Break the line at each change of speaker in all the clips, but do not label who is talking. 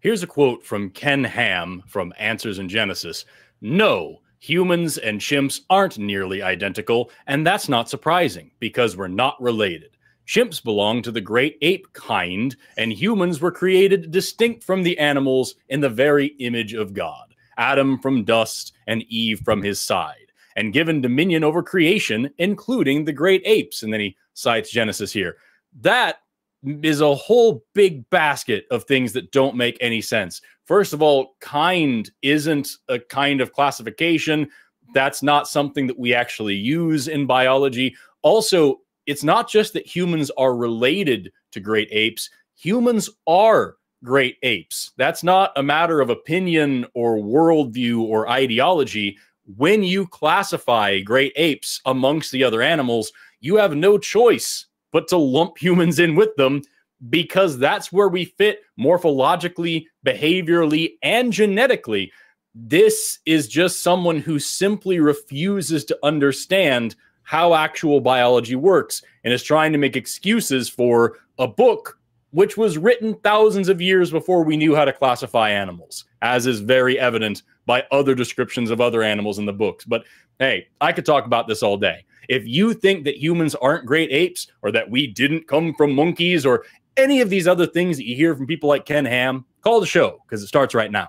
Here's a quote from Ken Ham from Answers in Genesis No, humans and chimps aren't nearly identical, and that's not surprising because we're not related. Chimps belong to the great ape kind, and humans were created distinct from the animals in the very image of God. Adam from dust and Eve from his side, and given dominion over creation, including the great apes. And then he cites Genesis here. That is a whole big basket of things that don't make any sense. First of all, kind isn't a kind of classification. That's not something that we actually use in biology. Also, it's not just that humans are related to great apes, humans are great apes. That's not a matter of opinion or worldview or ideology. When you classify great apes amongst the other animals, you have no choice but to lump humans in with them because that's where we fit morphologically, behaviorally, and genetically. This is just someone who simply refuses to understand how actual biology works and is trying to make excuses for a book which was written thousands of years before we knew how to classify animals, as is very evident by other descriptions of other animals in the books. But hey, I could talk about this all day. If you think that humans aren't great apes or that we didn't come from monkeys or any of these other things that you hear from people like Ken Ham, call the show because it starts right now.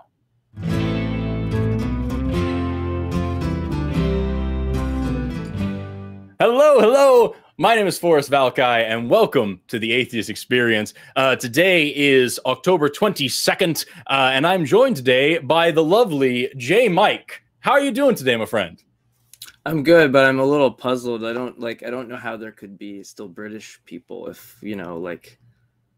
Hello, hello. My name is Forrest Valkai, and welcome to the Atheist Experience. Uh, today is October 22nd, uh, and I'm joined today by the lovely Jay Mike. How are you doing today, my friend?
I'm good, but I'm a little puzzled. I don't like. I don't know how there could be still British people if you know, like,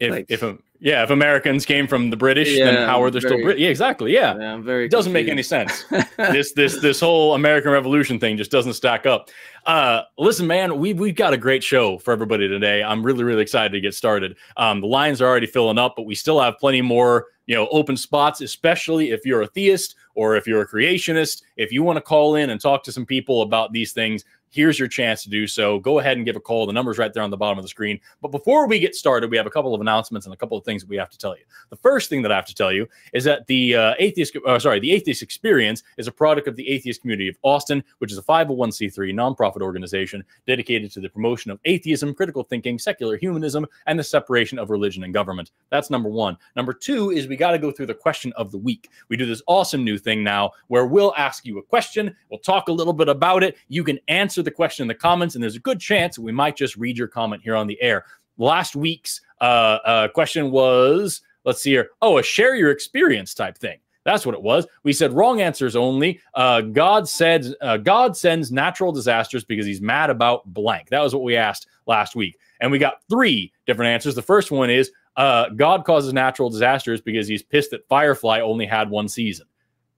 if like, if yeah, if Americans came from the British, yeah, then how are they still British? Yeah, exactly. Yeah,
yeah I'm very.
It doesn't make any sense. this this this whole American Revolution thing just doesn't stack up. Uh, listen, man, we we've got a great show for everybody today. I'm really really excited to get started. Um, the lines are already filling up, but we still have plenty more you know open spots, especially if you're a theist or if you're a creationist, if you want to call in and talk to some people about these things, here's your chance to do so. Go ahead and give a call. The number's right there on the bottom of the screen. But before we get started, we have a couple of announcements and a couple of things that we have to tell you. The first thing that I have to tell you is that the uh, atheist, uh, sorry, the Atheist Experience is a product of the atheist community of Austin, which is a 501c3 nonprofit organization dedicated to the promotion of atheism, critical thinking, secular humanism, and the separation of religion and government. That's number one. Number two is we got to go through the question of the week. We do this awesome new thing now where we'll ask you a question, we'll talk a little bit about it. You can answer answer the question in the comments, and there's a good chance we might just read your comment here on the air. Last week's uh, uh, question was let's see here. Oh, a share your experience type thing. That's what it was. We said wrong answers only. Uh, God said uh, God sends natural disasters because He's mad about blank. That was what we asked last week, and we got three different answers. The first one is uh, God causes natural disasters because He's pissed that Firefly only had one season.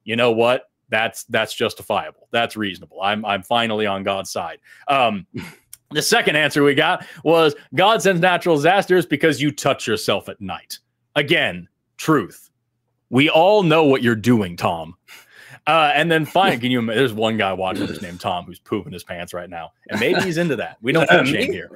You know what? That's that's justifiable. That's reasonable. I'm I'm finally on God's side. Um, the second answer we got was God sends natural disasters because you touch yourself at night. Again, truth. We all know what you're doing, Tom. Uh, and then fine, can you? There's one guy watching this named Tom who's pooping his pants right now, and maybe he's into that. We don't have shame here.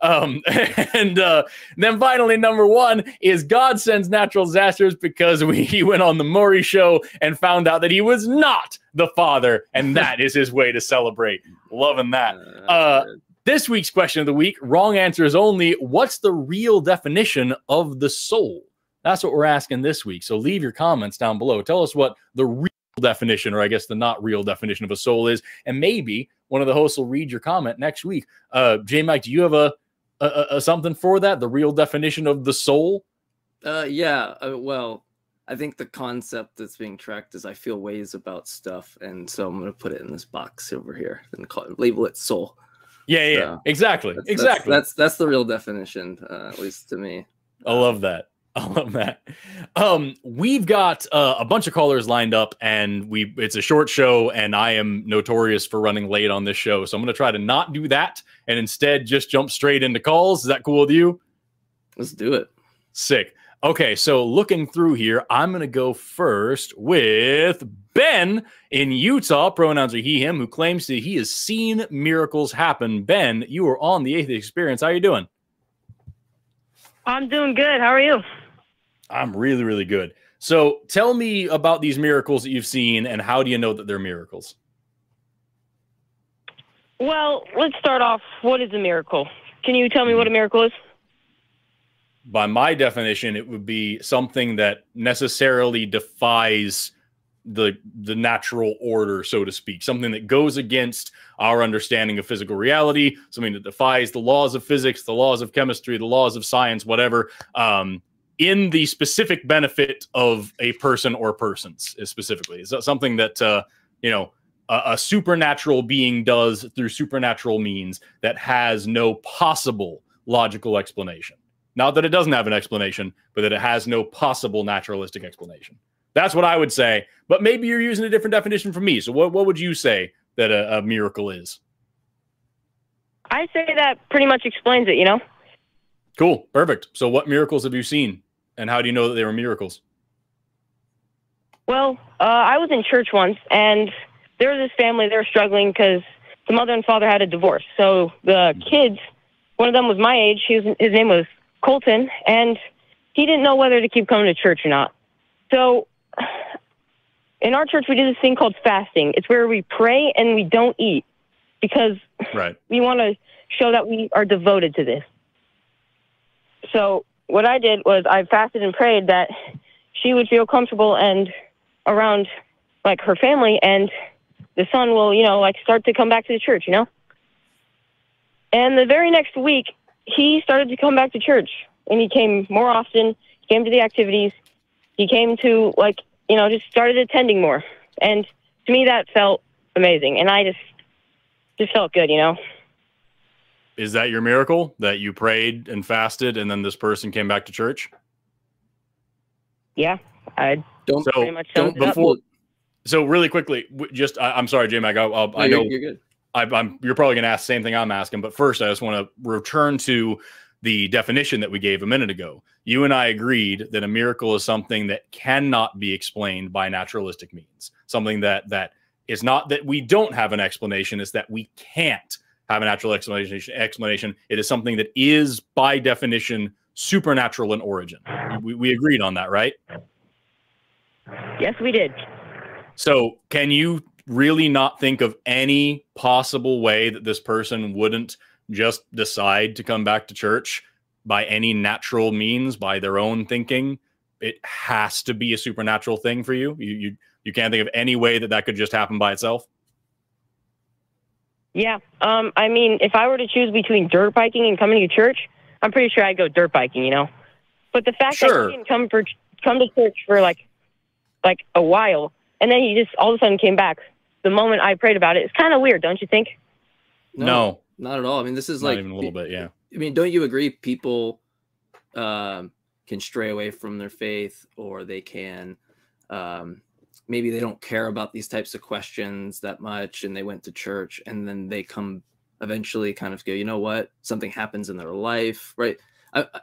Um, and uh, then finally, number one is God sends natural disasters because we he went on the Maury show and found out that he was not the father, and that is his way to celebrate. Loving that. Uh, uh this week's question of the week, wrong answer is only what's the real definition of the soul? That's what we're asking this week. So leave your comments down below. Tell us what the real definition, or I guess the not real definition of a soul is. And maybe one of the hosts will read your comment next week. Uh, J Mike, do you have a, a, a, something for that? The real definition of the soul?
Uh, yeah. Uh, well, I think the concept that's being tracked is I feel ways about stuff, and so I'm going to put it in this box over here and call it, label it soul.
Yeah, yeah, so exactly,
that's,
exactly.
That's, that's that's the real definition, uh, at least to me.
I love that. I love that. Um, we've got uh, a bunch of callers lined up, and we it's a short show, and I am notorious for running late on this show, so I'm going to try to not do that and instead just jump straight into calls. Is that cool with you?
Let's do it.
Sick. Okay, so looking through here, I'm going to go first with Ben in Utah. Pronouns are he, him, who claims that he has seen miracles happen. Ben, you are on the Atheist Experience. How are you doing?
I'm doing good. How are you?
I'm really, really good. So tell me about these miracles that you've seen and how do you know that they're miracles?
Well, let's start off. What is a miracle? Can you tell me what a miracle is?
By my definition, it would be something that necessarily defies the the natural order, so to speak, something that goes against our understanding of physical reality, something that defies the laws of physics, the laws of chemistry, the laws of science, whatever, um, in the specific benefit of a person or persons, specifically. Is that something that uh, you know a, a supernatural being does through supernatural means that has no possible logical explanation? Not that it doesn't have an explanation, but that it has no possible naturalistic explanation. That's what I would say. But maybe you're using a different definition from me. So what, what would you say that a, a miracle is?
I say that pretty much explains it, you know?
Cool. Perfect. So what miracles have you seen? And how do you know that they were miracles?
Well, uh, I was in church once, and there was this family, they were struggling because the mother and father had a divorce. So the kids, one of them was my age. He was, his name was Colton, and he didn't know whether to keep coming to church or not. So in our church, we do this thing called fasting. It's where we pray and we don't eat because
right.
we want to show that we are devoted to this. So what I did was I fasted and prayed that she would feel comfortable and around like her family and the son will, you know, like start to come back to the church, you know? And the very next week, he started to come back to church and he came more often, he came to the activities, he came to like you know just started attending more, and to me that felt amazing, and I just just felt good, you know.
Is that your miracle that you prayed and fasted, and then this person came back to church?
Yeah, I
don't
so,
pretty much don't
before. So really quickly, just I, am sorry, J Mac. I, I, I know
you're good.
I, am you're probably going to ask the same thing I'm asking, but first I just want to return to the definition that we gave a minute ago. You and I agreed that a miracle is something that cannot be explained by naturalistic means. Something that that is not that we don't have an explanation, is that we can't have a natural explanation. Explanation. It is something that is by definition supernatural in origin. We, we agreed on that, right?
Yes, we did.
So, can you really not think of any possible way that this person wouldn't just decide to come back to church by any natural means, by their own thinking, it has to be a supernatural thing for you. You you you can't think of any way that that could just happen by itself.
Yeah, um, I mean, if I were to choose between dirt biking and coming to church, I'm pretty sure I'd go dirt biking. You know, but the fact sure. that he didn't come for come to church for like like a while, and then he just all of a sudden came back the moment I prayed about it, it's kind of weird, don't you think?
No. no.
Not at all. I mean, this is
Not
like
even a little bit. Yeah.
I mean, don't you agree? People um, can stray away from their faith, or they can um, maybe they don't care about these types of questions that much, and they went to church, and then they come eventually kind of go, you know what? Something happens in their life, right? I, I,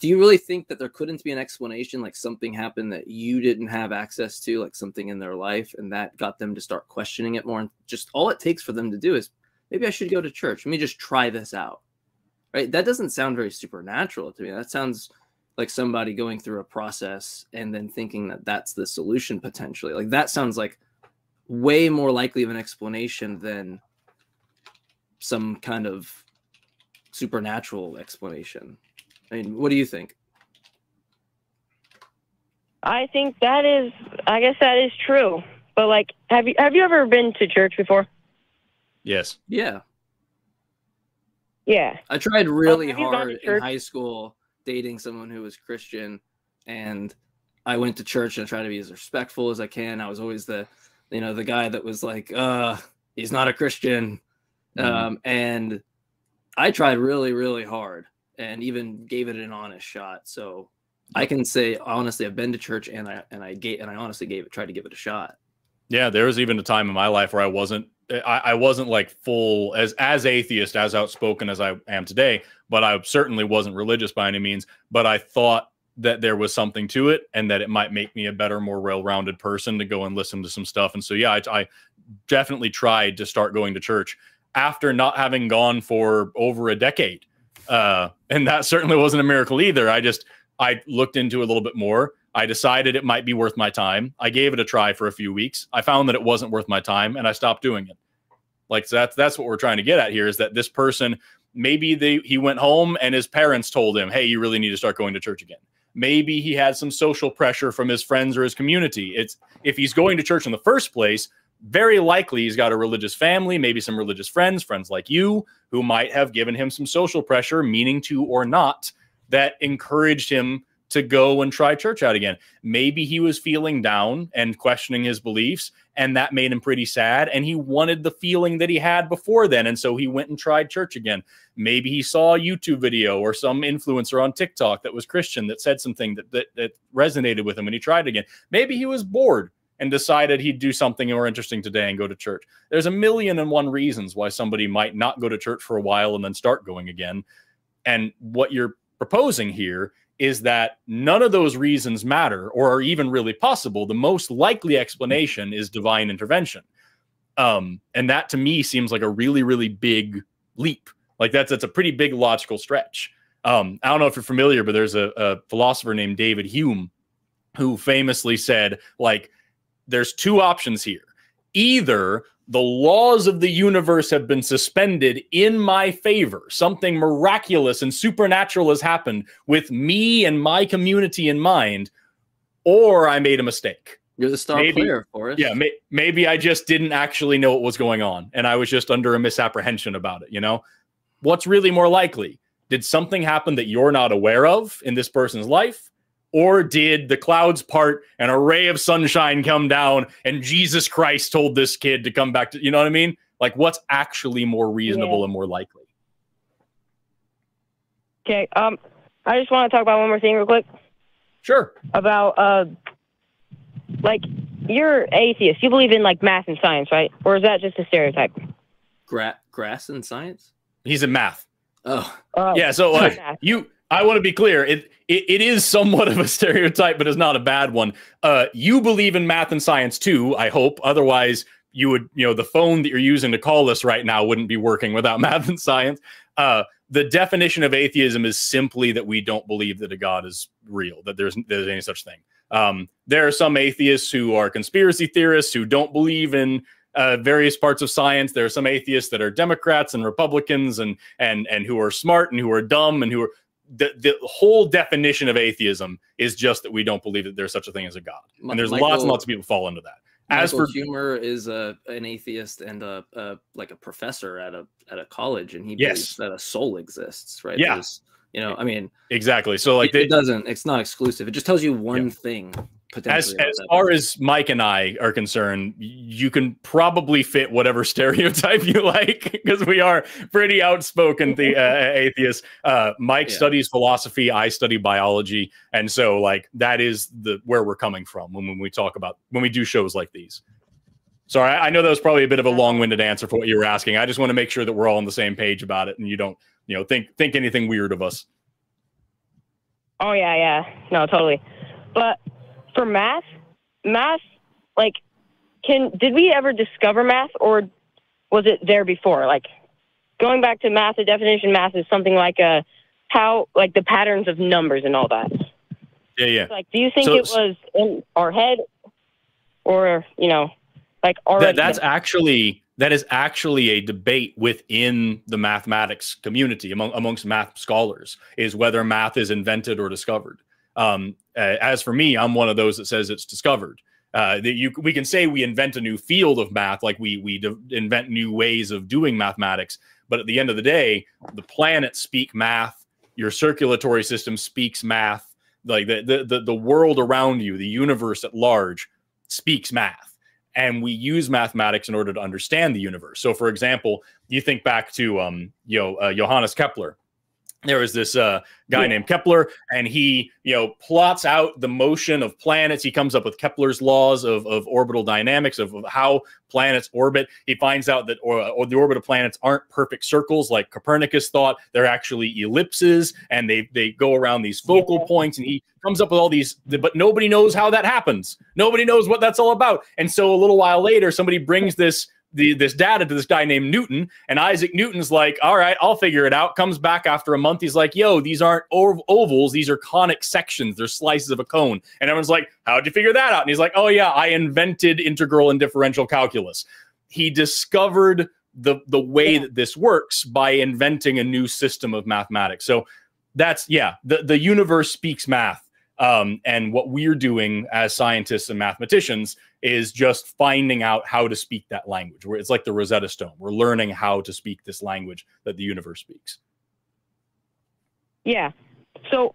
do you really think that there couldn't be an explanation like something happened that you didn't have access to like something in their life and that got them to start questioning it more and just all it takes for them to do is maybe I should go to church. Let me just try this out. Right? That doesn't sound very supernatural to me. That sounds like somebody going through a process and then thinking that that's the solution potentially. Like that sounds like way more likely of an explanation than some kind of supernatural explanation. I mean, what do you think?
I think that is I guess that is true. But like have you have you ever been to church before?
Yes.
Yeah.
Yeah.
I tried really hard in high school dating someone who was Christian and I went to church and I tried to be as respectful as I can. I was always the you know, the guy that was like, uh, he's not a Christian. Mm-hmm. Um, and I tried really, really hard and even gave it an honest shot. So I can say honestly, I've been to church and I and I gave and I honestly gave it tried to give it a shot.
Yeah, there was even a time in my life where I wasn't I, I, wasn't like full as as atheist as outspoken as I am today, but I certainly wasn't religious by any means. But I thought that there was something to it, and that it might make me a better, more well-rounded person to go and listen to some stuff. And so, yeah, I, I definitely tried to start going to church after not having gone for over a decade, uh, and that certainly wasn't a miracle either. I just I looked into a little bit more. I decided it might be worth my time. I gave it a try for a few weeks. I found that it wasn't worth my time and I stopped doing it. Like so that's that's what we're trying to get at here is that this person maybe they he went home and his parents told him, "Hey, you really need to start going to church again." Maybe he had some social pressure from his friends or his community. It's if he's going to church in the first place, very likely he's got a religious family, maybe some religious friends, friends like you, who might have given him some social pressure, meaning to or not, that encouraged him to go and try church out again. Maybe he was feeling down and questioning his beliefs, and that made him pretty sad. And he wanted the feeling that he had before then. And so he went and tried church again. Maybe he saw a YouTube video or some influencer on TikTok that was Christian that said something that, that, that resonated with him and he tried again. Maybe he was bored and decided he'd do something more interesting today and go to church. There's a million and one reasons why somebody might not go to church for a while and then start going again. And what you're proposing here is that none of those reasons matter or are even really possible. The most likely explanation is divine intervention. Um, and that to me seems like a really, really big leap. Like that's that's a pretty big logical stretch. Um, I don't know if you're familiar, but there's a, a philosopher named David Hume who famously said, like, there's two options here. Either the laws of the universe have been suspended in my favor. Something miraculous and supernatural has happened with me and my community in mind, or I made a mistake.
You're the star maybe, player for
it. Yeah, may, maybe I just didn't actually know what was going on, and I was just under a misapprehension about it. You know, what's really more likely? Did something happen that you're not aware of in this person's life? Or did the clouds part and a ray of sunshine come down and Jesus Christ told this kid to come back to, you know what I mean? Like, what's actually more reasonable yeah. and more likely?
Okay. Um, I just want to talk about one more thing real quick.
Sure.
About, uh, like, you're atheist. You believe in, like, math and science, right? Or is that just a stereotype?
Gra- grass and science?
He's in math.
Oh.
Uh, yeah. So, like, you I want to be clear. It, it, it is somewhat of a stereotype, but it's not a bad one. Uh, you believe in math and science too. I hope. Otherwise, you would you know the phone that you're using to call us right now wouldn't be working without math and science. Uh, the definition of atheism is simply that we don't believe that a god is real, that there's there's any such thing. Um, there are some atheists who are conspiracy theorists who don't believe in uh, various parts of science. There are some atheists that are Democrats and Republicans and and and who are smart and who are dumb and who are the, the whole definition of atheism is just that we don't believe that there's such a thing as a god. And there's
Michael,
lots and lots of people fall into that.
As Michael for Huemer is a an atheist and a, a, like a professor at a at a college, and he yes. believes that a soul exists, right?
Yeah.
There's, you know, I mean,
exactly. So like,
it, they, it doesn't. It's not exclusive. It just tells you one yeah. thing
as as far as Mike and I are concerned, you can probably fit whatever stereotype you like because we are pretty outspoken the uh, atheists. Uh, Mike yeah. studies philosophy, I study biology, and so like that is the where we're coming from when, when we talk about when we do shows like these. Sorry, I know that was probably a bit of a long-winded answer for what you were asking. I just want to make sure that we're all on the same page about it, and you don't, you know, think think anything weird of us.
Oh yeah, yeah, no, totally. But for math, math, like, can did we ever discover math, or was it there before? Like, going back to math, the definition math is something like a how like the patterns of numbers and all that.
Yeah, yeah.
Like, do you think so, it was in our head, or you know, like already?
That, that's actually that is actually a debate within the mathematics community among amongst math scholars is whether math is invented or discovered. Um, uh, as for me, I'm one of those that says it's discovered. Uh, that you we can say we invent a new field of math, like we we invent new ways of doing mathematics. But at the end of the day, the planets speak math. Your circulatory system speaks math. Like the the the, the world around you, the universe at large, speaks math and we use mathematics in order to understand the universe. So, for example, you think back to um, you know uh, Johannes Kepler there was this uh, guy yeah. named Kepler, and he, you know, plots out the motion of planets. He comes up with Kepler's laws of, of orbital dynamics of, of how planets orbit. He finds out that or, or, the orbit of planets aren't perfect circles like Copernicus thought. They're actually ellipses, and they they go around these focal yeah. points. And he comes up with all these, but nobody knows how that happens. Nobody knows what that's all about. And so a little while later, somebody brings this the this data to this guy named Newton, and Isaac Newton's like, all right, I'll figure it out. Comes back after a month, he's like, yo, these aren't ov- ovals, these are conic sections, they're slices of a cone. And everyone's like, how'd you figure that out? And he's like, oh yeah, I invented integral and differential calculus. He discovered the the way that this works by inventing a new system of mathematics. So that's yeah, the the universe speaks math. Um, and what we're doing as scientists and mathematicians is just finding out how to speak that language. Where it's like the Rosetta Stone. We're learning how to speak this language that the universe speaks.
Yeah. So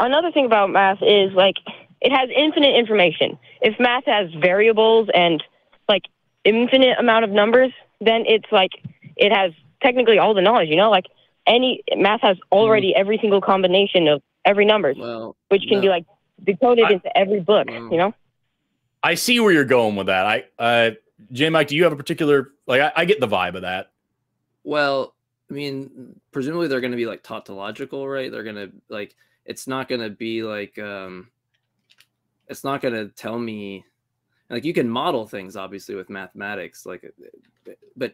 another thing about math is like it has infinite information. If math has variables and like infinite amount of numbers, then it's like it has technically all the knowledge, you know? Like any math has already every single combination of every numbers,
Well,
which can
no.
be like decoded
I-
into every book,
Wow.
you know?
I see where you're going with that. I uh J Mike, do you have a particular like I, I get the vibe of that.
Well, I mean, presumably they're going to be like tautological, right? They're going to like it's not going to be like um it's not going to tell me like you can model things obviously with mathematics like but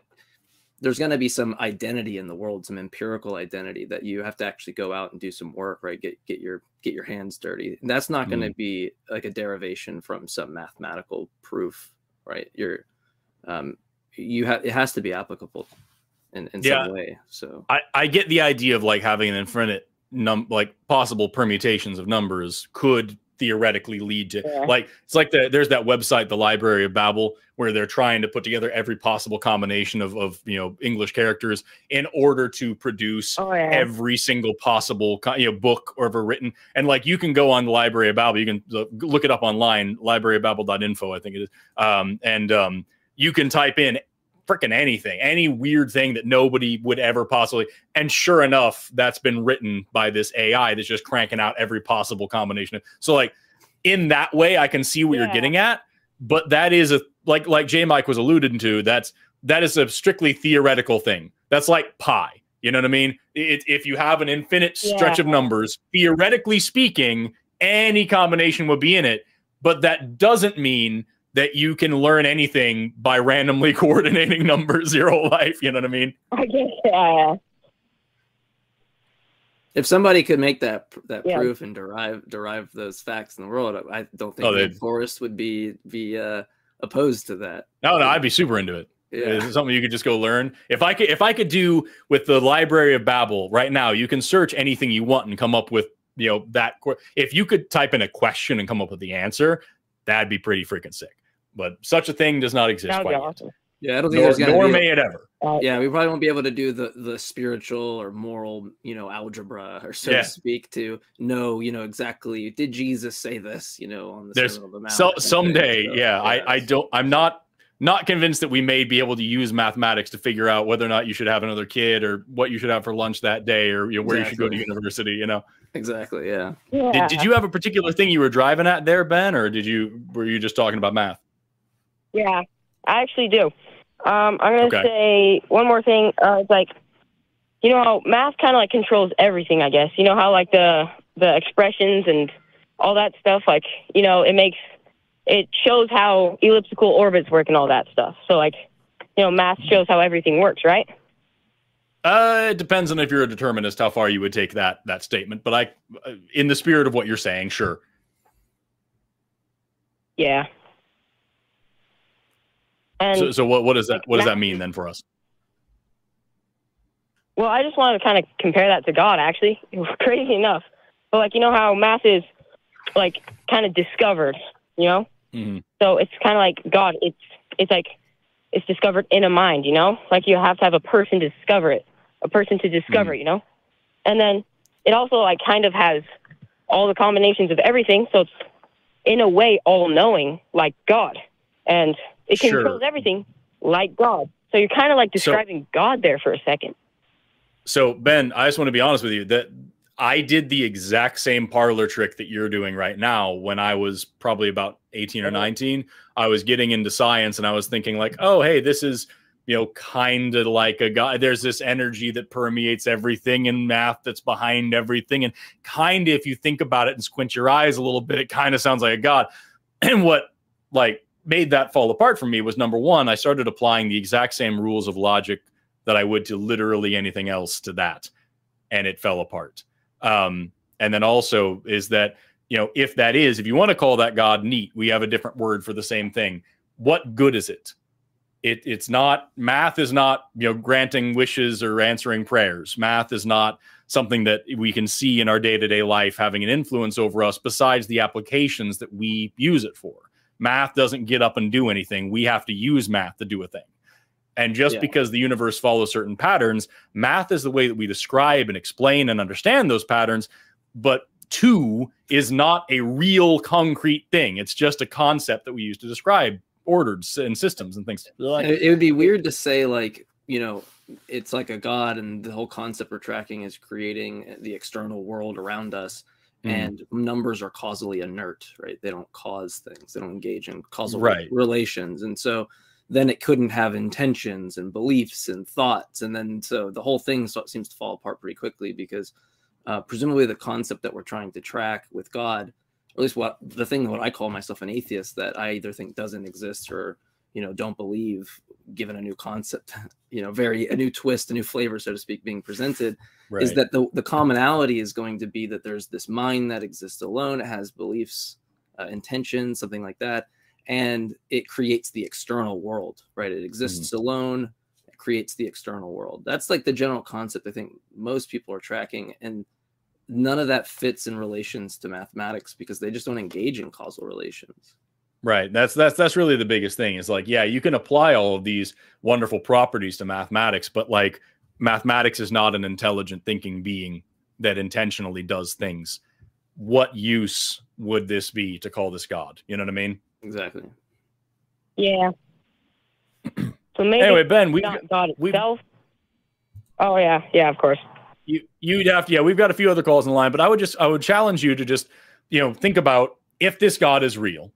there's going to be some identity in the world, some empirical identity that you have to actually go out and do some work, right? Get get your get your hands dirty. And that's not going to be like a derivation from some mathematical proof, right? You're um you have it has to be applicable in, in
Yeah.
some way. So
I, I get the idea of like having an infinite num like possible permutations of numbers could theoretically lead to
Yeah.
like it's like the there's that website the library of babel where they're trying to put together every possible combination of of you know english characters in order to produce
Oh yeah.
every single possible you know book or ever written and like you can go on the library of babel you can look it up online librarybabel.info i think it is um and um you can type in freaking anything any weird thing that nobody would ever possibly and sure enough that's been written by this ai that's just cranking out every possible combination. So like in that way i can see what you're getting at but that is a like like j mike was alluded to that's that is a strictly theoretical thing. That's like pi you know what i mean? It, if you have an infinite stretch of numbers theoretically speaking any combination would be in it but that doesn't mean that you can learn anything by randomly coordinating numbers your whole life you know what i mean
I guess yeah.
if somebody could make that that
Yeah.
proof and derive derive those facts in the world, I I don't think
Oh,
Nate
they'd-
Forrest would be be uh, opposed to that.
no no i'd be super into it
Yeah.
It's something you could just go learn. If I could, if I could do with the Library of Babel right now, you can search anything you want and come up with, you know, that. If you could type in a question and come up with the answer, that'd be pretty freaking sick. But such a thing does not exist
That would be
quite
awesome.
Yeah, I don't think
Nor,
there's gonna
nor
be.
may it ever.
Uh,
yeah, we probably won't be able to do the the spiritual or moral, you know, algebra or so
Yeah.
to speak to know, you know, exactly did Jesus say this, you know, on the
There's
Sermon on the Mount
So someday,
so,
yeah, I, I don't. I'm not not convinced that we may be able to use mathematics to figure out whether or not you should have another kid or what you should have for lunch that day or you know, where you should go to university. You know.
Exactly, yeah.
yeah.
Did, did you have a particular thing you were driving at there, Ben, or did you were you just talking about math?
Yeah, I actually do. Um, I'm gonna
Okay.
say one more thing. Uh, it's like, you know how math kind of like controls everything. I guess you know how like the the expressions and all that stuff. Like you know, it makes it shows how elliptical orbits work and all that stuff. So like, you know, math shows how everything works, right?
Uh, it depends on if you're a determinist how far you would take that that statement. But I, uh, in the spirit of what you're saying, sure.
Yeah. And
So, so what what does that what does that mean then for us?
Well, I just wanted to kind of compare that to God, actually. Crazy enough. But, like, you know how math is, like, kind of discovered, you know?
Mhm.
So it's kind of like God. It's, it's like, it's discovered in a mind, you know? Like, you have to have a person to discover it, a person to discover it, you know? And then it also, like, kind of has all the combinations of everything. So it's, in a way, all knowing, like God. And it
Sure.
controls everything like God. So you're kind of like
So-
describing God there for a second.
So Ben, I just want to be honest with you that I did the exact same parlor trick that you're doing right now when I was probably about 18 or 19. I was getting into science and I was thinking like, oh, hey, this is you know kind of like a guy there's this energy that permeates everything in math that's behind everything and kind of if you think about it and squint your eyes a little bit it kind of sounds like a god and what like made that fall apart for me was number one, I started applying the exact same rules of logic that I would to literally anything else to that, and it fell apart. Um, and then also is that you know if that is if you want to call that God neat, we have a different word for the same thing. What good is it? It it's not math is not you know granting wishes or answering prayers. Math is not something that we can see in our day to day life having an influence over us besides the applications that we use it for. Math doesn't get up and do anything. We have to use math to do a thing. And just yeah. because the universe follows certain patterns, math is the way that we describe and explain and understand those patterns. But two is not a real concrete thing. It's just a concept that we use to describe orders and systems and things.
It would be weird to say, like, you know, it's like a god and the whole concept we're tracking is creating the external world around us mm. and numbers are causally inert right they don't cause things they don't engage in causal right. relations and so then it couldn't have intentions and beliefs and thoughts. And then so the whole thing seems to fall apart pretty quickly because uh, presumably the concept that we're trying to track with god or at least what the thing what i call myself an atheist that i either think doesn't exist or you know don't believe given a new concept you know very a new twist a new flavor so to speak being presented right. is that the, the commonality is going to be that there's this mind that exists alone. It has beliefs uh, intentions something like that and it creates the external world right it exists mm-hmm. alone it creates the external world that's like the general concept i think most people are tracking and none of that fits in relations to mathematics because they just don't engage in causal relations
Right. That's that's that's really the biggest thing is like, yeah, you can apply all of these wonderful properties to mathematics, but like mathematics is not an intelligent thinking being that intentionally does things. What use would this be to call this God? You know what I mean?
Exactly.
Yeah. So maybe
anyway, Ben, we got
God itself. Oh yeah, yeah, of course.
You you'd have to yeah, we've got a few other calls in the line, but I would just I would challenge you to just you know think about if this God is real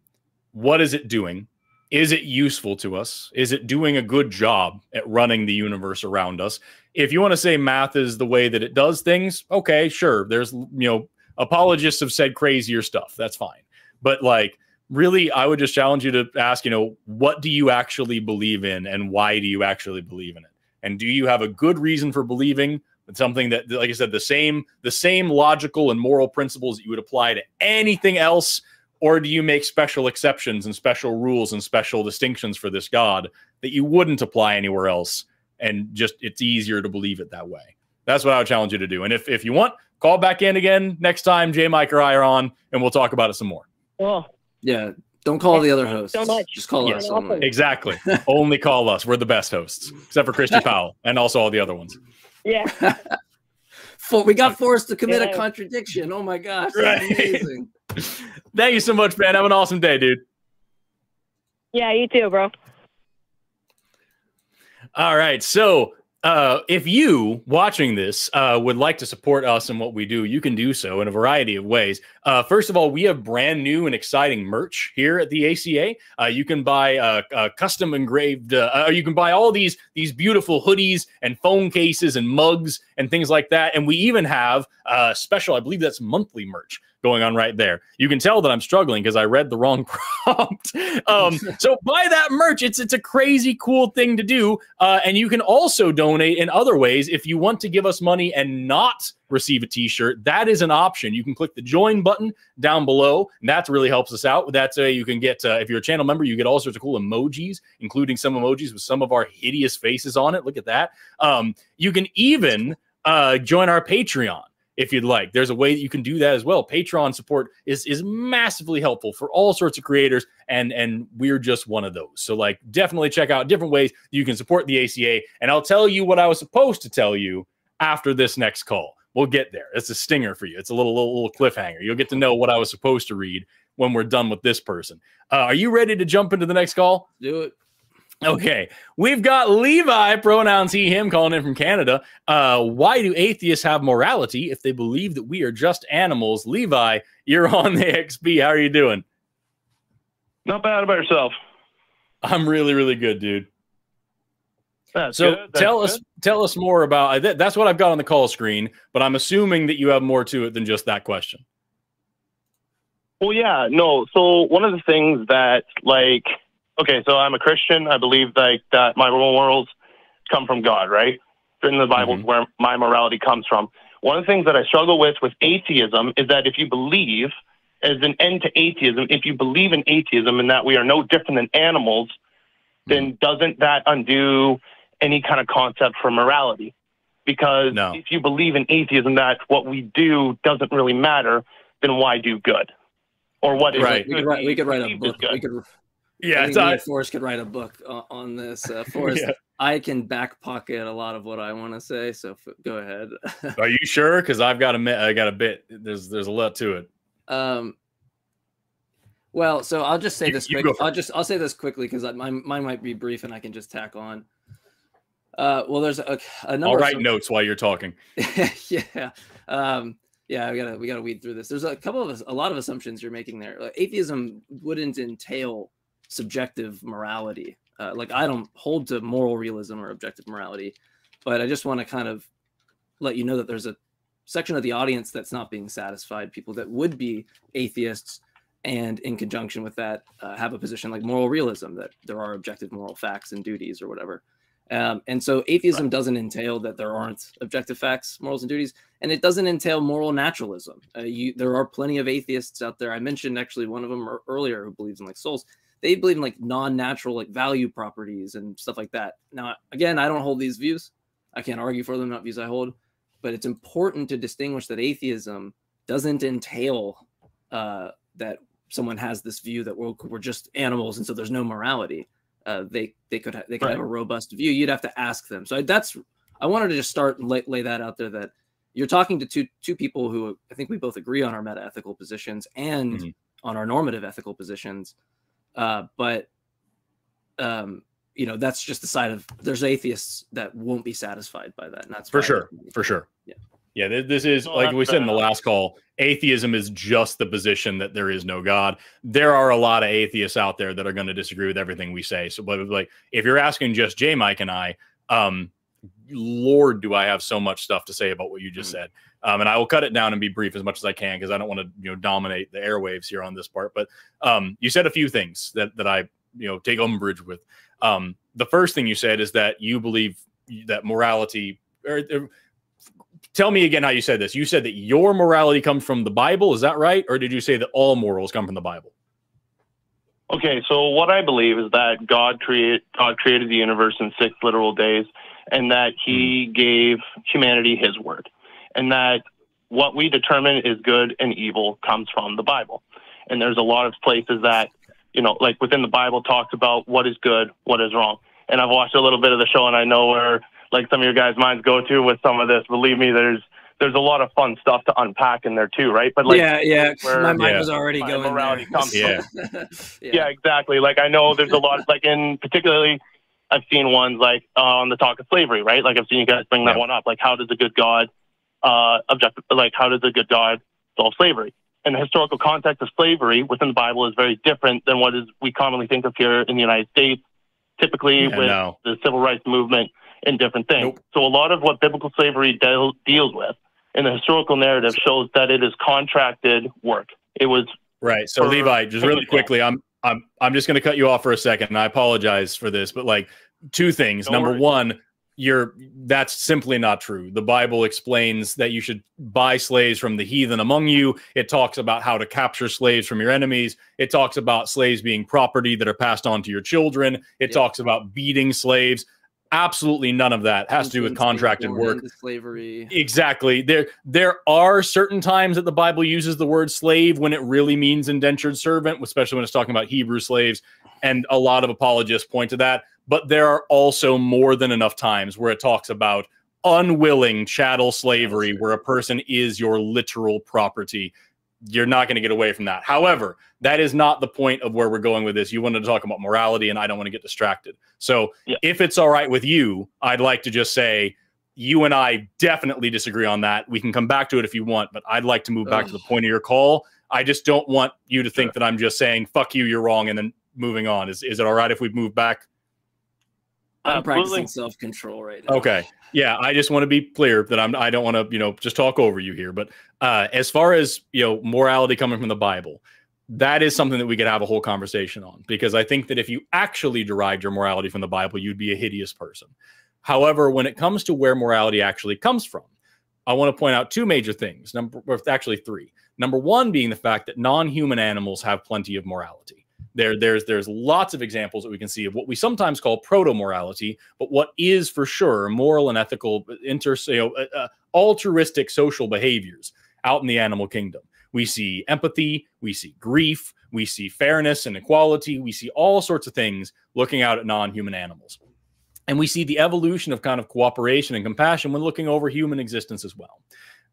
what is it doing? Is it useful to us? Is it doing a good job at running the universe around us? If you want to say math is the way that it does things, okay, sure. There's, you know, apologists have said crazier stuff. That's fine. But like, really, I would just challenge you to ask, you know, what do you actually believe in and why do you actually believe in it? And do you have a good reason for believing? Something that, like I said, the same, the same logical and moral principles that you would apply to anything else or do you make special exceptions and special rules and special distinctions for this god that you wouldn't apply anywhere else? And just it's easier to believe it that way. That's what i would challenge you to do. And if, if you want call back in again next time jay mike or i are on and we'll talk about it some more.
Cool
yeah don't call the other hosts
so much
just call us
only. exactly only call us we're the best hosts except for christy powell and also all the other ones
yeah
For, we got forced to commit yeah. a contradiction oh my gosh right. amazing
Thank you so much, man. Have an awesome day, dude.
Yeah, you too, bro.
All right. So uh, if you watching this uh, would like to support us and what we do, you can do so in a variety of ways. Uh, first of all, we have brand new and exciting merch here at the ACA. Uh, you can buy uh, uh, custom engraved, you can buy all these these beautiful hoodies and phone cases and mugs and things like that. And we even have a special, I believe that's monthly merch going on right there. You can tell that I'm struggling because I read the wrong prompt. um, so buy that merch. It's it's a crazy cool thing to do, uh, and you can also donate in other ways if you want to give us money and not receive a T-shirt. That is an option. You can click the join button down below, and that really helps us out. That's uh, you can get uh, if you're a channel member, you get all sorts of cool emojis, including some emojis with some of our hideous faces on it. Look at that. Um, you can even uh, join our Patreon if you'd like. There's a way that you can do that as well. Patreon support is is massively helpful for all sorts of creators, and and we're just one of those. So like, definitely check out different ways you can support the ACA. And I'll tell you what I was supposed to tell you after this next call. We'll get there. It's a stinger for you. It's a little little, little cliffhanger. You'll get to know what I was supposed to read when we're done with this person. Uh, are you ready to jump into the next call?
Do it.
Okay, we've got Levi, pronouns he, him, calling in from Canada. Uh, why do atheists have morality if they believe that we are just animals? Levi, you're on the XP. How are you doing?
Not bad about yourself.
I'm really, really good, dude.
That's
so
good.
tell
That's
us, tell us more about. that, That's what I've got on the call screen, but I'm assuming that you have more to it than just that question.
Well, yeah, no. So one of the things that, like, okay, so I'm a Christian. I believe like that my morals come from God, right? In the Bible,
Mhm.
where my morality comes from. One of the things that I struggle with with atheism is that if you believe, as an end to atheism, if you believe in atheism and that we are no different than animals, then doesn't that undo any kind of concept for morality? Because
No.
if you believe in atheism that what we do doesn't really matter, then why do good? Or what is
Right.
We could write. We could write a book. We could. I
Yeah,
think
it's,
me
uh,
and Forrest could write a book on, on this. Uh, Forrest,
Yeah.
I can back pocket a lot of what I want to say. So f- go ahead.
are you sure? Because I've got a mi- I got a bit. There's there's a lot to it.
Um, well, so I'll just say
You-
this quick. I'll just I'll say this quickly because mine mine might be brief and I can just tack on. Uh, well, there's a, a number.
I'll
of
write
some-
notes while you're talking.
yeah. Um, yeah, we gotta we gotta weed through this. There's a couple of a lot of assumptions you're making there. Like, atheism wouldn't entail subjective morality. Uh, like I don't hold to moral realism or objective morality, but I just want to kind of let you know that there's a section of the audience that's not being satisfied. People that would be atheists, and in conjunction with that, uh, have a position like moral realism that there are objective moral facts and duties or whatever. Um, and so atheism doesn't entail that there aren't objective facts, morals, and duties, and it doesn't entail moral naturalism. Uh, you, there are plenty of atheists out there. I mentioned actually one of them earlier who believes in like souls. They believe in like non-natural like value properties and stuff like that. Now, again, I don't hold these views. I can't argue for them, not views I hold. But it's important to distinguish that atheism doesn't entail uh, that someone has this view that we're, we're just animals and so there's no morality uh, they they could ha- they could have a robust view. You'd have to ask them. So that's I wanted to just start and lay, lay that out there that you're talking to two two people who I think we both agree on our meta ethical positions and
Mhm.
on our normative ethical positions. Uh, but um, you know that's just the side of there's atheists that won't be satisfied by that, and that's
For sure, for sure.
Yeah.
Yeah, th- this is like we said in the last call. Atheism is just the position that there is no God. There are a lot of atheists out there that are going to disagree with everything we say. So, but like, if you're asking just J. Mike and I, um, Lord, do I have so much stuff to say about what you just
Mm.
said? Um, and I will cut it down and be brief as much as I can because I don't want to, you know, dominate the airwaves here on this part. But um, you said a few things that that I, you know, take umbrage with. Um, the first thing you said is that you believe that morality or, or tell me again how you said this. You said that your morality comes from the Bible. Is that right? Or did you say that all morals come from the Bible?
Okay, so what I believe is that God create God created the universe in six literal days, and that He hmm. gave humanity His word, and that what we determine is good and evil comes from the Bible. And there's a lot of places that you know, like within the Bible, talks about what is good, what is wrong. And I've watched a little bit of the show, and I know where like some of your guys' minds go to with some of this. Believe me, there's there's a lot of fun stuff to unpack in there too, right? But like,
yeah, yeah. My mind
Yeah.
was already going
morality
there.
comes
from.
yeah.
yeah, exactly. Like I know there's a lot, like in particularly, I've seen ones like uh, on the talk of slavery, right? Like I've seen you guys bring that
Yeah.
one up. Like how does a good God, uh, object, like how does a good God solve slavery? And the historical context of slavery within the Bible is very different than what is we commonly think of here in the United States. Typically,
Yeah,
with
no.
the civil rights movement and different things.
Nope.
So a lot of what biblical slavery deal, deals with in the historical narrative shows that it is contracted work. It was
Right. So Levi, just really quickly, I'm I'm I'm just going to cut you off for a second, and I apologize for this, but like two things.
No
Number
worries.
one, you're that's simply not true. The Bible explains that you should buy slaves from the heathen among you. It talks about how to capture slaves from your enemies. It talks about slaves being property that are passed on to your children. It
Yeah.
talks about beating slaves. Absolutely none of that has to do with contracted work.
Slavery.
Exactly. There there are certain times that the Bible uses the word slave when it really means indentured servant, especially when it's talking about Hebrew slaves, and a lot of apologists point to that, but there are also more than enough times where it talks about unwilling chattel slavery where a person is your literal property. You're not going to get away from that. However, that is not the point of where we're going with this. You wanted to talk about morality and I don't want to get distracted. So,
Yeah.
if it's all right with you, I'd like to just say you and I definitely disagree on that. We can come back to it if you want, but I'd like to move back to the point of your call. I just don't want you to think that I'm just saying "fuck you," you're wrong, and then moving on. Is is it all right if we move back?
I'm
Absolutely.
practicing self control right now.
Okay. Yeah, I just want to be clear that I'm I don't want to, you know, just talk over you here, but uh as far as, you know, morality coming from the Bible, that is something that we could have a whole conversation on because I think that if you actually derived your morality from the Bible, you'd be a hideous person. However, when it comes to where morality actually comes from, I want to point out two major things. Number, actually three. Number one being the fact that non-human animals have plenty of morality. There, there's there's lots of examples that we can see of what we sometimes call proto-morality, but what is for sure moral and ethical, inter, you know, uh, uh, altruistic social behaviors out in the animal kingdom. We see empathy, we see grief, we see fairness and equality, we see all sorts of things looking out at non-human animals. And we see the evolution of kind of cooperation and compassion when looking over human existence as well.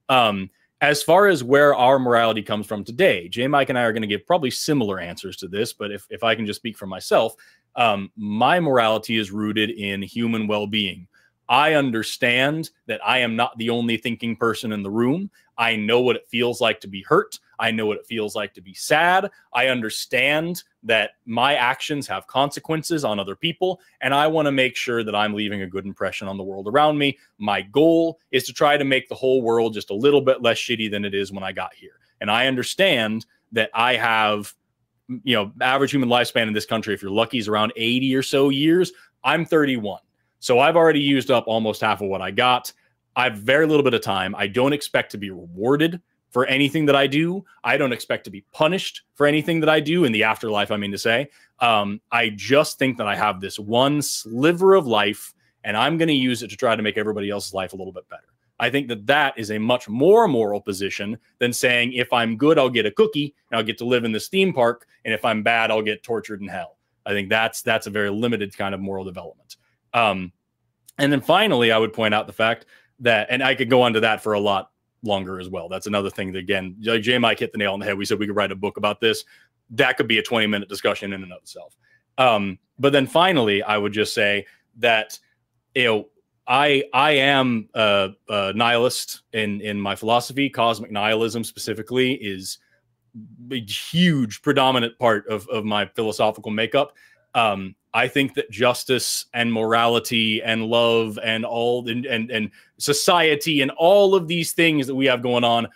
Um, as far as where our morality comes from today, J. Mike and I are going to give probably similar answers to this, but if, if I can just speak for myself, um, my morality is rooted in human well being. I understand that I am not the only thinking person in the room. I know what it feels like to be hurt. I know what it feels like to be sad. I understand that my actions have consequences on other people, and I want to make sure that I'm leaving a good impression on the world around me. My goal is to try to make the whole world just a little bit less shitty than it is when I got here. And I understand that I have, you know, average human lifespan in this country, if you're lucky, is around 80 or so years. I'm 31. So I've already used up almost half of what I got. I have very little bit of time. I don't expect to be rewarded for anything that I do. I don't expect to be punished for anything that I do in the afterlife, I mean to say. Um, I just think that I have this one sliver of life and I'm going to use it to try to make everybody else's life a little bit better. I think that that is a much more moral position than saying if I'm good, I'll get a cookie and I'll get to live in this theme park, and if I'm bad, I'll get tortured in hell. I think that's that's a very limited kind of moral development. Um, and then finally, I would point out the fact that, and I could go on to that for a lot longer as well. That's another thing that, again, J. Mike hit the nail on the head. We said we could write a book about this. That could be a 20 minute discussion in and of itself. Um, but then finally, I would just say that, you know, I I am a, a, nihilist in in my philosophy. Cosmic nihilism specifically is a huge predominant part of of my philosophical makeup. Um, I think that justice and morality and love and all and, and and society and all of these things that we have going on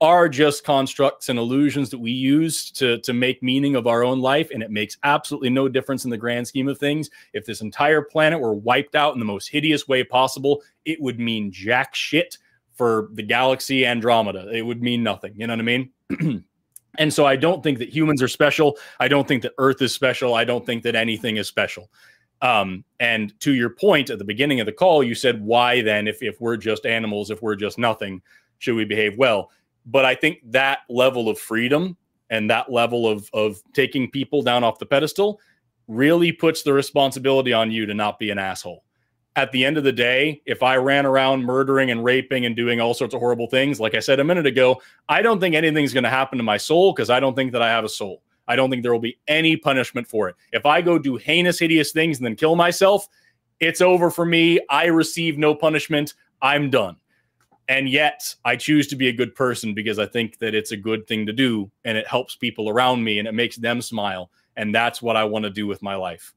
are just constructs and illusions that we use to to make meaning of our own life. And it makes absolutely no difference in the grand scheme of things. If this entire planet were wiped out in the most hideous way possible it would mean jack shit for the galaxy andromeda. It would mean nothing. You know what i mean And so I don't think that humans are special. I don't think that Earth is special. I don't think that anything is special. Um, and to your point at the beginning of the call, you said, why then, if, if we're just animals, if we're just nothing, should we behave well? But I think that level of freedom and that level of, of taking people down off the pedestal really puts the responsibility on you to not be an asshole at the end of the day, if I ran around murdering and raping and doing all sorts of horrible things, like I said a minute ago, I don't think anything's going to happen to my soul because I don't think that I have a soul. I don't think there will be any punishment for it. If I go do heinous, hideous things and then kill myself, it's over for me. I receive no punishment. I'm done. And yet, I choose to be a good person because I think that it's a good thing to do and it helps people around me and it makes them smile. And that's what I want to do with my life.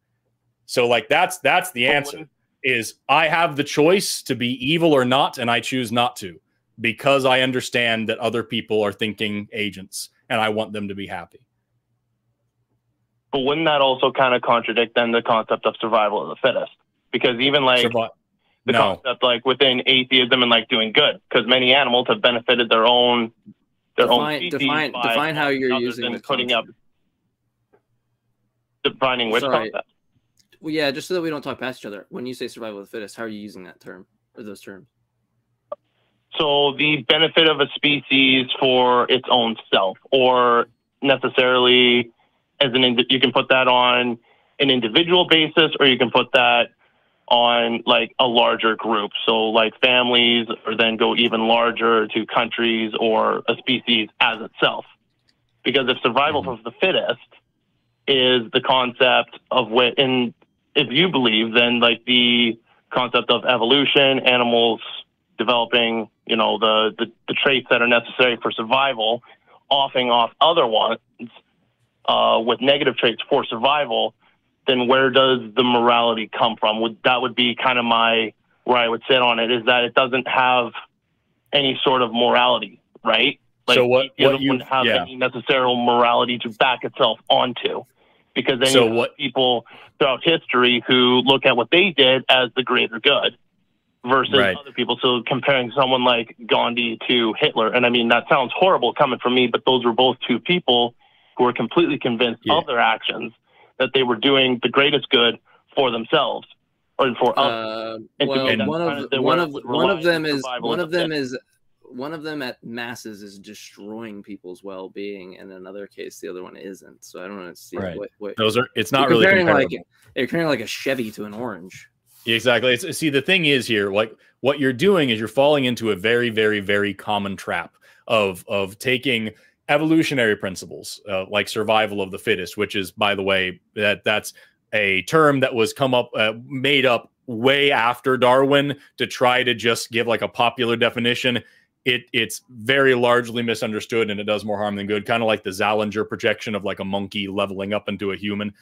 So, like, that's that's the answer is I have the choice to be evil or not, and I choose not to because I understand that other people are thinking agents and I want them to be happy.
But wouldn't that also kind of contradict then the concept of survival of the fittest? Because even like Survi- the no. concept like within atheism and like doing good, because many animals have benefited their own their define, own species
define, define how you're using the putting concept. up
defining which Sorry. concept.
Well, yeah, just so that we don't talk past each other. When you say survival of the fittest, how are you using that term or those terms?
So the benefit of a species for its own self, or necessarily as an you can put that on an individual basis, or you can put that on like a larger group. So like families, or then go even larger to countries or a species as itself. Because if survival mm-hmm. of the fittest is the concept of what in if you believe, then like the concept of evolution, animals developing, you know, the, the, the traits that are necessary for survival, offing off other ones uh, with negative traits for survival, then where does the morality come from? Would that would be kind of my where I would sit on it is that it doesn't have any sort of morality, right? Like
So what-
atheism
what
wouldn't have
yeah.
any necessary morality to back itself onto. Because then
So
you have
what-
people throughout history who look at what they did as the greater good versus
Right.
other people. So comparing someone like Gandhi to Hitler, and I mean that sounds horrible coming from me, but those were both two people who were completely convinced
Yeah.
of their actions that they were doing the greatest good for themselves or for others.
Uh, well,
me, that's
one
kind
of
of
one of one of them is one
of
of them is one of them at masses is destroying people's well-being, and in another case, the other one isn't. So I don't know. See
Right.
what, what
Those are. It's not really
comparing like you're comparing like a Chevy to an orange.
Exactly. It's, see, the thing is here, like what you're doing is you're falling into a very, very, very common trap of of taking evolutionary principles uh, like survival of the fittest, which is, by the way, that that's a term that was come up uh, made up way after Darwin to try to just give like a popular definition. It it's very largely misunderstood and it does more harm than good. Kind of like the Zallinger projection of like a monkey leveling up into a human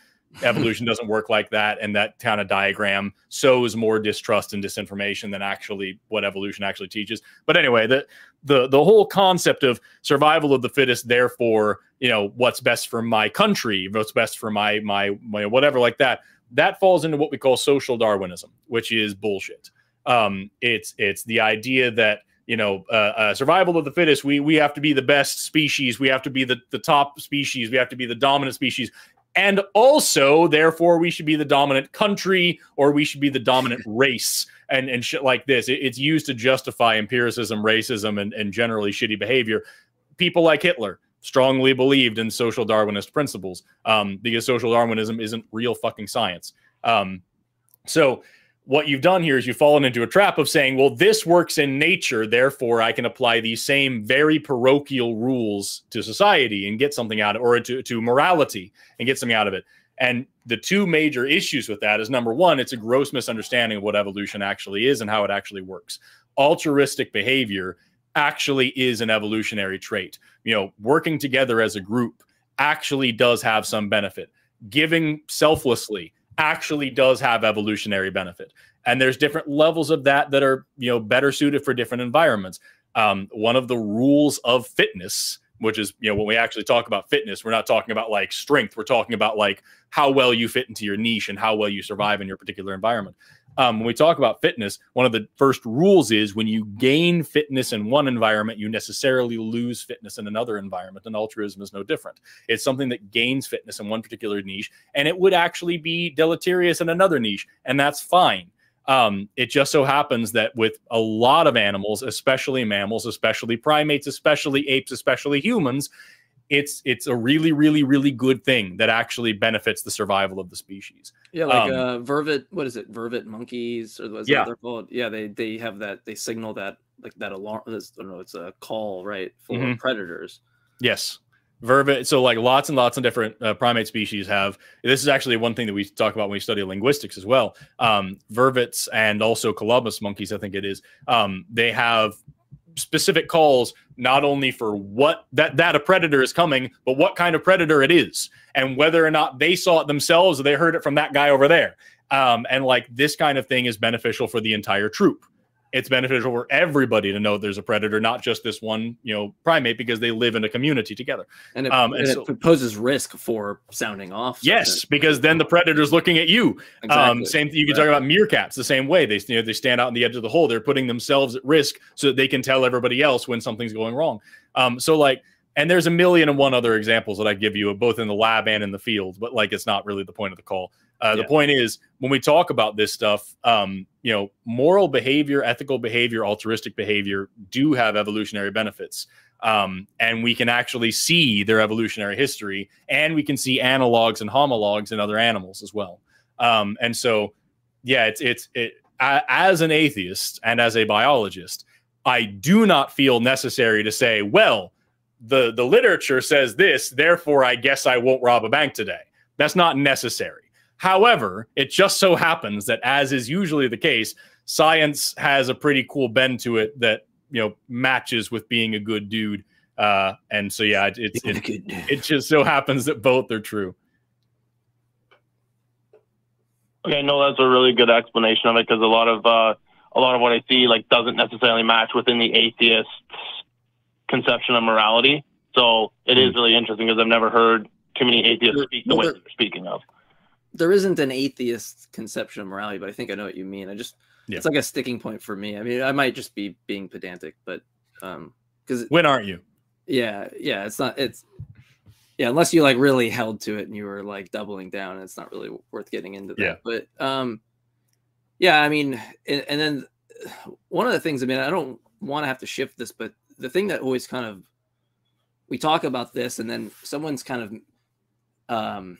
evolution doesn't work like that and that kind of diagram sows more distrust and disinformation than actually what evolution actually teaches but anyway the the the whole concept of survival of the fittest therefore you know what's best for my country what's best for my my, my whatever like that that falls into what we call social darwinism which is bullshit um it's it's the idea that you know uh, uh, survival of the fittest. We we have to be the best species. We have to be the, the top species. We have to be the dominant species. And also therefore we should be the dominant country or we should be the dominant race and and shit like this. It, it's used to justify empiricism racism and, and generally shitty behavior. People like hitler strongly believed in social darwinist principles um, because social darwinism isn't real fucking science. Um, so what you've done here is you've fallen into a trap of saying, well, this works in nature, therefore I can apply these same very parochial rules to society and get something out of it, or to, to morality and get something out of it. And the two major issues with that is number one, it's a gross misunderstanding of what evolution actually is and how it actually works. Altruistic behavior actually is an evolutionary trait. You know, working together as a group actually does have some benefit. Giving selflessly actually does have evolutionary benefit. And there's different levels of that that are you know better suited for different environments. Um, one of the rules of fitness which is you know when we actually talk about fitness we're not talking about like strength. We're talking about like how well you fit into your niche and how well you survive in your particular environment um, when we talk about fitness one of the first rules is when you gain fitness in one environment you necessarily lose fitness in another environment. And altruism is no different. It's something that gains fitness in one particular niche and it would actually be deleterious in another niche and that's fine. Um, it just so happens that with a lot of animals especially mammals especially primates especially apes especially humans it's it's a really really really good thing that actually benefits the survival of the species
Yeah, like
Um,
uh, vervet. What is it? Vervet monkeys, or what's
Yeah.
yeah. they're called? Yeah, they they have that. They signal that like that alarm. I don't know. It's a call, right, for
Mhm.
predators.
Yes. Vervet. So, like lots and lots of different uh, primate species have. This is actually one thing that we talk about when we study linguistics as well. Um, vervets and also Colobus monkeys, I think it is. Um, they have specific calls not only for what that that a predator is coming, but what kind of predator it is, and whether or not they saw it themselves or they heard it from that guy over there. Um, and like this kind of thing is beneficial for the entire troop it's beneficial for everybody to know there's a predator, not just this one, you know, primate because they live in a community together.
And it,
Um, and
and
so-
it poses risk for sounding off.
Yes, because then the predator's looking at you. Um,
Exactly.
same. You can talk about meerkats the same way. They you know they stand out on the edge of the hole. They're putting themselves at risk so that they can tell everybody else when something's going wrong. Um, so like, and there's a million and one other examples that I give you, both in the lab and in the field. But like, it's not really the point of the call. Uh, The point is when we talk about this stuff, um, you know, moral behavior, ethical behavior, altruistic behavior do have evolutionary benefits. Um, and we can actually see their evolutionary history, and we can see analogs and homologs in other animals as well. Um, and so, yeah, it's it's it. As an atheist and as a biologist, I do not feel necessary to say, well, the the literature says this, therefore I guess I won't rob a bank today. That's not necessary. However, it just so happens that as is usually the case, science has a pretty cool bend to it that, you know, matches with being a good dude. Uh, and so yeah, it, it's it, it just so happens that both are true.
Okay, no, that's a really good explanation of it because a lot of uh, a lot of what I see like doesn't necessarily match within the atheists conception of morality. So it is
Hmm.
really interesting because I've never heard too many atheists
There-
speak the
well,
way
there-
that you're speaking of.
There isn't an atheist conception of morality, but I think I know what you mean. I just
Yeah.
it's like a sticking point for me. I mean, I might just be being pedantic, but um, because
When aren't you?
yeah, yeah, it's not it's yeah, unless you like really held to it and you were like doubling down, it's not really worth getting into that.
Yeah.
But um, yeah, I mean, and, and then one of the things, I mean, I don't want to have to shift this, but the thing that always kind of we talk about this, and then someone's kind of um,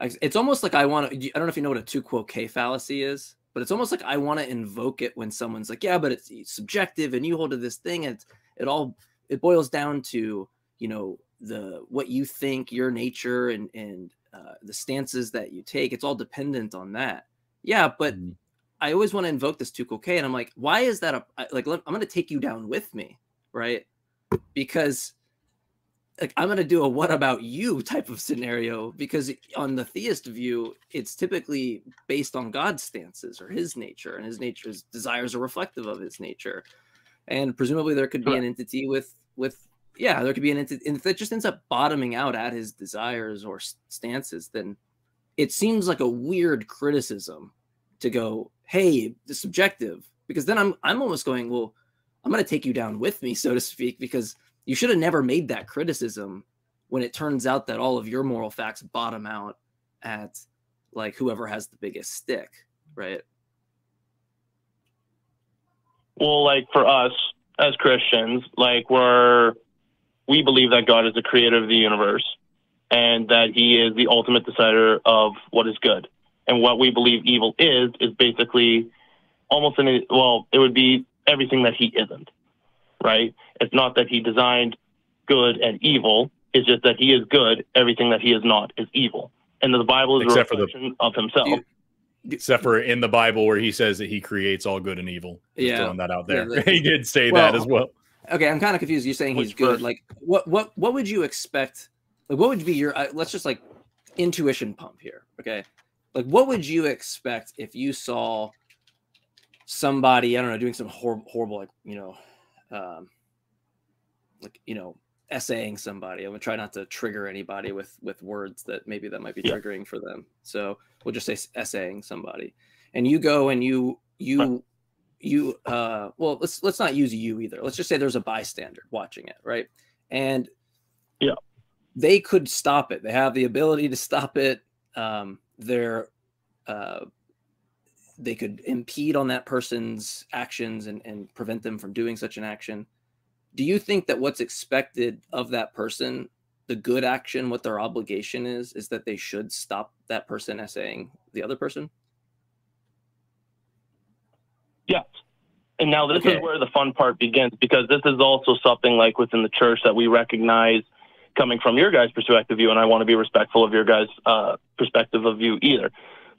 it's almost like I want to. I don't know if you know what a tu quoque fallacy is, but it's almost like I want to invoke it when someone's like, "Yeah, but it's, it's subjective, and you hold to this thing, and it's, it all it boils down to you know the what you think, your nature, and and uh, the stances that you take. It's all dependent on that." Yeah, but
Mhm.
I always want to invoke this tu quoque, and I'm like, why is that a like? I'm going to take you down with me, right? Because like I'm going to do a what about you type of scenario because on the theist view, it's typically based on God's stances or his nature, and his nature's desires are reflective of his nature. And presumably there could be an entity with with yeah, there could be an entity if it just ends up bottoming out at his desires or stances, then it seems like a weird criticism to go, hey, the subjective, because then I'm I'm almost going, well, I'm going to take you down with me, so to speak, because you should have never made that criticism when it turns out that all of your moral facts bottom out at like whoever has the biggest stick, right?
Well, like for us as Christians, like we're we believe that God is the creator of the universe and that he is the ultimate decider of what is good. And what we believe evil is is basically almost an well, it would be everything that he isn't. Right? It's not that he designed good and evil, it's just that he is good, everything that he is not is evil. And the Bible is
Except
a
for the-
reflection of himself.
You-
Except for in the Bible where he says that he creates all good and evil. Just
Yeah.
throwing that out
Yeah,
there.
the-
he did say
Well,
that as well.
Okay, I'm kind of confused. You're saying he's
Which
good.
verse?
Like, what what what would you expect? Like, what would be your? Uh, let's just like intuition pump here. Okay, like what would you expect if you saw somebody I don't know doing some hor- horrible like you know, um, like you know essaying somebody. I'm gonna try not to trigger anybody with with words that maybe that might be
Yeah.
triggering for them. So we'll just say essaying somebody, and you go and you you you uh well let's let's not use you either let's just say there's a bystander watching it right and
Yeah.
they could stop it they have the ability to stop it um they're uh they could impede on that person's actions and, and prevent them from doing such an action do you think that what's expected of that person the good action what their obligation is is that they should stop that person essaying the other person
Yes. And now this
Okay.
is where the fun part begins because this is also something like within the church that we recognize coming from your guys' perspective view, and I want to be respectful of your guys' uh, perspective of view either.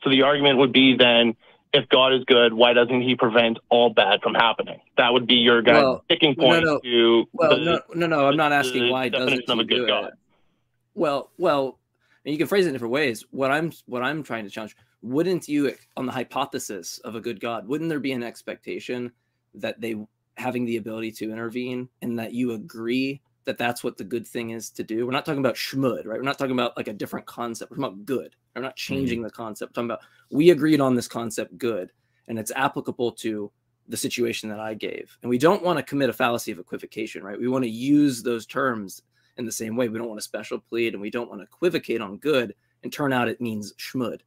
So the argument would be then, if God is good, why doesn't He prevent all bad from happening? That would be your guys'
Well,
sticking
no,
point
no.
to
Well,
the,
no, no, no. I'm not asking why doesn't he
a good
do
God.
it. Well, well, and you can phrase it in different ways. What I'm, what I'm trying to challenge. Wouldn't you, on the hypothesis of a good God, wouldn't there be an expectation that they having the ability to intervene, and that you agree that that's what the good thing is to do? We're not talking about schmud, right? We're not talking about like a different concept. We're talking about good. We're not changing the concept. We're talking about we agreed on this concept, good, and it's applicable to the situation that I gave. And we don't want to commit a fallacy of equivocation, right? We want to use those terms in the same way. We don't want to special plead and we don't want to equivocate on good and turn out it means schmud.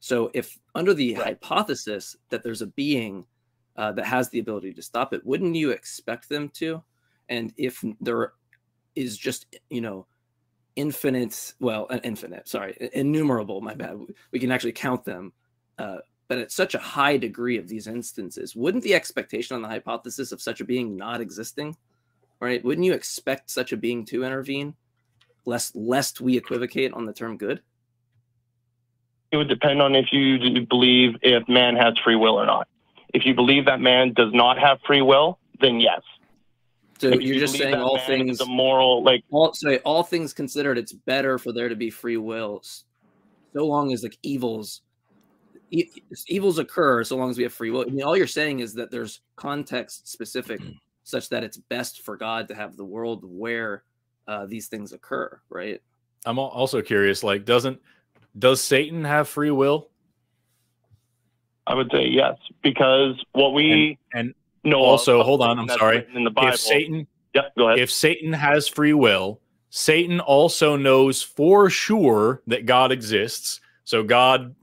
So if under the
Right.
hypothesis that there's a being uh, that has the ability to stop it, wouldn't you expect them to? And if there is just, you know, infinite, well, infinite, sorry, innumerable, my bad. We can actually count them. Uh, but at such a high degree of these instances, wouldn't the expectation on the hypothesis of such a being not existing, right? Wouldn't you expect such a being to intervene, lest lest we equivocate on the term good?
it would depend on if you believe if man has free will or not. If you believe that man does not have free will, then yes.
So
If
you're just
believe
saying all things,
is a moral like
all say all things considered, it's better for there to be free wills, so long as like evils, e- evils occur, so long as we have free will. I mean, all you're saying is that there's context specific such that it's best for God to have the world where uh, these things occur, right?
I'm also curious. Like, doesn't does Satan have free will?
I would say yes, because what we
and, and
know uh,
also hold on. I'm sorry.
In the Bible,
if Satan,
yeah, go ahead.
If Satan has free will, Satan also knows for sure that God exists. So God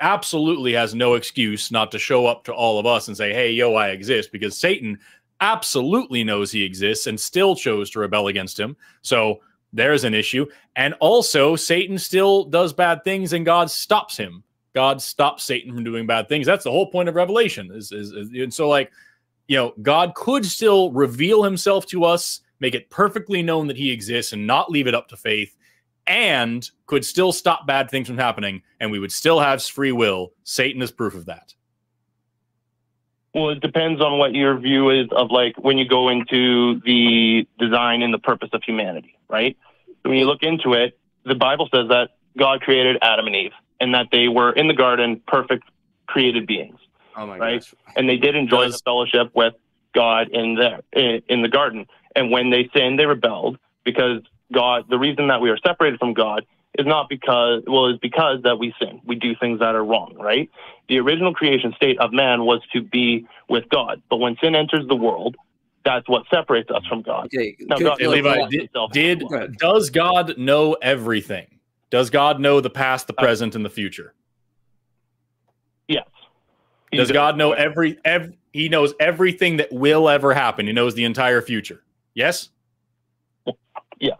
absolutely has no excuse not to show up to all of us and say, "Hey, yo, I exist," because Satan absolutely knows he exists and still chose to rebel against him. So there's an issue. And also, Satan still does bad things and God stops him. God stops Satan from doing bad things. That's the whole point of Revelation. Is, is, is, and so, like, you know, God could still reveal himself to us, make it perfectly known that he exists, and not leave it up to faith, and could still stop bad things from happening, and we would still have free will. Satan is proof of that.
Well, it depends on what your view is of like when you go into the design and the purpose of humanity, right? When you look into it, the Bible says that God created Adam and Eve and that they were in the garden perfect created beings.
Oh my
right?
gosh.
And they did enjoy the fellowship with God in the in, in the garden. And when they sinned, they rebelled because God. The reason that we are separated from God is not because well, is because that we sin. We do things that are wrong, right? The original creation state of man was to be with God, but when sin enters the world, that's what separates us from God.
Okay.
Now, God
Hey, Levi, did, did does God know everything? Does God know the past, the
Uh,
present, and the future?
Yes.
Does
does.
God know every, ev He knows everything that will ever happen. He knows the entire future. Yes.
Yes.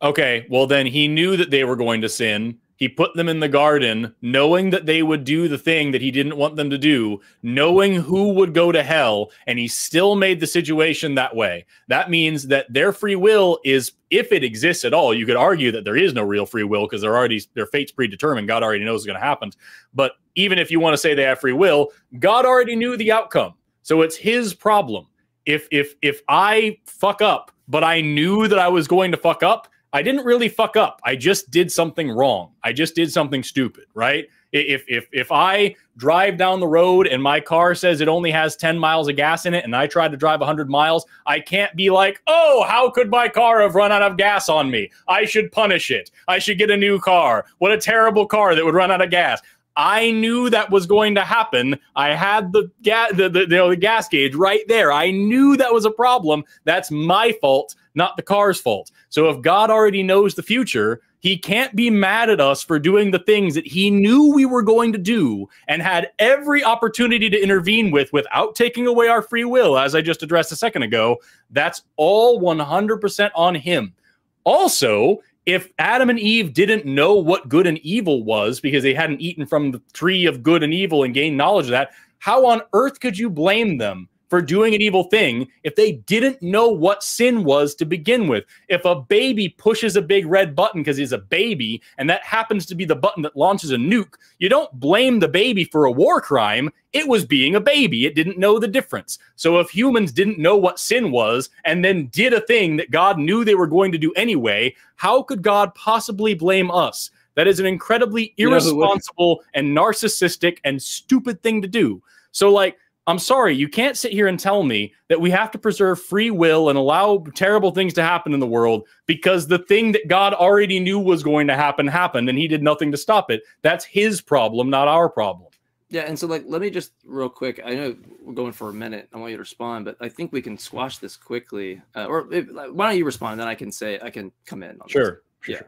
Okay. Well, then he knew that they were going to sin. He put them in the garden, knowing that they would do the thing that he didn't want them to do, knowing who would go to hell, and he still made the situation that way. That means that their free will is, if it exists at all, you could argue that there is no real free will because they're already their fate's predetermined. God already knows what's going to happen. But even if you want to say they have free will, God already knew the outcome. So it's his problem. If if if I fuck up, but I knew that I was going to fuck up, I didn't really fuck up. I just did something wrong. I just did something stupid, right? If if if I drive down the road and my car says it only has 10 miles of gas in it and I try to drive 100 miles, I can't be like, "Oh, how could my car have run out of gas on me? I should punish it. I should get a new car. What a terrible car that would run out of gas." I knew that was going to happen. I had the gas, the, the, you know, the gas gauge right there. I knew that was a problem. That's my fault, not the car's fault. So if God already knows the future, he can't be mad at us for doing the things that he knew we were going to do and had every opportunity to intervene with without taking away our free will, as I just addressed a second ago. That's all 100% on him. Also, if Adam and Eve didn't know what good and evil was because they hadn't eaten from the tree of good and evil and gained knowledge of that, how on earth could you blame them for doing an evil thing if they didn't know what sin was to begin with? If a baby pushes a big red button because he's a baby and that happens to be the button that launches a nuke, you don't blame the baby for a war crime. It was being a baby. It didn't know the difference. So if humans didn't know what sin was and then did a thing that God knew they were going to do anyway, how could God possibly blame us? That is an incredibly
You know
irresponsible and narcissistic and stupid thing to do. So, like, I'm sorry, you can't sit here and tell me that we have to preserve free will and allow terrible things to happen in the world because the thing that God already knew was going to happen happened and he did nothing to stop it. That's his problem, not our problem.
Yeah, and so like let me just real quick. I know we're going for a minute. I want you to respond, but I think we can squash this quickly. Uh, or if, like, why don't you respond? Then I can say I can come in. On this.
Sure. sure,
Yeah.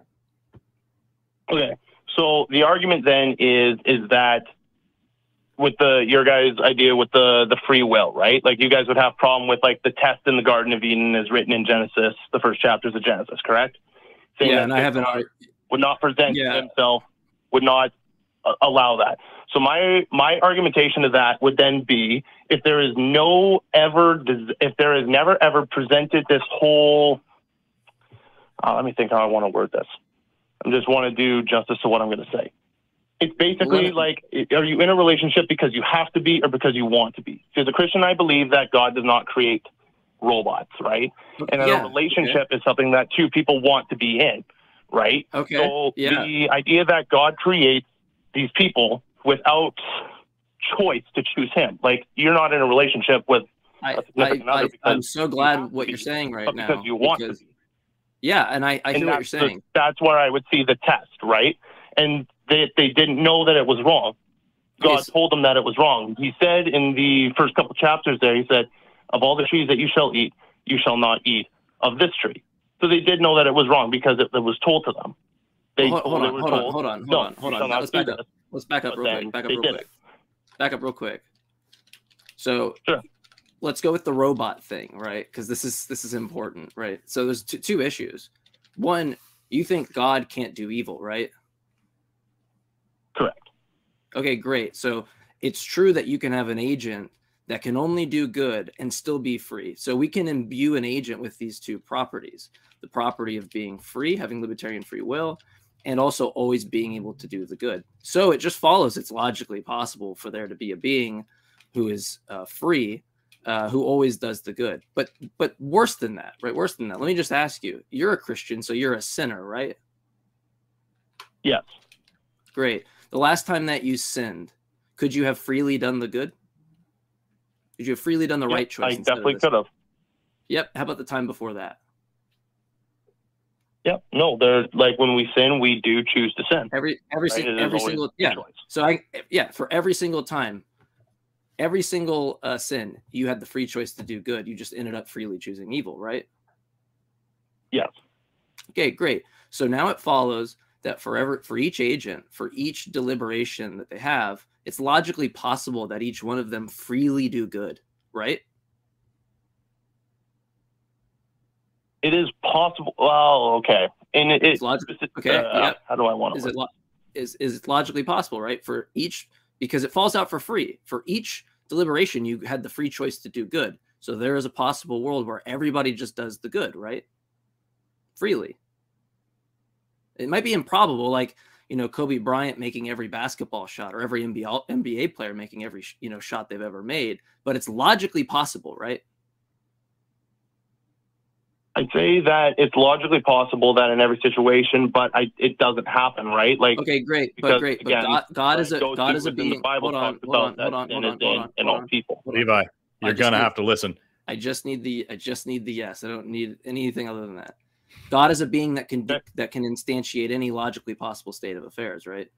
sure.
Okay. So the argument then is is that with the your guys' idea with the the free will, right? Like you guys would have problem with like the test in the Garden of Eden is written in Genesis, the first chapters of Genesis, correct? Saying
Yeah, and I haven't.
God would not present
Yeah.
himself, would not uh, allow that. So my my argumentation to that would then be if there is no ever if there is never ever presented this whole. Uh, let me think how I want to word this. I just want to do justice to what I'm going to say. It's basically like, are you in a relationship because you have to be or because you want to be? So as a Christian, I believe that God does not create robots, right? And
Yeah,
a relationship is something that two people want to be in, right?
Okay.
So
yeah.
the idea that God creates these people without choice to choose Him, like you're not in a relationship with
I, I, I, am so glad what you're saying right now.
because you want
because-
to be.
Yeah, and I, I
and
what you're
that's the-
saying.
that's where I would see the test, right? And they they didn't know that it was wrong. God
Yes.
told them that it was wrong. He said in the first couple chapters there, he said, "Of all the trees that you shall eat, you shall not eat of this tree." So they did know that it was wrong because it, it was told to them. They,
hold, hold on, hold on, hold on, hold
"No,
on, hold on.
shall not
Let's back
this."
up. Let's back up
But
real quick. Back up real quick. Back up real quick. So
Sure.
let's go with the robot thing, right? Because this is this is important, right? So there's two, two issues. One, you think God can't do evil, right?
Correct.
Okay, great. So it's true that you can have an agent that can only do good and still be free. So we can imbue an agent with these two properties the property of being free, having libertarian free will, and also always being able to do the good. So it just follows it's logically possible for there to be a being who is uh, free. Uh, who always does the good, but but worse than that, right? Worse than that. Let me just ask you: You're a Christian, so you're a sinner, right?
Yes.
Great. The last time that you sinned, could you have freely done the good? Could you have freely done the
Yep,
right choice?
I definitely could have.
Yep. How about the time before that?
Yep. No, there's like when we sin, we do choose to sin.
Every every
right?
every single yeah.
choice.
So I yeah for every single time, every single uh, sin, you had the free choice to do good. You just ended up freely choosing evil, right?
Yes.
Okay, great. So now it follows that forever for each agent, for each deliberation that they have, it's logically possible that each one of them freely do good, right?
It is possible. Well, okay. And it,
It's
it
logic-
uh,
okay, yeah.
How do I want to?
is it lo- is is it logically possible, right? For each because it falls out for free. For each deliberation, you had the free choice to do good. So there is a possible world where everybody just does the good, right? Freely. It might be improbable, like you know Kobe Bryant making every basketball shot or every NBA NBA player making every you know shot they've ever made, but it's logically possible, right?
I'd say that it's logically possible that in every situation, but I, it doesn't happen, right? Like,
Okay, great, but
Because,
great, but
again,
God, God is a God is a
within the
being.
Bible
Hold on, hold on, hold on, hold on, hold on,
in
hold
all people.
Levi, you're gonna
need-
have to listen.
I just need the I just need the yes. I don't need anything other than that. God is a being that can that can instantiate any logically possible state of affairs, right?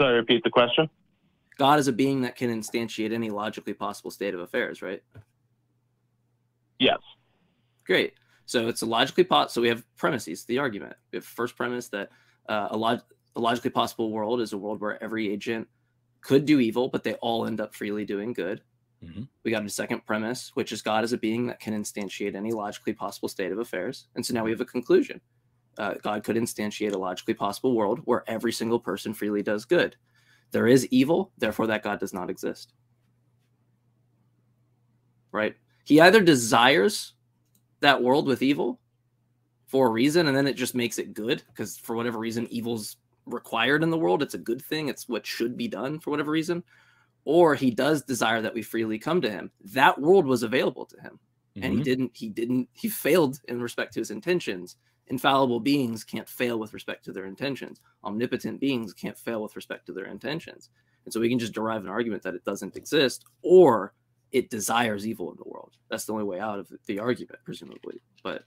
Sorry, repeat the question.
God is a being that can instantiate any logically possible state of affairs, right?
Yes.
Great. So it's a logically po- so we have premises, the argument. We have first premise that uh, a, log- a logically possible world is a world where every agent could do evil, but they all end up freely doing good.
Mhm.
We got a second premise, which is God is a being that can instantiate any logically possible state of affairs. And so now we have a conclusion. Uh, God could instantiate a logically possible world where every single person freely does good. There is evil, therefore that God does not exist. Right? He either desires that world with evil for a reason and then it just makes it good because for whatever reason evil's required in the world it's a good thing it's what should be done for whatever reason or he does desire that we freely come to him. That world was available to him. And he
Mhm.
didn't he didn't he failed in respect to his intentions. Infallible beings can't fail with respect to their intentions. Omnipotent beings can't fail with respect to their intentions. And so we can just derive an argument that it doesn't exist or it desires evil in the world. That's the only way out of the argument presumably. But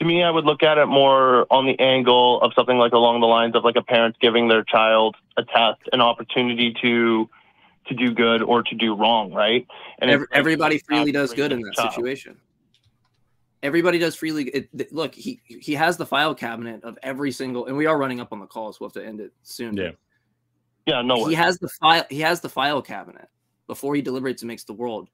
To me, I would look at it more on the angle of something like along the lines of like a parent giving their child a test, an opportunity to to do good or to do wrong, right? And
Every,
like
everybody freely does good in that
child.
situation everybody does freely it, look he he has the file cabinet of every single and we are running up on the call so we'll have to end it soon
Yeah.
Yeah, no
he
worries.
has the file he has the file cabinet before he deliberates and makes the world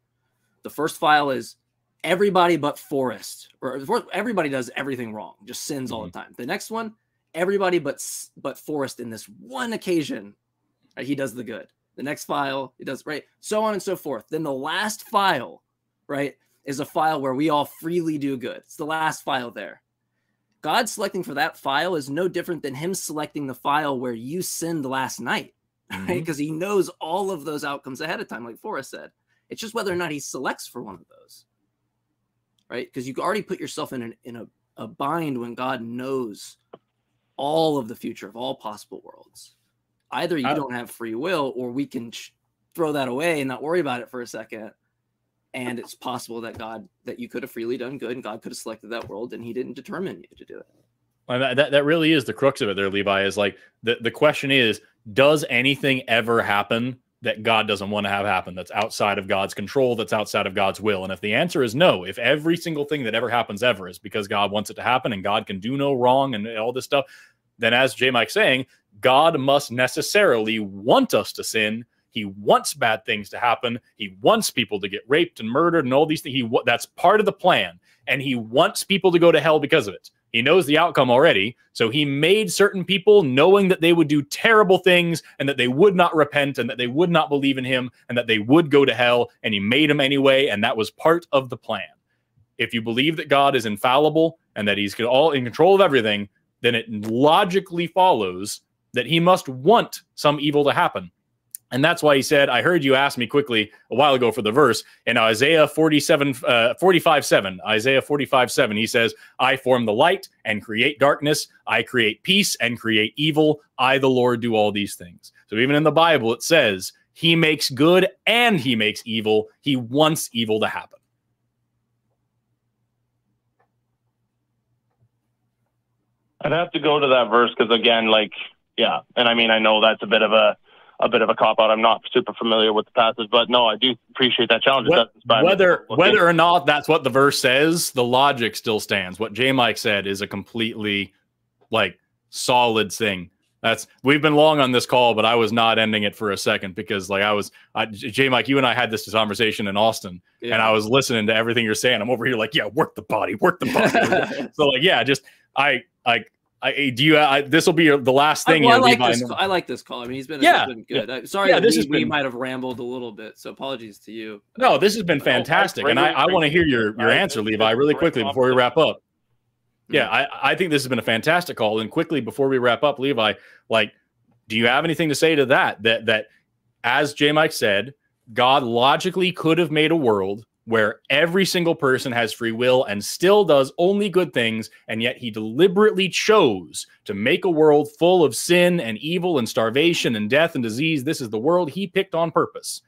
the first file is everybody but forrest or everybody does everything wrong just sins all the mm-hmm. time. The next one everybody but but forrest in this one occasion right, he does the good. The next file he does right? So on and so forth. Then the last file right is a file where we all freely do good. It's the last file there. God selecting for that file is no different than him selecting the file where you sinned last night right?
Mm-hmm.
Because he knows all of those outcomes ahead of time, like Forrest said. It's just whether or not he selects for one of those, right? Because you already put yourself in an, in a, a bind when God knows all of the future of all possible worlds. Either you
I-
don't have free will, or we can ch- throw that away and not worry about it for a second. And it's possible that God, that you could have freely done good and God could have selected that world and he didn't determine you to do it.
That, that, that really is the crux of it there, Levi, is like the, the question is, does anything ever happen that God doesn't want to have happen that's outside of God's control, that's outside of God's will? And if the answer is no, if every single thing that ever happens ever is because God wants it to happen and God can do no wrong and all this stuff, then as J Mike's saying, God must necessarily want us to sin. He wants bad things to happen. He wants people to get raped and murdered and all these things. He that's part of the plan, and he wants people to go to hell because of it. He knows the outcome already. So he made certain people knowing that they would do terrible things and that they would not repent and that they would not believe in him and that they would go to hell. And he made them anyway. And that was part of the plan. If you believe that God is infallible and that he's all in control of everything, then it logically follows that he must want some evil to happen. And that's why he said, I heard you ask me quickly a while ago for the verse in Isaiah 47, uh, 45, 7. Isaiah 45, 7, he says, I form the light and create darkness. I create peace and create evil. I, the Lord, do all these things. So even in the Bible, it says he makes good and he makes evil. He wants evil to happen.
I'd have to go to that verse because, again, like, yeah. And I mean, I know that's a bit of a, a bit of a cop out. I'm not super familiar with the passage, but no, I do appreciate that challenge.
whether whether or not that's what the verse says, the logic still stands. What J Mike said is a completely like solid thing. That's we've been long on this call, but I was not ending it for a second because like I was J Mike, you and I had this conversation in Austin, yeah. and I was listening to everything you're saying. I'm over here like, yeah, work the body, work the body. so like, yeah, just I like I, do you? this will be your, the last thing.
I, well, I like this. I like this call. I mean, he's been yeah, been good. Yeah. sorry, yeah, this we, we might have rambled a little bit, so apologies to you.
No, this has been fantastic, and I, I want to hear your your answer, Levi, really quickly before we wrap up. Yeah, I, I think this has been a fantastic call, and quickly before we wrap up, Levi, like, do you have anything to say to that? That that, as J. Mike said, God logically could have made a world where every single person has free will and still does only good things, and yet he deliberately chose to make a world full of sin and evil and starvation and death and disease. This is the world he picked on purpose.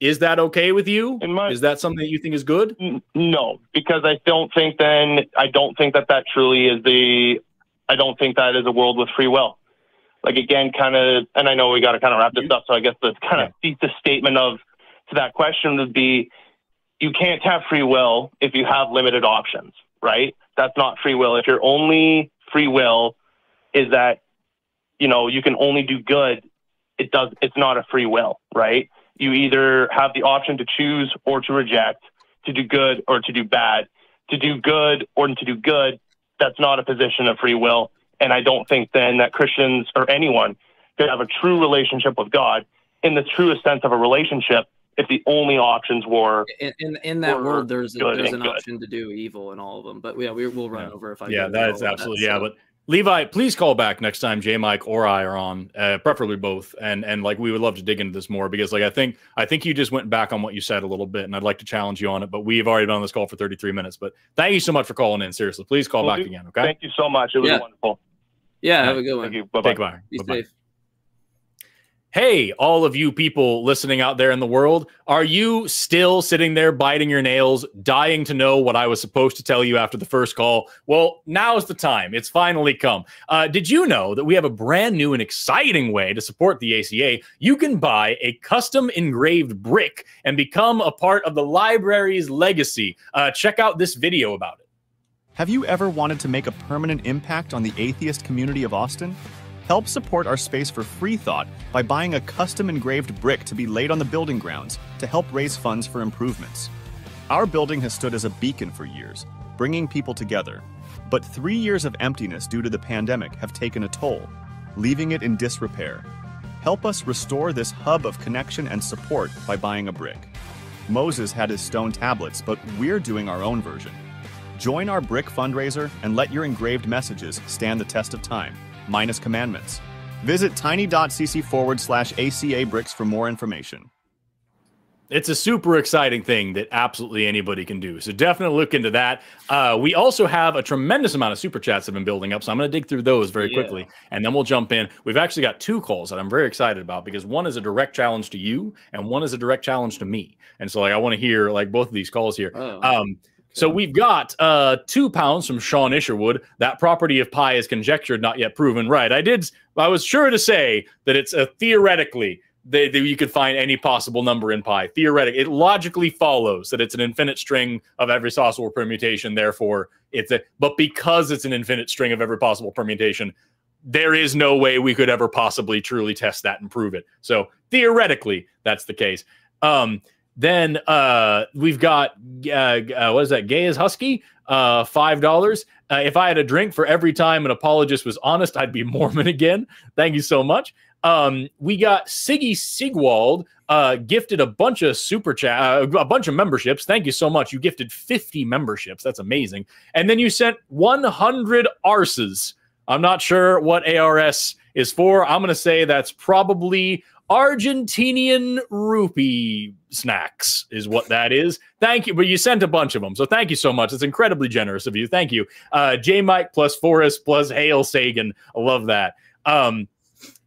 Is that okay with you? My, is that something that you think is good?
No, because I don't think then I don't think that that truly is the. I don't think that is a world with free will. Like again, kind of, and I know we got to kind of wrap this up. So I guess the kind of yeah. thesis statement of to that question would be you can't have free will if you have limited options, right? That's not free will. If your only free will is that, you know, you can only do good, it does it's not a free will, right? You either have the option to choose or to reject, to do good or to do bad. To do good or to do good, that's not a position of free will. And I don't think then that Christians or anyone could have a true relationship with God in the truest sense of a relationship if the only options were
in in, in that world there's a, there's an good. option to do evil in all of them but yeah we, will run
yeah.
over if i
yeah that's absolutely that, yeah so. but levi please call back next time j mike or i are on uh, preferably both and and like we would love to dig into this more because like i think i think you just went back on what you said a little bit and i'd like to challenge you on it but we've already been on this call for 33 minutes but thank you so much for calling in seriously please call well, back again okay
thank you so much it was yeah. wonderful
yeah have a good one
thank you bye-bye.
Take care. Be Bye-bye. safe Hey, all of you people listening out there in the world, are you still sitting there biting your nails, dying to know what I was supposed to tell you after the first call? Well, now's the time. It's finally come. Uh, did you know that we have a brand new and exciting way to support the ACA? You can buy a custom engraved brick and become a part of the library's legacy. Uh, check out this video about it.
Have you ever wanted to make a permanent impact on the atheist community of Austin? Help support our space for free thought by buying a custom engraved brick to be laid on the building grounds to help raise funds for improvements. Our building has stood as a beacon for years, bringing people together. But three years of emptiness due to the pandemic have taken a toll, leaving it in disrepair. Help us restore this hub of connection and support by buying a brick. Moses had his stone tablets, but we're doing our own version. Join our brick fundraiser and let your engraved messages stand the test of time minus commandments. Visit tiny.cc forward slash ACA bricks for more information.
it's a super exciting thing that absolutely anybody can do. So definitely look into that. Uh, we also have a tremendous amount of super chats that have been building up. So I'm going to dig through those very yeah. quickly and then we'll jump in. We've actually got two calls that I'm very excited about because one is a direct challenge to you and one is a direct challenge to me. And so like I want to hear like both of these calls here. Oh. Um, so we've got uh, two pounds from Sean Isherwood. That property of pi is conjectured, not yet proven. Right. I did. I was sure to say that it's a theoretically that you could find any possible number in pi. Theoretically, it logically follows that it's an infinite string of every possible permutation. Therefore, it's a. But because it's an infinite string of every possible permutation, there is no way we could ever possibly truly test that and prove it. So theoretically, that's the case. Um, then uh, we've got uh, uh, what is that? Gay as Husky, uh, five dollars. Uh, if I had a drink for every time an apologist was honest, I'd be Mormon again. Thank you so much. Um, we got Siggy Sigwald uh, gifted a bunch of super chat, uh, a bunch of memberships. Thank you so much. You gifted 50 memberships. That's amazing. And then you sent 100 arses. I'm not sure what ARS is for. I'm going to say that's probably Argentinian rupee snacks is what that is. Thank you. But you sent a bunch of them. So thank you so much. It's incredibly generous of you. Thank you. Uh, J Mike plus Forrest plus Hail Sagan. I love that. Um,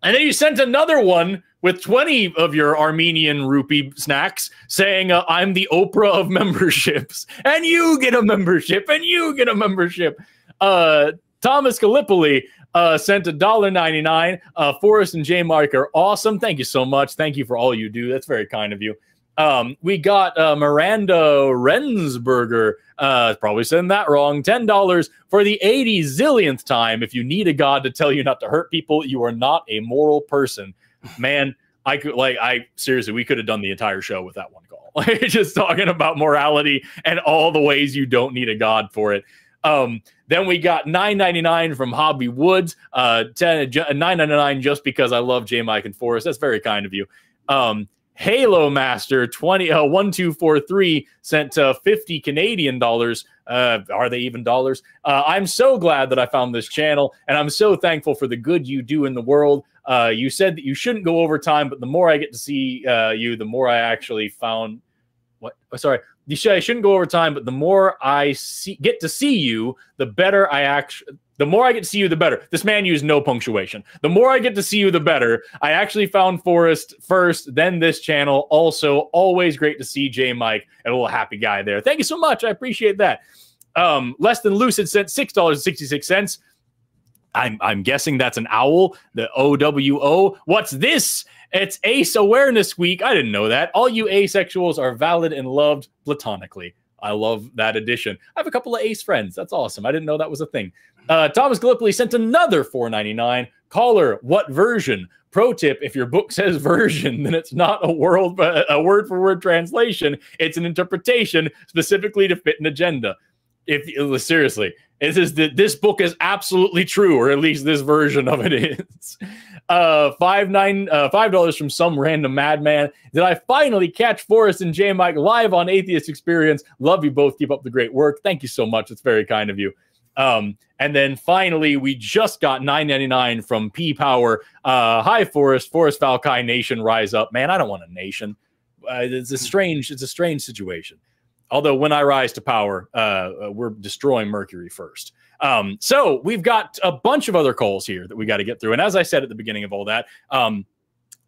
and then you sent another one with 20 of your Armenian rupee snacks saying, uh, I'm the Oprah of memberships. And you get a membership and you get a membership. Uh, Thomas Gallipoli uh, sent a dollar ninety nine. Uh, Forrest and J Mark are awesome. Thank you so much. Thank you for all you do. That's very kind of you. Um, we got uh, Miranda Rensberger. Uh, probably saying that wrong. Ten dollars for the eighty zillionth time. If you need a god to tell you not to hurt people, you are not a moral person, man. I could like I seriously, we could have done the entire show with that one call, just talking about morality and all the ways you don't need a god for it. Um, then we got 9.99 from Hobby Woods, uh, 10, 9.99 just because I love J Mike and Forrest. That's very kind of you. Um, Halo Master 20 uh, 1243 sent uh, 50 Canadian dollars. Uh, are they even dollars? Uh, I'm so glad that I found this channel and I'm so thankful for the good you do in the world. Uh, you said that you shouldn't go over time, but the more I get to see uh, you, the more I actually found what oh, sorry I shouldn't go over time, but the more I see, get to see you, the better I actually. The more I get to see you, the better. This man used no punctuation. The more I get to see you, the better. I actually found Forrest first, then this channel. Also, always great to see J Mike, a little happy guy there. Thank you so much. I appreciate that. Um, less than lucid sent six dollars sixty six cents. I'm I'm guessing that's an owl. The O W O. What's this? It's Ace Awareness Week. I didn't know that. All you asexuals are valid and loved platonically. I love that addition. I have a couple of ace friends. That's awesome. I didn't know that was a thing. Uh, Thomas Gallipoli sent another 499. Caller, what version? Pro tip: If your book says version, then it's not a world a word for word translation. It's an interpretation specifically to fit an agenda. If seriously, this says that this book is absolutely true, or at least this version of it is. Uh, five nine uh, five dollars from some random madman. Did I finally catch Forrest and J Mike live on Atheist Experience? Love you both. Keep up the great work. Thank you so much. It's very kind of you. Um, and then finally, we just got 9.99 from P Power. Uh, hi, Forrest. Forrest Valkai Nation, rise up, man. I don't want a nation. Uh, it's a strange. It's a strange situation. Although when I rise to power, uh, uh, we're destroying Mercury first. Um, so we've got a bunch of other calls here that we got to get through. And as I said at the beginning of all that, um,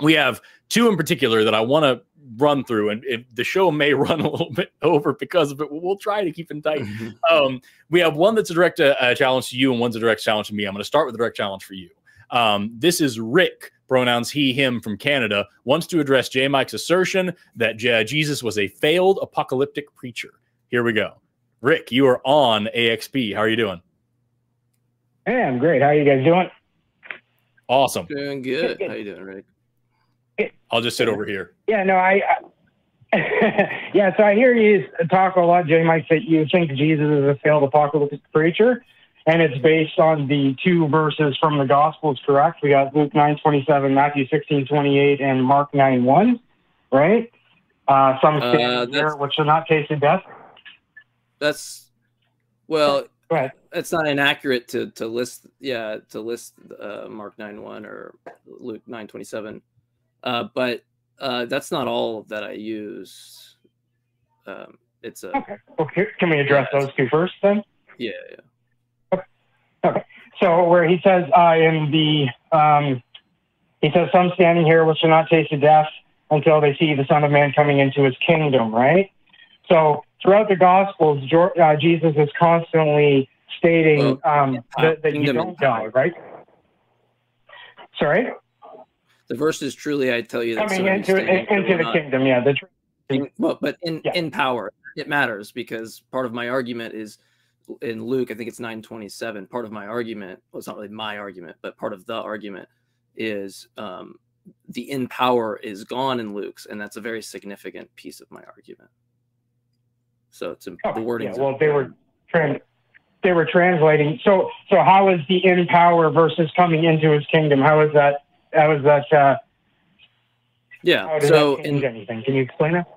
we have two in particular that I want to run through. And if the show may run a little bit over because of it, we'll try to keep in tight. Um, we have one that's a direct uh, challenge to you, and one's a direct challenge to me. I'm going to start with the direct challenge for you. Um, this is Rick pronouns he, him from Canada, wants to address J. Mike's assertion that J- Jesus was a failed apocalyptic preacher. Here we go. Rick, you are on AXP. How are you doing?
Hey, I'm great. How are you guys doing?
Awesome.
Doing good. How you doing, Rick?
I'll just sit over here.
Yeah, no, I, I yeah, so I hear you talk a lot, J. Mike, that you think Jesus is a failed apocalyptic preacher and it's based on the two verses from the Gospels, correct? We got Luke 9 27, Matthew 16 28, and Mark 9 1, right? Uh, some uh, there which are not tasted death.
That's, well, it's not inaccurate to, to list, yeah, to list uh, Mark 9 1 or Luke 9 27. Uh, but uh, that's not all that I use. Um, it's a
Okay. Well, can we address
Yeah.
those two first then?
yeah, yeah.
Okay. So where he says uh, in the um, he says some standing here will shall not taste of death until they see the Son of Man coming into His kingdom. Right. So throughout the Gospels, uh, Jesus is constantly stating
Well,
um, that, that you don't die. Right. Sorry.
The verse is truly, I tell you, that
Coming into into the
not-
kingdom. Yeah. The tr-
well, but in
Yeah.
in power, it matters because part of my argument is in Luke. I think it's nine twenty seven. Part of my argument, well, it's not really my argument, but part of the argument is um, the in power is gone in Luke's, and that's a very significant piece of my argument. So it's
Oh,
the wording.
yeah, well, they were trans- they were translating. So, so how is the in power versus coming into his kingdom? How is that? How is that? Uh,
yeah.
how does
So
that change
in
anything? Can you explain that?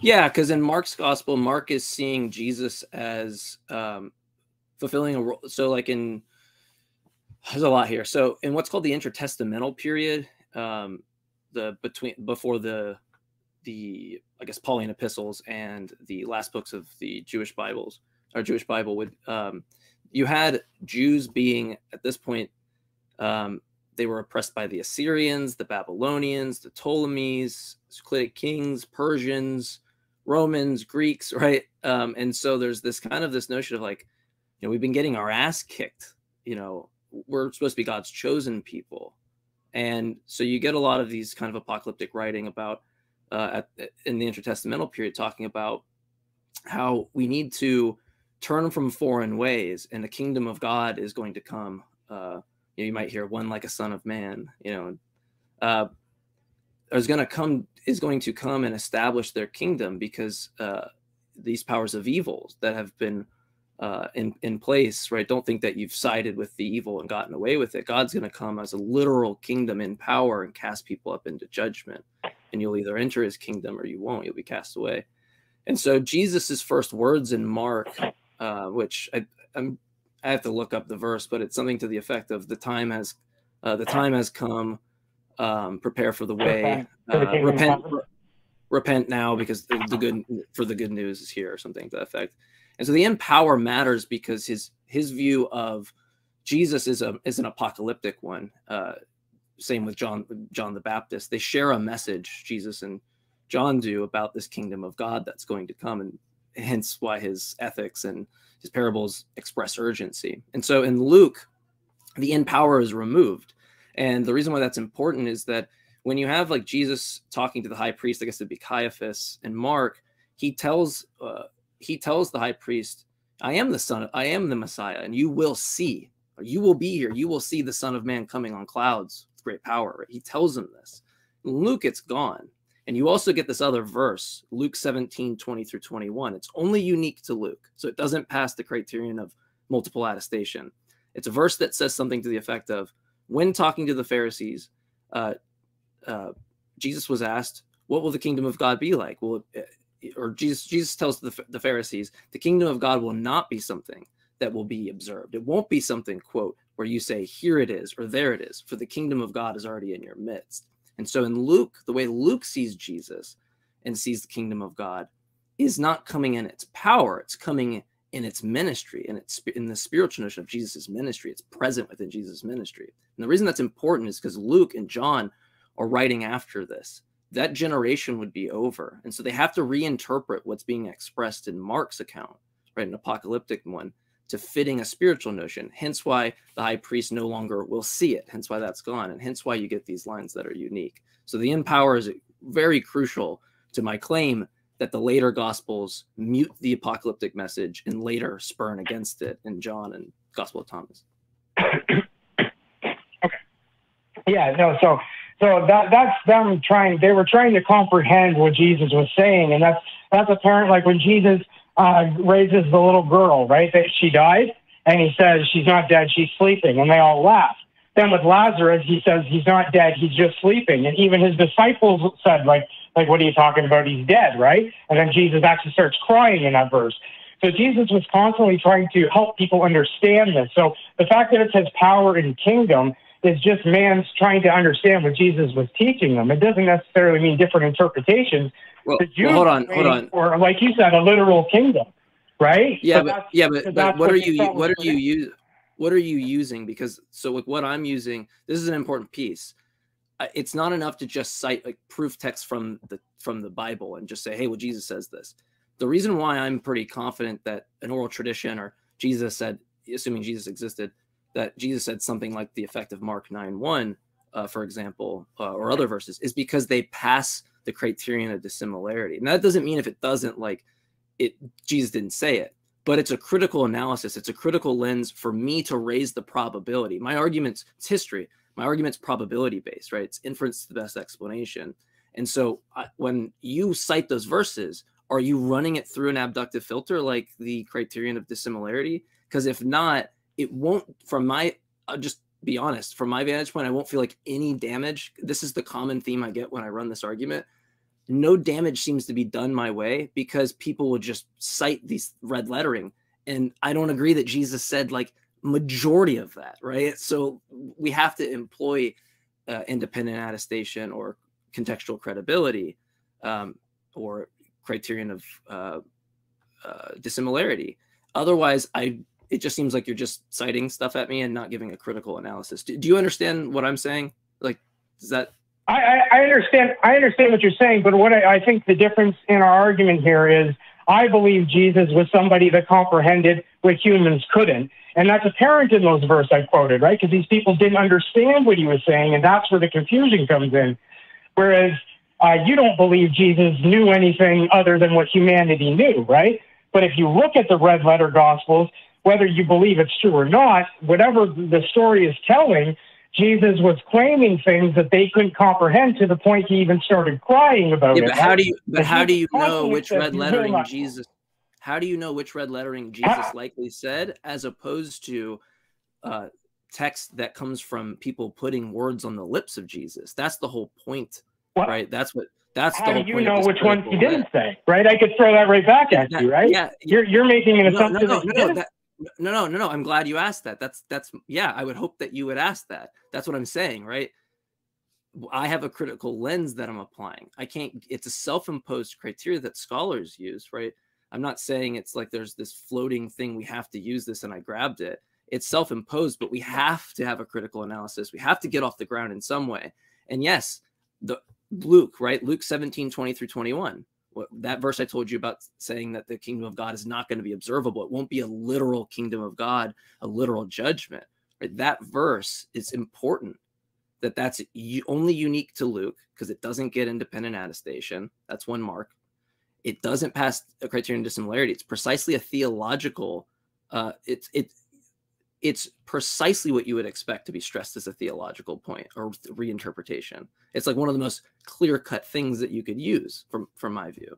Yeah, because in Mark's gospel, Mark is seeing Jesus as um, fulfilling a role. So, like in there's a lot here. So, in what's called the intertestamental period, um, the between before the the I guess Pauline epistles and the last books of the Jewish Bibles or Jewish Bible would um, you had Jews being at this point um, they were oppressed by the Assyrians, the Babylonians, the Ptolemies, Socratic kings, Persians, Romans, Greeks, right? Um, and so there's this kind of this notion of like, you know, we've been getting our ass kicked. You know, we're supposed to be God's chosen people, and so you get a lot of these kind of apocalyptic writing about uh, at, in the intertestamental period, talking about how we need to turn from foreign ways, and the kingdom of God is going to come. Uh, you, know, you might hear one like a son of man, you know, uh, is going to come is going to come and establish their kingdom because uh, these powers of evil that have been uh, in in place, right? Don't think that you've sided with the evil and gotten away with it. God's going to come as a literal kingdom in power and cast people up into judgment, and you'll either enter His kingdom or you won't. You'll be cast away. And so Jesus's first words in Mark, uh, which I, I'm I have to look up the verse, but it's something to the effect of the time has uh, the time has come. Um, prepare for the way.
The
Uh, repent, repent now because the, the good for the good news is here, or something to that effect. And so the empower matters because his his view of Jesus is a is an apocalyptic one. Uh, same with John John the Baptist. They share a message, Jesus and John do, about this kingdom of God that's going to come, and hence why his ethics and his parables express urgency. And so in Luke, the in power is removed. And the reason why that's important is that when you have like Jesus talking to the high priest, I guess it'd be Caiaphas and Mark, he tells uh, he tells the high priest, "I am the son, I am the Messiah, and you will see, you will be here. You will see the Son of Man coming on clouds with great power." Right? He tells him this. Luke, it's gone. And you also get this other verse, Luke 17, 20 through 21. It's only unique to Luke. So it doesn't pass the criterion of multiple attestation. It's a verse that says something to the effect of when talking to the Pharisees, uh, uh, Jesus was asked, "What will the kingdom of God be like?" Well, or Jesus Jesus tells the, the Pharisees, "The kingdom of God will not be something that will be observed. It won't be something quote where you say, "Here it is" or "There it is," for the kingdom of God is already in your midst. And so in Luke, the way Luke sees Jesus and sees the kingdom of God is not coming in its power; it's coming in its ministry and it's in the spiritual notion of Jesus' ministry. It's present within Jesus' ministry. And the reason that's important is because Luke and John are writing after this. That generation would be over. And so they have to reinterpret what's being expressed in Mark's account, right? An apocalyptic one, to fitting a spiritual notion. Hence why the high priest no longer will see it. Hence why that's gone. And hence why you get these lines that are unique. So the in power is very crucial to my claim that the later gospels mute the apocalyptic message and later spurn against it in John and Gospel of Thomas. Okay.
Yeah, no, so so that that's them trying they were trying to comprehend what Jesus was saying, and that's that's apparent like when Jesus uh, raises the little girl, right? That she died, and he says she's not dead, she's sleeping, and they all laugh. Then with Lazarus, he says he's not dead, he's just sleeping, and even his disciples said like like what are you talking about? He's dead, right? And then Jesus actually starts crying in that verse. So Jesus was constantly trying to help people understand this. So the fact that it says power and kingdom is just man's trying to understand what Jesus was teaching them. It doesn't necessarily mean different interpretations.
Well, well, hold on, hold on.
Or like you said, a literal kingdom, right?
Yeah, but
that's-
yeah, but,
that's
but what are
what
you
you
what are you use what are you using? Because so like what I'm using, this is an important piece. It's not enough to just cite like proof text from the from the Bible and just say, hey, well, Jesus says this. The reason why I'm pretty confident that an oral tradition or Jesus said, assuming Jesus existed, that Jesus said something like the effect of Mark 9 1, uh, for example, uh, or other verses, is because they pass the criterion of dissimilarity. And that doesn't mean if it doesn't, like, it Jesus didn't say it, but it's a critical analysis. It's a critical lens for me to raise the probability. My argument's it's history. My argument's probability based, right? It's inference to the best explanation. And so I, when you cite those verses, are you running it through an abductive filter like the criterion of dissimilarity? Because if not, it won't. From my, I'll just be honest. From my vantage point, I won't feel like any damage. This is the common theme I get when I run this argument no damage seems to be done my way because people will just cite these red lettering and i don't agree that jesus said like majority of that right? So we have to employ uh, independent attestation or contextual credibility um, or criterion of uh, uh, dissimilarity. Otherwise i it just seems like you're just citing stuff at me and not giving a critical analysis. Do, do you understand what i'm saying? Like does that
I, I, understand. I understand what you're saying, but what I, I think the difference in our argument here is, I believe Jesus was somebody that comprehended what humans couldn't, and that's apparent in those verses I quoted, right? Because these people didn't understand what he was saying, and that's where the confusion comes in. Whereas uh, you don't believe Jesus knew anything other than what humanity knew, right? But if you look at the red letter gospels, whether you believe it's true or not, whatever the story is telling, Jesus was claiming things that they couldn't comprehend to the point he even started crying about
yeah,
it.
but how do you but how do you know which red lettering Jesus how do you know which red lettering Jesus likely said as opposed to uh text that comes from people putting words on the lips of Jesus? That's the whole point,
What-
right? That's what that's
How
the
do
whole
you know which ones he didn't say? Right? I could throw that right back at
that-
you, right?
yeah,
You're you're making an
no,
assumption
no, no, no, that, no, no, no, no. I'm glad you asked that. That's that's yeah. I would hope that you would ask that. That's what I'm saying, right? I have a critical lens that I'm applying. I can't. It's a self-imposed criteria that scholars use, right? I'm not saying it's like there's this floating thing we have to use this and I grabbed it. It's self-imposed, but we have to have a critical analysis. We have to get off the ground in some way. And yes, the Luke, right? Luke 17, 20 through 21 what that verse I told you about saying that the kingdom of God is not going to be observable. It won't be a literal kingdom of God, a literal judgment. Right? That verse is important. That that's only unique to Luke because it doesn't get independent attestation. That's one mark. It doesn't pass a criterion of dissimilarity. It's precisely a theological. Uh, it's it it's precisely what you would expect to be stressed as a theological point or reinterpretation. It's like one of the most clear-cut things that you could use from from my view.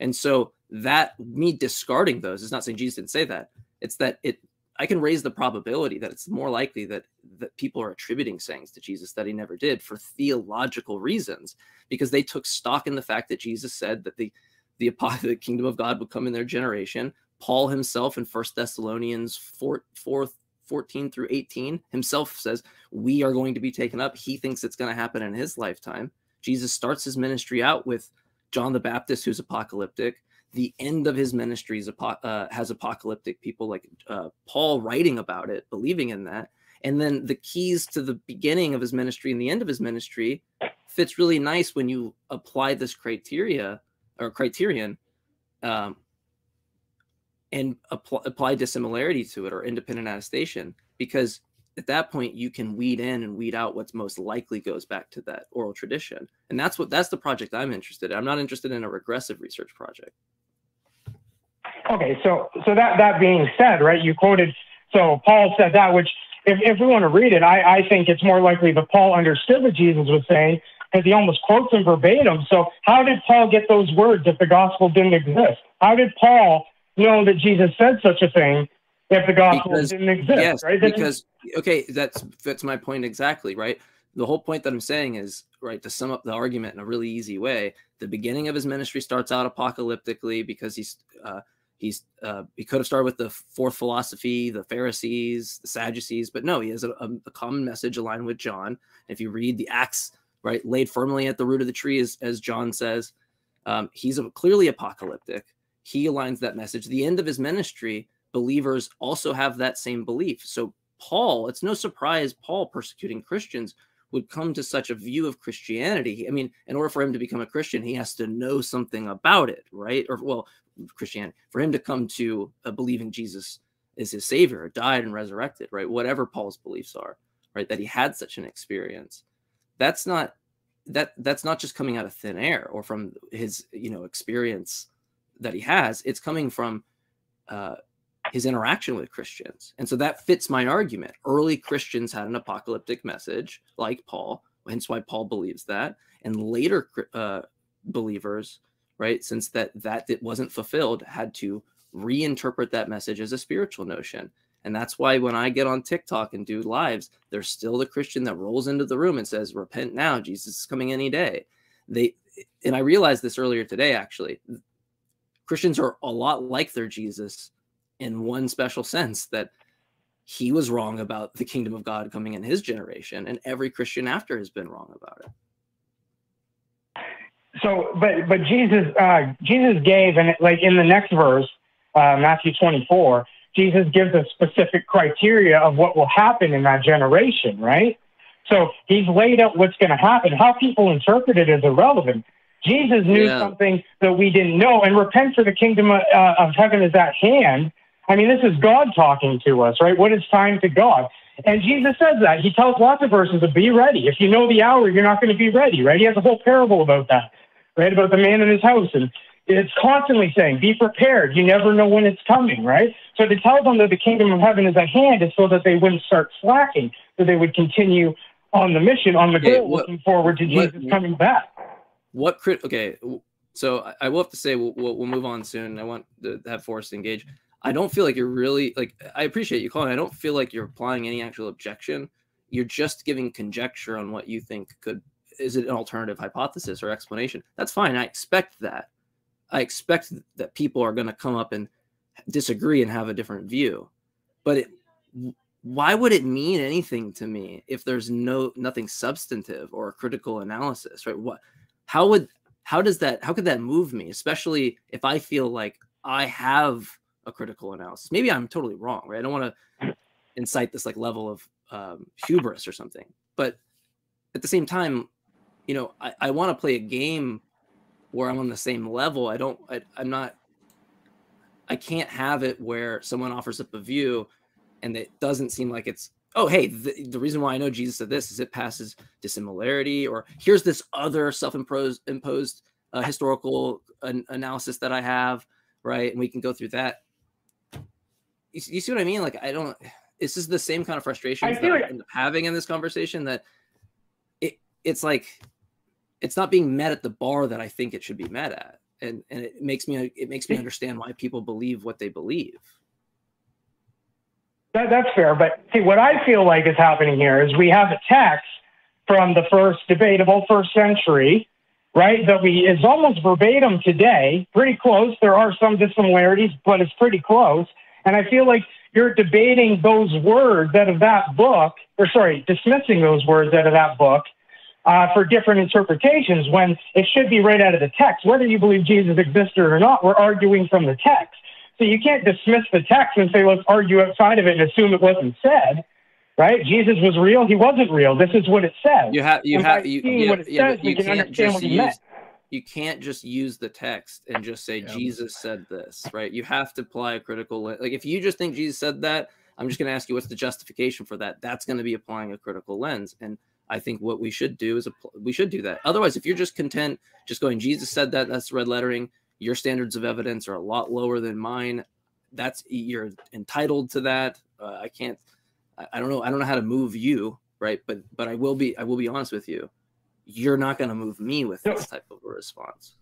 And so that me discarding those is not saying Jesus didn't say that. It's that it I can raise the probability that it's more likely that that people are attributing sayings to Jesus that he never did for theological reasons because they took stock in the fact that Jesus said that the the, the kingdom of God would come in their generation. Paul himself in First Thessalonians 4, 4 14 through 18 himself says we are going to be taken up he thinks it's going to happen in his lifetime jesus starts his ministry out with john the baptist who's apocalyptic. The end of his ministry is apo- uh, has apocalyptic people like uh, paul writing about it believing in that. And then the keys to the beginning of his ministry and the end of his ministry fits really nice when you apply this criteria or criterion um, and apply, apply dissimilarity to it or independent attestation because at that point you can weed in and weed out what's most likely goes back to that oral tradition and that's what that's the project i'm interested in i'm not interested in a regressive research project
Okay, so so that that being said, right? You quoted so Paul said that, which if, if we want to read it, I, I think it's more likely that Paul understood what Jesus was saying because he almost quotes him verbatim. So how did Paul get those words if the gospel didn't exist? How did Paul know that Jesus said such a thing if the gospel
Because-
didn't exist?
yes
right? Is-
because okay that's that's my point exactly right the whole point that i'm saying is right to sum up the argument in a really easy way the beginning of his ministry starts out apocalyptically because he's uh, He's uh, he could have started with the fourth philosophy, the Pharisees, the Sadducees, but no, he has a, a, a common message aligned with John. If you read the Acts, right, laid firmly at the root of the tree, as, as John says, um, he's a, clearly apocalyptic. He aligns that message. The end of his ministry, believers also have that same belief. So Paul, it's no surprise Paul persecuting Christians would come to such a view of Christianity. I mean, in order for him to become a Christian, he has to know something about it, right? Or well, Christianity. For him to come to a believing Jesus is his savior, died and resurrected, right? Whatever Paul's beliefs are, right? That he had such an experience. That's not that that's not just coming out of thin air or from his you know experience that he has. It's coming from uh, his interaction with Christians. And so that fits my argument. Early Christians had an apocalyptic message, like Paul, hence why Paul believes that. And later uh, believers, right, since that that it wasn't fulfilled, had to reinterpret that message as a spiritual notion. And that's why when I get on TikTok and do lives, there's still the Christian that rolls into the room and says, "Repent now, Jesus is coming any day." They and I realized this earlier today actually. Christians are a lot like their Jesus in one special sense that he was wrong about the kingdom of God coming in his generation, and every Christian after has been wrong about it.
So, but but Jesus uh, Jesus gave, and like in the next verse, uh, Matthew twenty four, Jesus gives a specific criteria of what will happen in that generation, right? So he's laid out what's going to happen. How people interpret it is irrelevant. Jesus knew yeah. something that we didn't know, and repent for the kingdom of, uh, of heaven is at hand. I mean, this is God talking to us, right? What is time to God? And Jesus says that. He tells lots of verses to be ready. If you know the hour, you're not going to be ready, right? He has a whole parable about that, right? About the man in his house. And it's constantly saying, be prepared. You never know when it's coming, right? So to tell them that the kingdom of heaven is at hand is so that they wouldn't start slacking, that they would continue on the mission, on the goal, okay, what, looking forward to Jesus what, coming back.
What crit? Okay, so I will have to say we'll, we'll move on soon. I want to have Forrest engage. I don't feel like you're really like I appreciate you calling. I don't feel like you're applying any actual objection. You're just giving conjecture on what you think could is it an alternative hypothesis or explanation. That's fine. I expect that. I expect that people are going to come up and disagree and have a different view. But it, why would it mean anything to me if there's no nothing substantive or critical analysis, right? What how would how does that how could that move me, especially if I feel like I have a critical analysis. Maybe I'm totally wrong, right? I don't want to incite this like level of um, hubris or something, but at the same time, you know, I, I want to play a game where I'm on the same level. I don't, I, I'm not, I can't have it where someone offers up a view and it doesn't seem like it's, oh, hey, the, the reason why I know Jesus said this is it passes dissimilarity, or here's this other self imposed imposed uh, historical an- analysis that I have, right? And we can go through that you, you see what I mean? Like I don't. This is the same kind of frustration that I end up having in this conversation. That it it's like it's not being met at the bar that I think it should be met at, and and it makes me it makes me understand why people believe what they believe.
That, that's fair, but see what I feel like is happening here is we have a text from the first debatable first century right? That we is almost verbatim today, pretty close. There are some dissimilarities, but it's pretty close. And I feel like you're debating those words out of that book, or sorry, dismissing those words out of that book uh, for different interpretations when it should be right out of the text. Whether you believe Jesus existed or not, we're arguing from the text. So you can't dismiss the text and say, let's argue outside of it and assume it wasn't said. Right? Jesus was real. He wasn't real. This is what it says.
You have, you have, you, yeah, it yeah, says, you can't just use, you can't just use the text and just say yeah. Jesus said this, right? You have to apply a critical lens. like if you just think Jesus said that, I'm just going to ask you what's the justification for that. That's going to be applying a critical lens and I think what we should do is we should do that. Otherwise, if you're just content just going Jesus said that, that's red lettering, your standards of evidence are a lot lower than mine. That's you're entitled to that. Uh, I can't I, I don't know I don't know how to move you, right? But but I will be I will be honest with you you're not going to move me with this type of a response.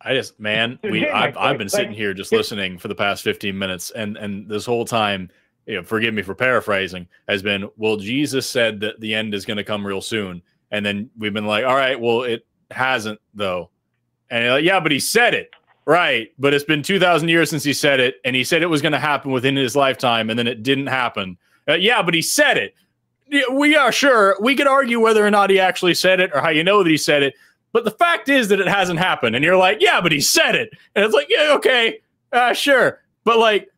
I just, man, we, I've, I've been sitting here just listening for the past 15 minutes, and and this whole time, you know, forgive me for paraphrasing, has been, well, Jesus said that the end is going to come real soon, and then we've been like, all right, well, it hasn't though, and like, yeah, but he said it. Right, but it's been 2000 years since he said it and he said it was going to happen within his lifetime and then it didn't happen. Uh, yeah, but he said it. We are sure we could argue whether or not he actually said it or how you know that he said it, but the fact is that it hasn't happened and you're like, "Yeah, but he said it." And it's like, "Yeah, okay. Uh, sure." But like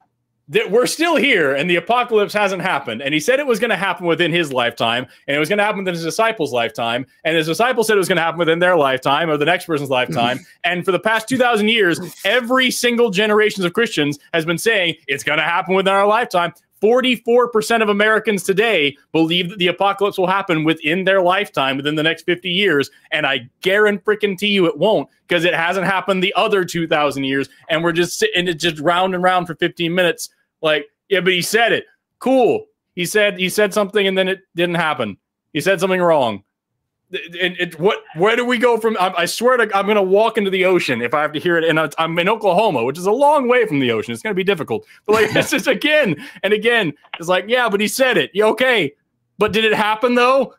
that we're still here and the apocalypse hasn't happened. And he said it was going to happen within his lifetime and it was going to happen within his disciples' lifetime. And his disciples said it was going to happen within their lifetime or the next person's lifetime. and for the past 2,000 years, every single generations of Christians has been saying it's going to happen within our lifetime. 44% of Americans today believe that the apocalypse will happen within their lifetime, within the next 50 years. And I guarantee you it won't because it hasn't happened the other 2,000 years. And we're just sitting it just round and round for 15 minutes like, yeah, but he said it. Cool. He said he said something and then it didn't happen. He said something wrong. And it, what? Where do we go from? I, I swear to, I'm going to walk into the ocean if I have to hear it. And I'm in Oklahoma, which is a long way from the ocean. It's going to be difficult. But like this is again and again. It's like, yeah, but he said it. Yeah, okay. But did it happen though?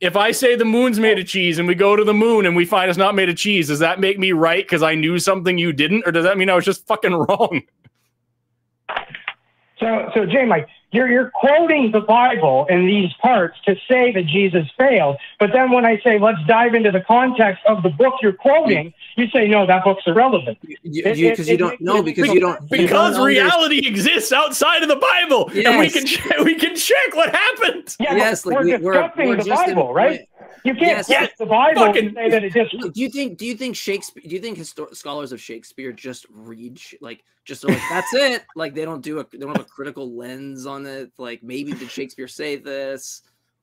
If I say the moon's made of cheese and we go to the moon and we find it's not made of cheese, does that make me right because I knew something you didn't, or does that mean I was just fucking wrong?
So, so Jay, Mike, you're, you're quoting the Bible in these parts to say that Jesus failed. But then when I say, let's dive into the context of the book you're quoting, you say, no, that book's irrelevant.
Because you, you, you, don't know, because you don't.
Because don't reality exists outside of the Bible. Yes. And we can, we can check what happened.
Yeah, yes, like we're we, discussing we're, we're the Bible, in, right? You can't yes, the Bible fucking, say that it just.
Do you think? Do you think Shakespeare? Do you think histor- scholars of Shakespeare just read like just like that's it? Like they don't do a they don't have a critical lens on it. Like maybe did Shakespeare say this?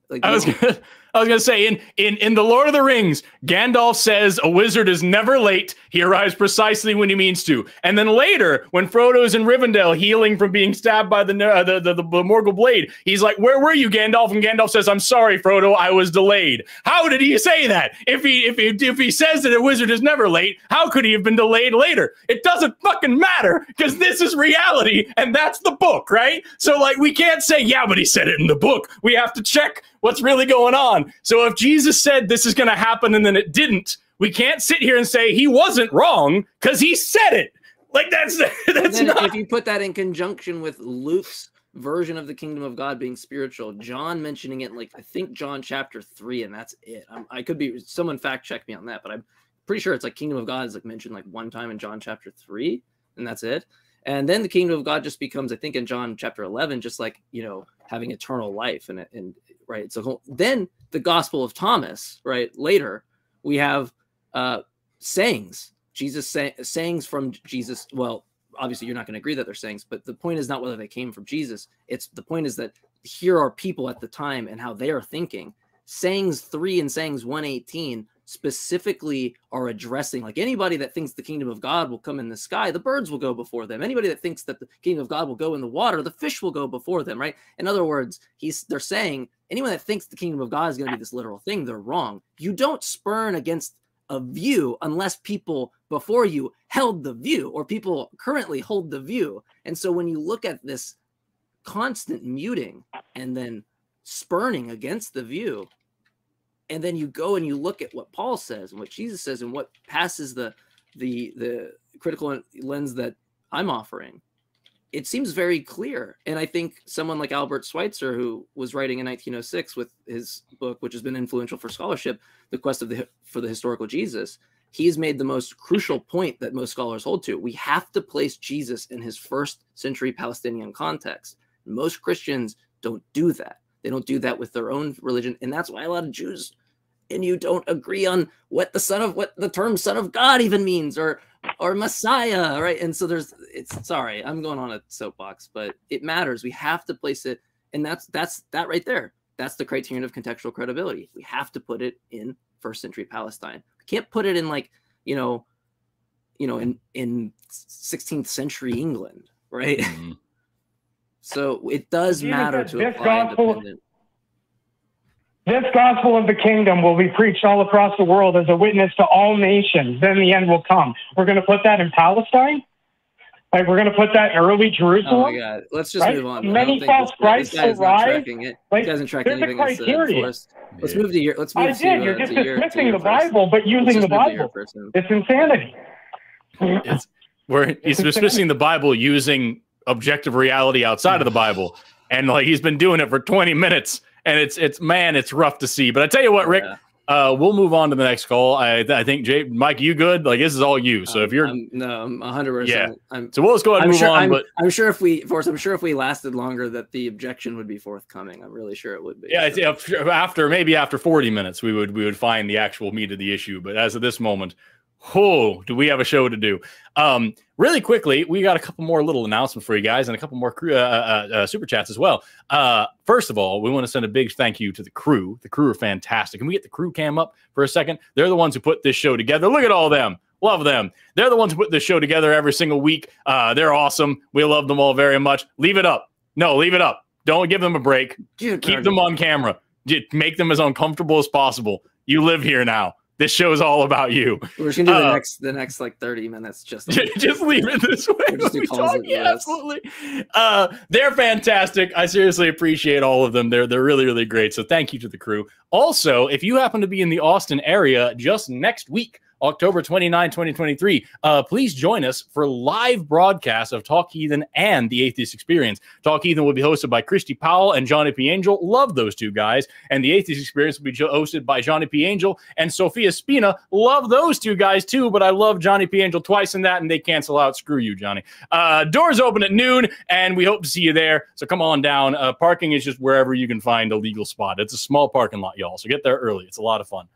Like
I was gonna, I was gonna say in in in the Lord of the Rings, Gandalf says a wizard is never late. He arrives precisely when he means to. And then later, when Frodo's in Rivendell healing from being stabbed by the uh, the, the, the Morgul blade, he's like, "Where were you, Gandalf?" And Gandalf says, "I'm sorry, Frodo. I was delayed." How did he say that? If he if he if he says that a wizard is never late, how could he have been delayed later? It doesn't fucking matter because this is reality and that's the book, right? So like we can't say, "Yeah, but he said it in the book." We have to check what's really going on. So if Jesus said this is going to happen and then it didn't, we can't sit here and say he wasn't wrong because he said it. Like that's that's not.
If you put that in conjunction with Luke's version of the kingdom of God being spiritual, John mentioning it like I think John chapter three, and that's it. I'm, i could be someone fact check me on that, but I'm pretty sure it's like kingdom of God is like mentioned like one time in John chapter three, and that's it. And then the kingdom of God just becomes, I think, in John chapter 11, just like, you know, having eternal life. And, and right. So then the gospel of Thomas, right? Later, we have uh, sayings, Jesus say, sayings from Jesus. Well, obviously, you're not going to agree that they're sayings, but the point is not whether they came from Jesus. It's the point is that here are people at the time and how they are thinking. Sayings 3 and sayings 118 specifically are addressing like anybody that thinks the kingdom of God will come in the sky, the birds will go before them. Anybody that thinks that the kingdom of God will go in the water, the fish will go before them, right? In other words, he's they're saying anyone that thinks the kingdom of God is going to be this literal thing, they're wrong. You don't spurn against a view unless people before you held the view or people currently hold the view. And so when you look at this constant muting and then spurning against the view, and then you go and you look at what Paul says and what Jesus says and what passes the the the critical lens that I'm offering, it seems very clear. And I think someone like Albert Schweitzer, who was writing in 1906 with his book, which has been influential for scholarship, "The Quest of the for the Historical Jesus," he's made the most crucial point that most scholars hold to. We have to place Jesus in his first century Palestinian context. Most Christians don't do that. They don't do that with their own religion, and that's why a lot of Jews and you don't agree on what the son of what the term son of God even means or or Messiah, right? And so there's it's sorry, I'm going on a soapbox, but it matters. We have to place it, and that's that's that right there. That's the criterion of contextual credibility. We have to put it in first century Palestine. We can't put it in like you know, you know, in in 16th century England, right? Mm-hmm. So it does matter to apply gospel, independent.
This gospel of the kingdom will be preached all across the world as a witness to all nations. Then the end will come. We're going to put that in Palestine. Like we're going to put that in early Jerusalem. Oh
my God! Let's just right? move on.
Many false Christs will rise.
Like, he doesn't track anything that's uh, Let's move to your. Let's move
I
did.
To, You're uh, just dismissing the Bible, but using the Bible. It's insanity.
It's where he's dismissing the Bible using objective reality outside of the Bible, and like he's been doing it for 20 minutes, and it's it's man, it's rough to see. But I tell you what, Rick,
Yeah.
uh, we'll move on to the next call. I I think Jay, Mike, you good? Like this is all you. So if
Um,
you're
I'm, no, I'm 100.
Yeah.
percent I'm.
so, we'll just go ahead and
I'm
move
sure.
on.
I'm,
but
I'm sure if we, Forrest, I'm sure if we lasted longer, that the objection would be forthcoming. I'm really sure it would be.
Yeah, think after maybe after 40 minutes, we would we would find the actual meat of the issue. But as of this moment, oh, do we have a show to do? Um, really quickly, we got a couple more little announcements for you guys and a couple more crew, uh, uh, uh, super chats as well. Uh, first of all, we want to send a big thank you to the crew. The crew are fantastic. Can we get the crew cam up for a second? They're the ones who put this show together. Look at all of them. Love them. They're the ones who put this show together every single week. Uh, they're awesome. We love them all very much. Leave it up. No, leave it up. Don't give them a break keep them on camera J- make them as uncomfortable as possible you live here now this show is all about you
We're just gonna do the
uh,
next, the next like 30 minutes. Just
just leave it this way
We'll just
when
do
we
calls
talk.
at
Yeah,
this.
absolutely uh they're fantastic i seriously appreciate all of them they're they're really really great so thank you to the crew also if you happen to be in the austin area just next week October 29, 2023. Uh, please join us for live broadcast of Talk Heathen and the Atheist Experience. Talk Heathen will be hosted by Christy Powell and Johnny P. Angel. Love those two guys. And the Atheist Experience will be hosted by Johnny P. Angel and Sophia Spina. Love those two guys too, but I love Johnny P. Angel twice in that, and they cancel out. Screw you, Johnny. Uh, doors open at noon, and we hope to see you there. So come on down. Uh, parking is just wherever you can find a legal spot. It's a small parking lot, y'all. So get there early. It's a lot of fun.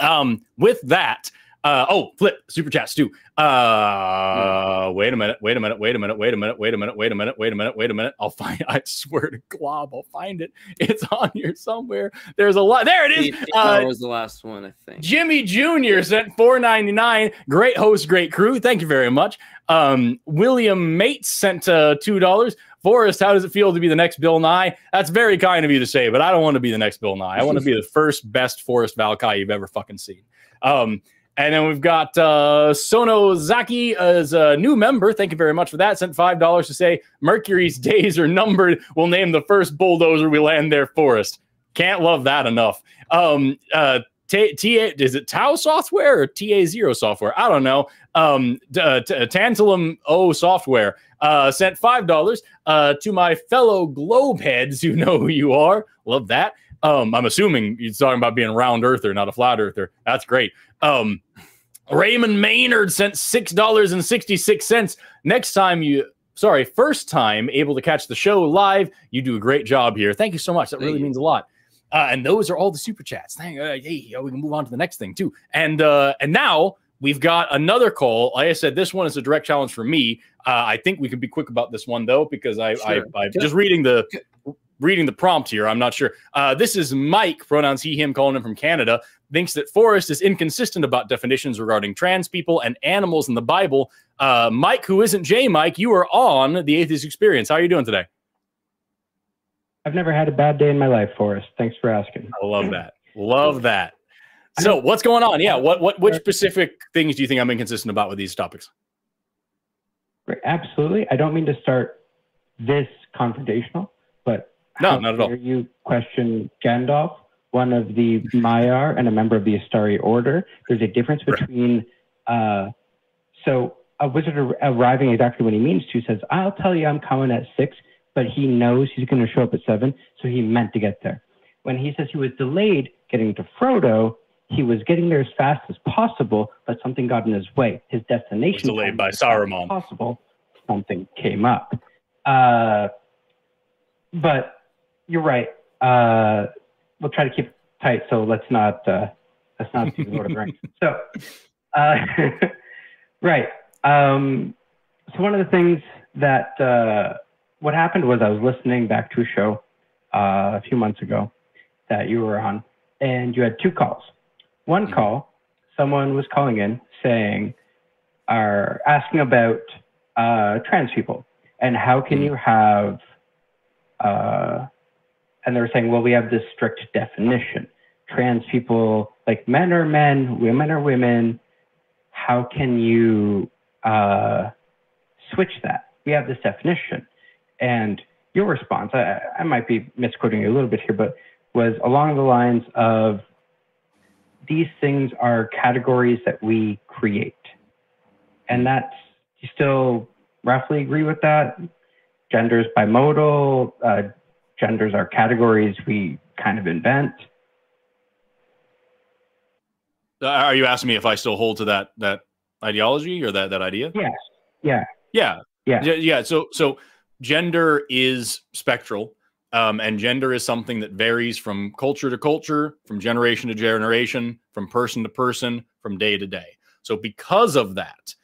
Um, with that, uh, oh, flip super chats too. Uh, wait a minute, wait a minute, wait a minute, wait a minute, wait a minute, wait a minute, wait a minute, wait a minute. I'll find. I swear to Glob, I'll find it. It's on here somewhere. There's a lot. There it is. Uh,
was the last one, I think.
Jimmy Jr. sent four ninety nine. Great host, great crew. Thank you very much. Um, William Mates sent uh, two dollars. Forrest, how does it feel to be the next Bill Nye? That's very kind of you to say, but I don't want to be the next Bill Nye. I want to be the first best Forrest Valkai you've ever fucking seen. Um, and then we've got uh, Sono Zaki as a new member. Thank you very much for that. Sent five dollars to say Mercury's days are numbered. We'll name the first bulldozer we land there, Forrest. Can't love that enough. Um, uh, T, T is it Tau software or TA zero software? I don't know. Um, uh, t- Tantalum O software uh, sent five dollars uh, to my fellow globe heads who know who you are. Love that. Um, I'm assuming you're talking about being a round earther, not a flat earther. That's great. Um, Raymond Maynard sent six dollars and sixty six cents. Next time you, sorry, first time able to catch the show live, you do a great job here. Thank you so much. That
Thank
really
you.
means a lot. Uh, and those are all the super chats. Thank, uh, hey, we can move on to the next thing too. And uh, and now we've got another call. Like I said, this one is a direct challenge for me. Uh, I think we can be quick about this one though, because I,
Sure.
I, I just reading the reading the prompt here. I'm not sure. Uh, this is Mike, pronouns he, him, calling him from Canada. Thinks that Forrest is inconsistent about definitions regarding trans people and animals in the Bible. Uh, Mike, who isn't J Mike, you are on the Atheist Experience. How are you doing today?
I've never had a bad day in my life, Forrest. Thanks for asking.
I love that. Love that. So, what's going on? Yeah, what what which specific things do you think I'm inconsistent about with these topics?
Absolutely. I don't mean to start this confrontational, but
No, not at all.
You question Gandalf, one of the Maiar and a member of the Istari Order. There's a difference
Right.
between. Uh, so a wizard arriving exactly when he means to says, "I'll tell you, I'm coming at six, but he knows he's going to show up at seven, so he meant to get there. When he says he was delayed getting to Frodo, he was getting there as fast as possible, but something got in his way. His destination
Was delayed by
was as fast as
Saruman.
Possible, something came up. Uh, but you're right. Uh, we'll try to keep it tight, so let's not uh, let's not see the Lord of the Rings. So, uh, right. Um, so one of the things that uh, what happened was I was listening back to a show uh, a few months ago that you were on, and you had two calls. One
Mhm.
call, someone was calling in saying, are asking about uh, trans people and how can
Mhm.
you have, uh, and they were saying, well, we have this strict definition. Trans people, like men are men, women are women. How can you uh, switch that? We have this definition. And your response, I, I might be misquoting you a little bit here, but was along the lines of these things are categories that we create. And that's you still roughly agree with that? Genders bimodal. Uh, genders are categories we kind of invent.
Uh, Are you asking me if I still hold to that that ideology or that that idea?
Yes. Yeah.
Yeah.
Yeah.
Yeah. Yeah. So so gender is spectral. Um, and gender is something that varies from culture to culture, from generation to generation, from person to person, from day to day. So because of that,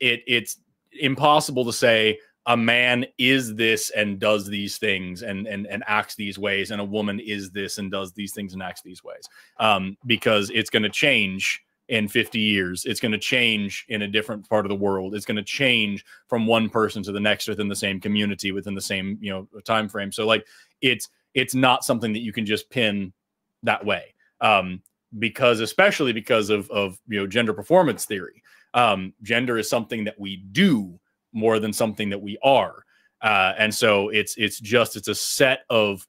it it's impossible to say a man is this and does these things and and and acts these ways, and a woman is this and does these things and acts these ways, um, because it's going to change in 50 years. It's going to change in a different part of the world. It's going to change from one person to the next within the same community within the same you know time frame so like it's it's not something that you can just pin that way. Um because especially because of of you know gender performance theory. Um gender is something that we do more than something that we are. Uh and so it's it's just it's a set of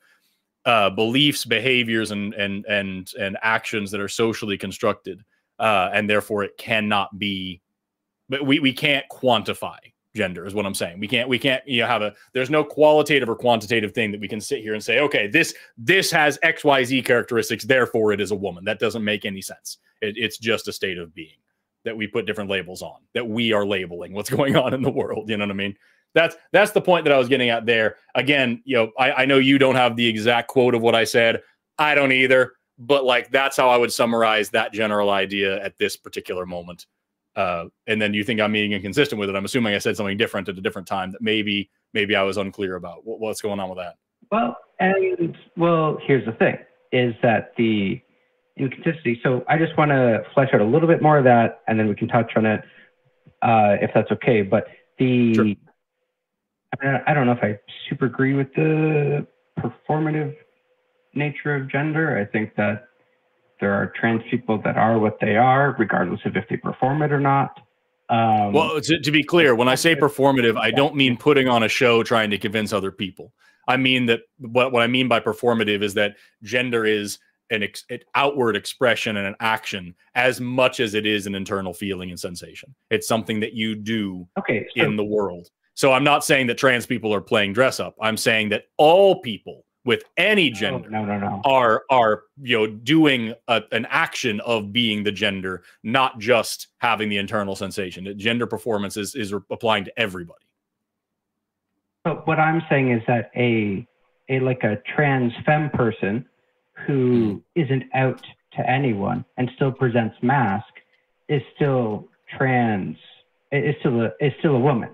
uh beliefs behaviors and and and and actions that are socially constructed uh, and therefore it cannot be but we, we can't quantify gender is what i'm saying. We can't we can't you know have a there's no qualitative or quantitative thing that we can sit here and say okay this this has xyz characteristics therefore it is a woman. That doesn't make any sense. It, it's just a state of being that we put different labels on that we are labeling what's going on in the world you know what i mean that's that's the point that i was getting at there again you know i, I know you don't have the exact quote of what i said i don't either but like that's how I would summarize that general idea at this particular moment. Uh, and then you think I'm being inconsistent with it. I'm assuming I said something different at a different time that maybe maybe I was unclear about. What, what's going on with that?
Well, and well, here's the thing: is that the inconsistency. So I just want to flesh out a little bit more of that, and then we can touch on it uh, if that's okay. But the
Sure.
I, don't know if I super agree with the performative nature of gender. I think that there are trans people that are what they are, regardless of if they perform it or not. Um,
Well, to, to be clear, when I say performative, I don't mean putting on a show trying to convince other people. I mean that what, what I mean by performative is that gender is an, ex, an outward expression and an action as much as it is an internal feeling and sensation. It's something that you do
okay, so,
in the world. So I'm not saying that trans people are playing dress up. I'm saying that all people with any gender
no, no, no.
are are you know doing a, an action of being the gender, not just having the internal sensation. That Gender performance is is applying to everybody.
But what I'm saying is that a a like a trans femme person who mm-hmm. isn't out to anyone and still presents mask is still trans. Is still a is still a woman.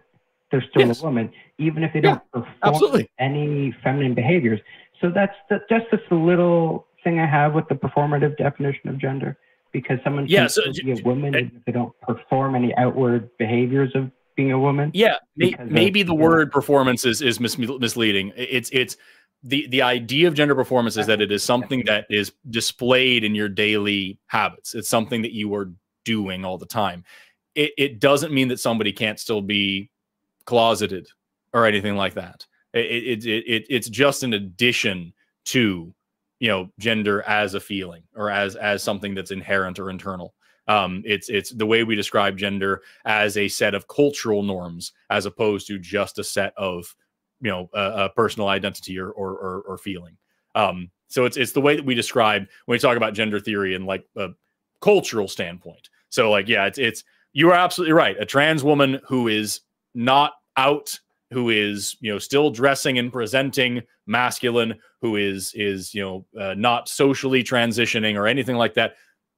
They're still
Yes.
a woman, even if they
Yeah,
don't perform
absolutely.
any feminine behaviors. So that's the, just this little thing I have with the performative definition of gender, because someone
Yeah,
can
so
be a woman
and-
if they don't perform any outward behaviors of being a woman.
Yeah, may,
Because of-
maybe the word performance is is mis- misleading. It's it's the the idea of gender performance is that it is something that is displayed in your daily habits. It's something that you are doing all the time. It it doesn't mean that somebody can't still be closeted or anything like that. It it it, it it's just an addition to you know gender as a feeling or as as something that's inherent or internal. Um, it's it's the way we describe gender as a set of cultural norms as opposed to just a set of you know a, a personal identity or or, or, or feeling. Um so it's it's the way that we describe when we talk about gender theory and like a cultural standpoint. So like yeah it's it's you are absolutely right. A trans woman who is not out who is you know still dressing and presenting masculine who is is you know uh, not socially transitioning or anything like that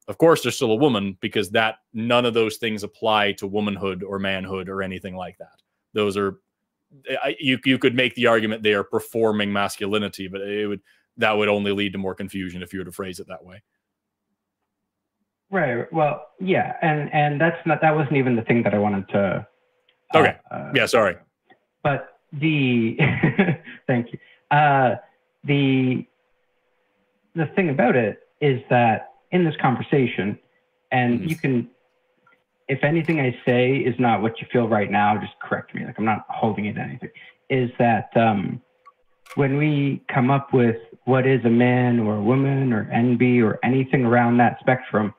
of course they're still a woman because that none of those things apply to womanhood or manhood or anything like that. Those are I, you you could make the argument they are performing masculinity but it would that would only lead to more confusion if you were to phrase it that way
Right. Well, yeah, and and that's not that wasn't even the thing that I wanted to. uh,
Okay.
uh,
yeah sorry
But the thank you. Uh, the the thing about it is that in this conversation, and
Mhm.
you can, if anything I say is not what you feel right now, just correct me. Like I'm not holding it to anything. Is that um, when we come up with what is a man or a woman or NB or anything around that spectrum,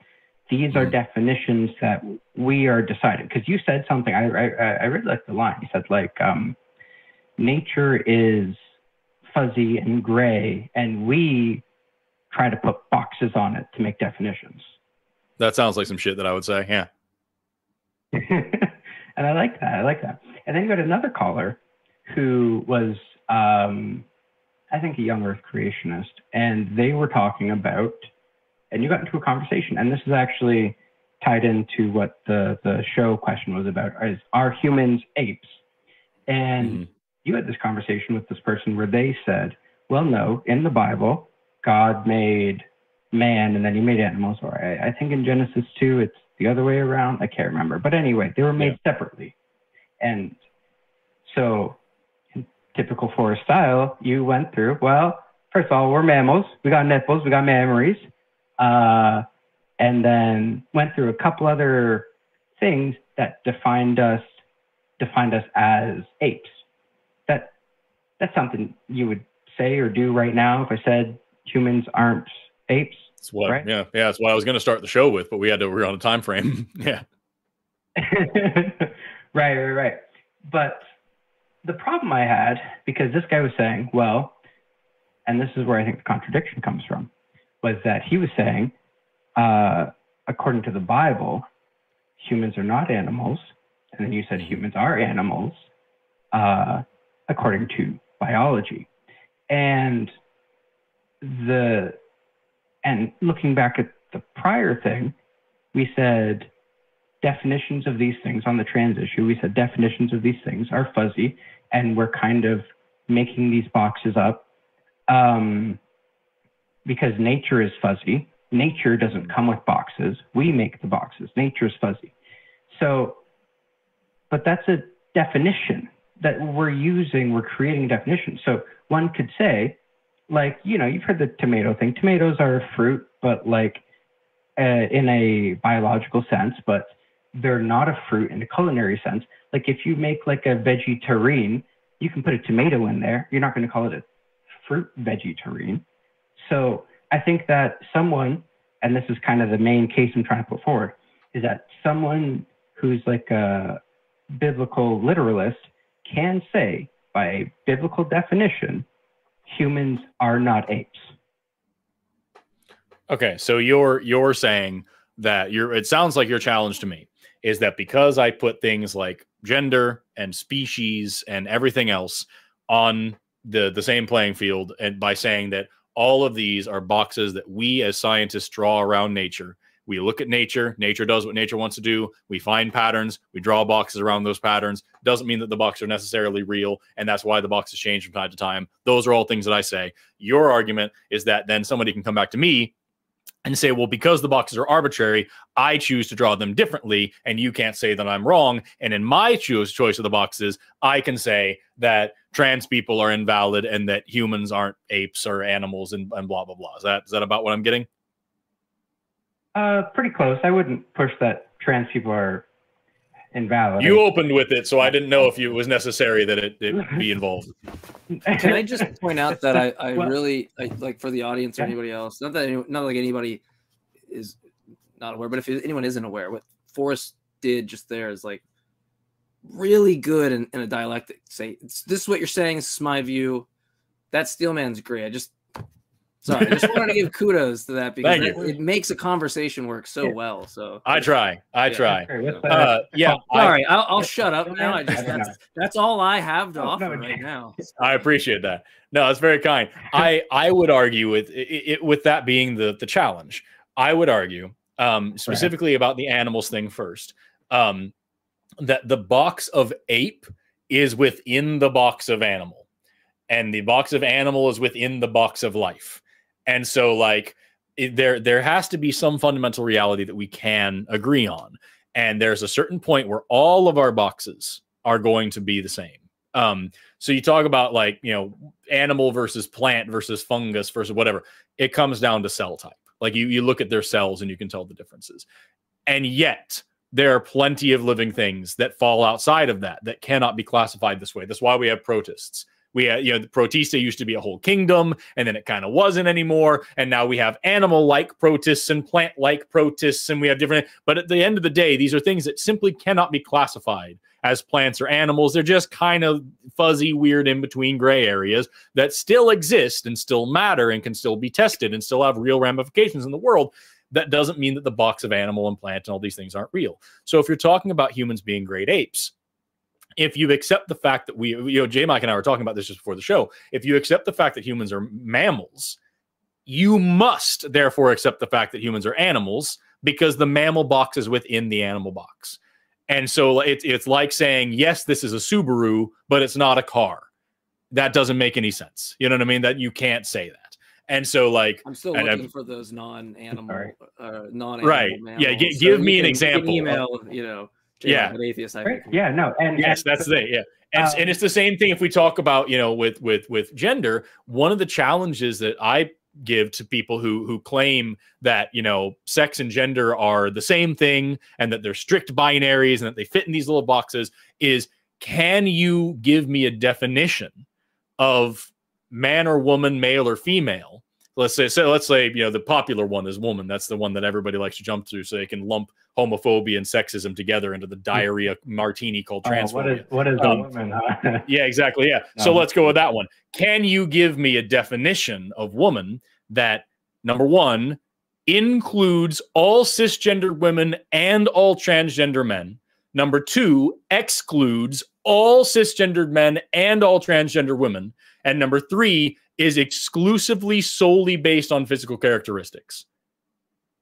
these are definitions that we are deciding. Because you said something, I, I, I really like the line. You said, like, um, nature is fuzzy and gray, and we try to put boxes on it to make definitions.
That sounds like some shit that I would say. Yeah.
and I like that. I like that. And then you got another caller who was, um, I think, a young Earth creationist, and they were talking about, and you got into a conversation, and this is actually tied into what the the show question was about: is are humans apes? And mm-hmm. you had this conversation with this person where they said, "Well, no, in the Bible, God made man, and then He made animals." Or I, I think in Genesis two, it's the other way around. I can't remember, but anyway, they were made yeah. separately, and so typical Forrest style, you went through, well, first of all, we're mammals. We got nipples, we got memories. Uh, and then went through a couple other things that defined us defined us as apes. That that's something you would say or do right now if I said humans aren't apes.
That's what,
right?
yeah, yeah. That's what I was going to start the show with, but we had to. We are on a time frame. yeah.
right, right, right. But the problem I had, because this guy was saying, well, and this is where I think the contradiction comes from, was that he was saying, uh, according to the Bible, humans are not animals. And then you said humans are animals, uh, according to biology. And the and looking back at the prior thing, we said definitions of these things on the trans issue, we said definitions of these things are fuzzy and we're kind of making these boxes up um, because nature is fuzzy. Nature doesn't come with boxes. We make the boxes. Nature is fuzzy. So, but that's a definition that we're using. We're creating a definition. So one could say, like, you know, you've heard the tomato thing. Tomatoes are a fruit, but like uh, in a biological sense, but they're not a fruit in a culinary sense. Like if you make like a veggie terrine, you can put a tomato in there. You're not going to call it a fruit veggie terrine. So I think that someone, and this is kind of the main case I'm trying to put forward, is that someone who's like a biblical literalist can say, by a biblical definition, humans are not apes.
Okay, so you're you're saying that you're. It sounds like your challenge to me is that because I put things like gender and species and everything else on the the same playing field and by saying that all of these are boxes that we as scientists draw around nature we look at nature nature does what nature wants to do we find patterns we draw boxes around those patterns doesn't mean that the boxes are necessarily real and that's why the boxes change from time to time those are all things that i say your argument is that then somebody can come back to me and say, well, because the boxes are arbitrary, I choose to draw them differently, and you can't say that I'm wrong. And in my choose choice of the boxes, I can say that trans people are invalid and that humans aren't apes or animals and, and blah blah blah. Is that is that about what I'm getting?
Uh, pretty close. I wouldn't push that trans people are invalid.
You opened with it, so I didn't know if it was necessary that it, it be involved.
Can I just point out that I, I well, really I, like for the audience or anybody else, not that any, not like anybody is not aware, but if anyone isn't aware, what Forrest did just there is like really good in, in a dialectic. Say this is what you're saying. This is my view. That Steelman's great. I just Sorry, I just wanted to give kudos to that because it, it, makes a conversation work so well. So
I try, I try. Uh, yeah,
sorry, I, will shut up now. I just that's, that's all I have to offer right now.
I appreciate that. No, it's very kind. I I would argue with it, it, with that being the the challenge. I would argue um, specifically right. about the animals thing first. Um, that the box of ape is within the box of animal, and the box of animal is within the box of life and so like it, there there has to be some fundamental reality that we can agree on. And there's a certain point where all of our boxes are going to be the same. Um, so you talk about like, you know, animal versus plant versus fungus versus whatever. It comes down to cell type. Like you you look at their cells and you can tell the differences. And yet there are plenty of living things that fall outside of that that cannot be classified this way. That's why we have protists We had, you know, the Protista used to be a whole kingdom, and then it kind of wasn't anymore. And now we have animal-like protists and plant-like protists, and we have different. But at the end of the day, these are things that simply cannot be classified as plants or animals. They're just kind of fuzzy, weird, in between gray areas that still exist and still matter and can still be tested and still have real ramifications in the world. That doesn't mean that the box of animal and plant and all these things aren't real. So if you're talking about humans being great apes, if you accept the fact that we, you know, J Mike and I were talking about this just before the show, if you accept the fact that humans are mammals, you must therefore accept the fact that humans are animals because the mammal box is within the animal box. And so it's it's like saying, yes, this is a Subaru, but it's not a car. That doesn't make any sense. You know what I mean? That you can't say that. And so, like,
I'm still looking
I've-
for those non-animal, uh, non
Right. Yeah, gi- give me an
you
example
Can
of-
email, you know,
Yeah.
yeah, atheist. I
Right? Yeah, no, and
yes,
and-
that's the thing. Yeah. And,
Um,
and it's the same thing if we talk about, you know, with with with gender, one of the challenges that I give to people who who claim that, you know, sex and gender are the same thing and that they're strict binaries and that they fit in these little boxes is can you give me a definition of man or woman, male or female? Let's say, so let's say, you know, the popular one is woman. That's the one that everybody likes to jump through so they can lump homophobia and sexism together into the diarrhea martini called
oh,
transphobia.
what is what is a
Um,
woman? Huh?
Yeah, exactly. Yeah. So
Um,
let's go with that one. Can you give me a definition of woman that number one includes all cisgendered women and all transgender men? Number two excludes all cisgendered men and all transgender women. And number three is exclusively solely based on physical characteristics.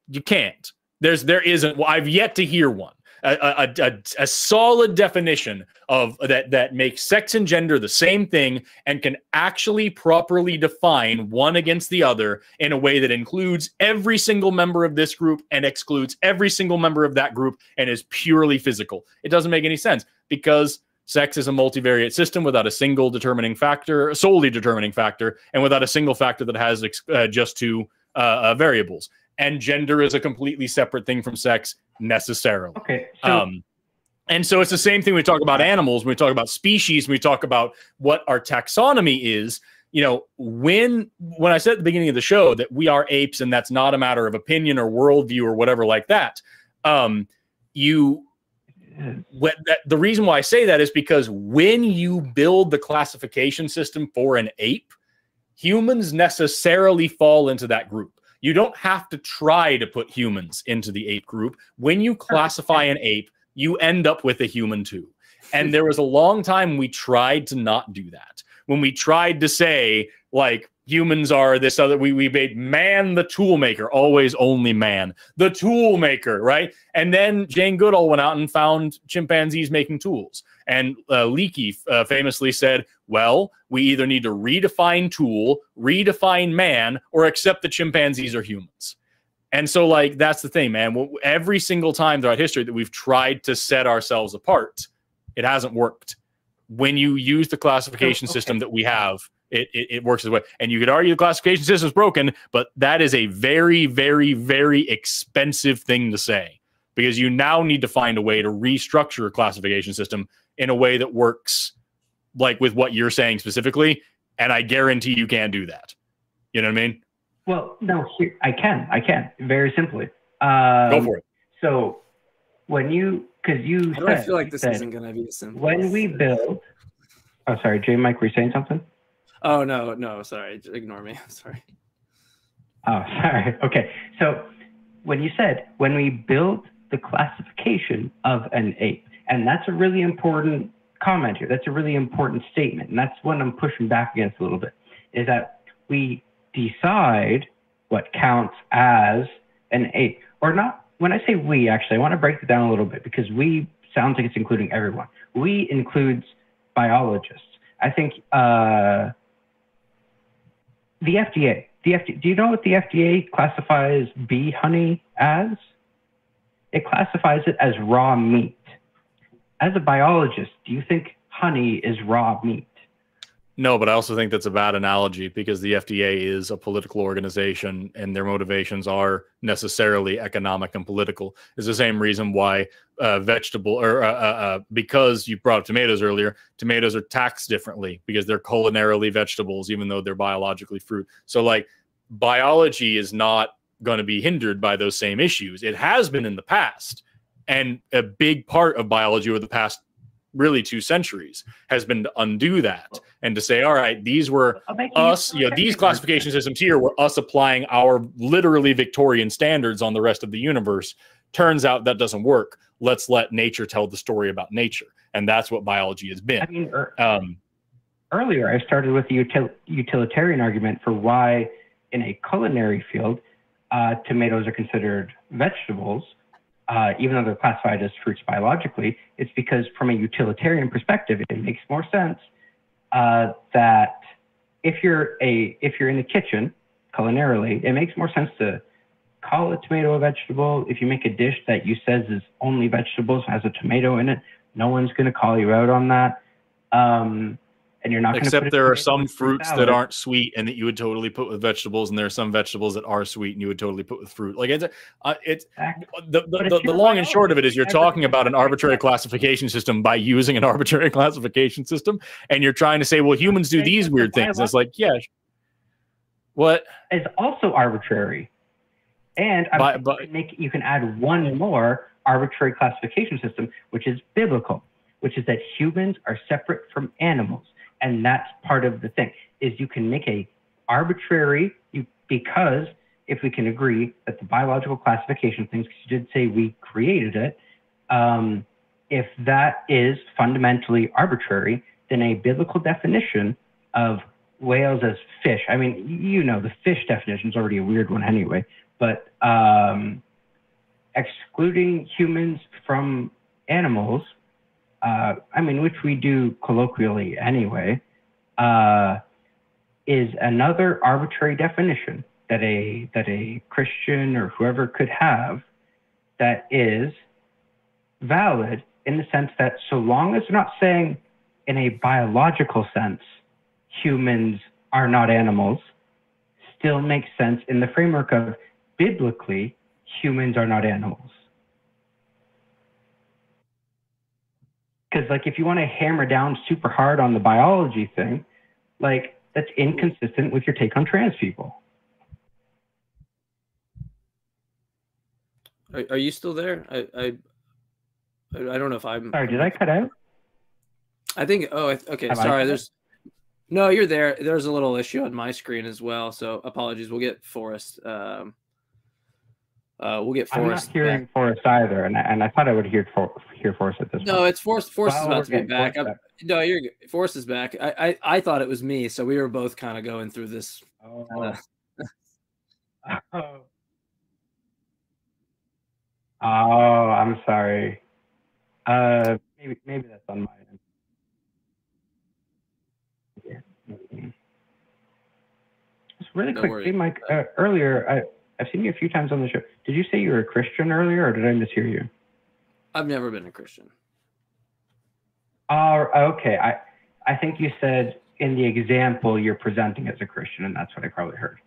You can't. There's there isn't. Well, I've yet to hear one. A, a, a, a solid definition of that that makes sex and gender the same thing and can actually properly define one against the other in a way that includes every single member of this group and excludes every single member of that group and is purely physical. It doesn't make any sense because sex is a multivariate system without a single determining factor, solely determining factor, and without a single factor that has ex- uh, just two uh, uh, variables. And gender is a completely separate thing from sex necessarily.
Okay, so
Um, and so it's the same thing we talk about animals, when we talk about species, when we talk about what our taxonomy is. You know, when when I said at the beginning of the show that we are apes and that's not a matter of opinion or worldview or whatever like that, um, you what that, the reason why I say that is because when you build the classification system for an ape, humans necessarily fall into that group. You don't have to try to put humans into the ape group. When you classify an ape, you end up with a human too. And there was a long time we tried to not do that. When we tried to say, like, humans are this other, we, we made man the tool maker, always only man, the tool maker, right? And then Jane Goodall went out and found chimpanzees making tools. And uh, Leakey uh, famously said, well, we either need to redefine tool, redefine man, or accept that chimpanzees are humans. And so, like, that's the thing, man. Every single time throughout history that we've tried to set ourselves apart, it hasn't worked. When you use the classification
okay.
system that we have, it, it, it works as well. And you could argue the classification system is broken, but that is a very, very, very expensive thing to say because you now need to find a way to restructure a classification system in a way that works like with what you're saying specifically. And I guarantee you can do that. You know what I mean?
well, no, here, I can, I can, very simply. Um,
Go for it.
So when you, because you
How I feel like this isn't going to be simple?
when we build. Oh, sorry, Jay, Mike, were you saying something?
Oh no, no, sorry, ignore me. I'm Sorry.
Oh, sorry. Okay. So when you said when we build the classification of an ape, and that's a really important comment here. That's a really important statement. And that's what I'm pushing back against a little bit is that we decide what counts as an ape or not. When I say we, actually, I want to break it down a little bit because we sounds like it's including everyone. We includes biologists. I think uh, the FDA. The FDA. Do you know what the FDA classifies bee honey as? It classifies it as raw meat. As a biologist, do you think honey is raw meat?
No, but I also think that's a bad analogy because the FDA is a political organization and their motivations are necessarily economic and political. It's the same reason why uh, vegetable or uh, uh, uh, because you brought up tomatoes earlier, tomatoes are taxed differently because they're culinarily vegetables, even though they're biologically fruit. So, like, biology is not going to be hindered by those same issues. It has been in the past. And a big part of biology over the past really two centuries has been to undo that and to say, all right, these were us, you know, these classification systems here were us applying our literally Victorian standards on the rest of the universe. Turns out that doesn't work. Let's let nature tell the story about nature. And that's what biology has been.
I mean, er,
Um,
earlier I started with the util- utilitarian argument for why, in a culinary field, uh, tomatoes are considered vegetables, uh, even though they're classified as fruits biologically. It's because, from a utilitarian perspective, it makes more sense uh, that if you're a if you're in the kitchen culinarily, it makes more sense to call a tomato a vegetable. If you make a dish that you says is only vegetables has a tomato in it, no one's going to call you out on that. Um, and you're not
except there are some fruits that aren't sweet and that you would totally put with vegetables, and there are some vegetables that are sweet and you would totally put with fruit. Like it's, uh, it's
Exactly.
the, the, the, the long and short of it is you're talking about an arbitrary classification system by using an arbitrary classification system, and you're trying to say, well, humans do these weird things. And it's like, yeah, what?
is also arbitrary. And
But- but-
make, you can add one more arbitrary classification system, which is biblical, which is that humans are separate from animals. And that's part of the thing is you can make a arbitrary you, because if we can agree that the biological classification things, because you did say we created it, um, if that is fundamentally arbitrary, then a biblical definition of whales as fish. I mean, you know, the fish definition is already a weird one anyway, but um, excluding humans from animals, uh, I mean, which we do colloquially anyway, uh, is another arbitrary definition that a that a Christian or whoever could have that is valid in the sense that so long as they're not saying in a biological sense humans are not animals still makes sense in the framework of biblically humans are not animals because like if you want to hammer down super hard on the biology thing like that's inconsistent with your take on trans people
Are, are you still there? I, I I don't know if I'm.
sorry did i cut out
I think. Oh, okay.
I
sorry. There's. No, you're there. There's a little issue on my screen as well. So apologies. We'll get Forrest. Um, uh, we'll get Forrest.
i'm not hearing
back.
forrest either and I, and I thought i would hear for hear forrest at this
No,
point
it's Forrest. Forrest is about to be
getting
back. No, you're. Forrest is back. I, I I thought it was me, so we were both kind of going through this.
oh.
Uh,
oh. oh i'm sorry uh maybe maybe that's on my end Yeah. Mhm. Just really
No
quick, Mike. Uh, earlier, I I've seen you a few times on the show. Did you say you were a Christian earlier, or did I mishear you?
I've never been a Christian.
Oh, okay. I I think you said in the example you're presenting as a Christian, and that's what I probably heard.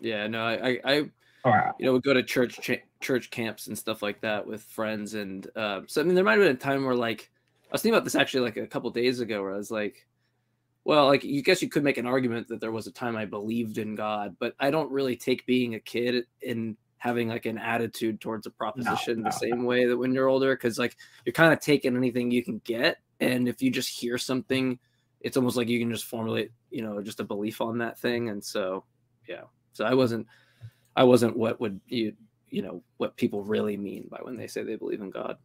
Yeah, no, I I,
Or
you know would go to church cha- church camps and stuff like that with friends, and uh, so I mean there might have been a time where like I was thinking about this actually like a couple days ago, where I was like, well, like you guess you could make an argument that there was a time I believed in God, but I don't really take being a kid and having like an attitude towards a proposition
no,
the same way that when you're older, because like you're kind of taking anything you can get, and if you just hear something, it's almost like you can just formulate, you know, just a belief on that thing, and so yeah, so I wasn't, I wasn't what would you, you know, what people really mean by when they say they believe in God.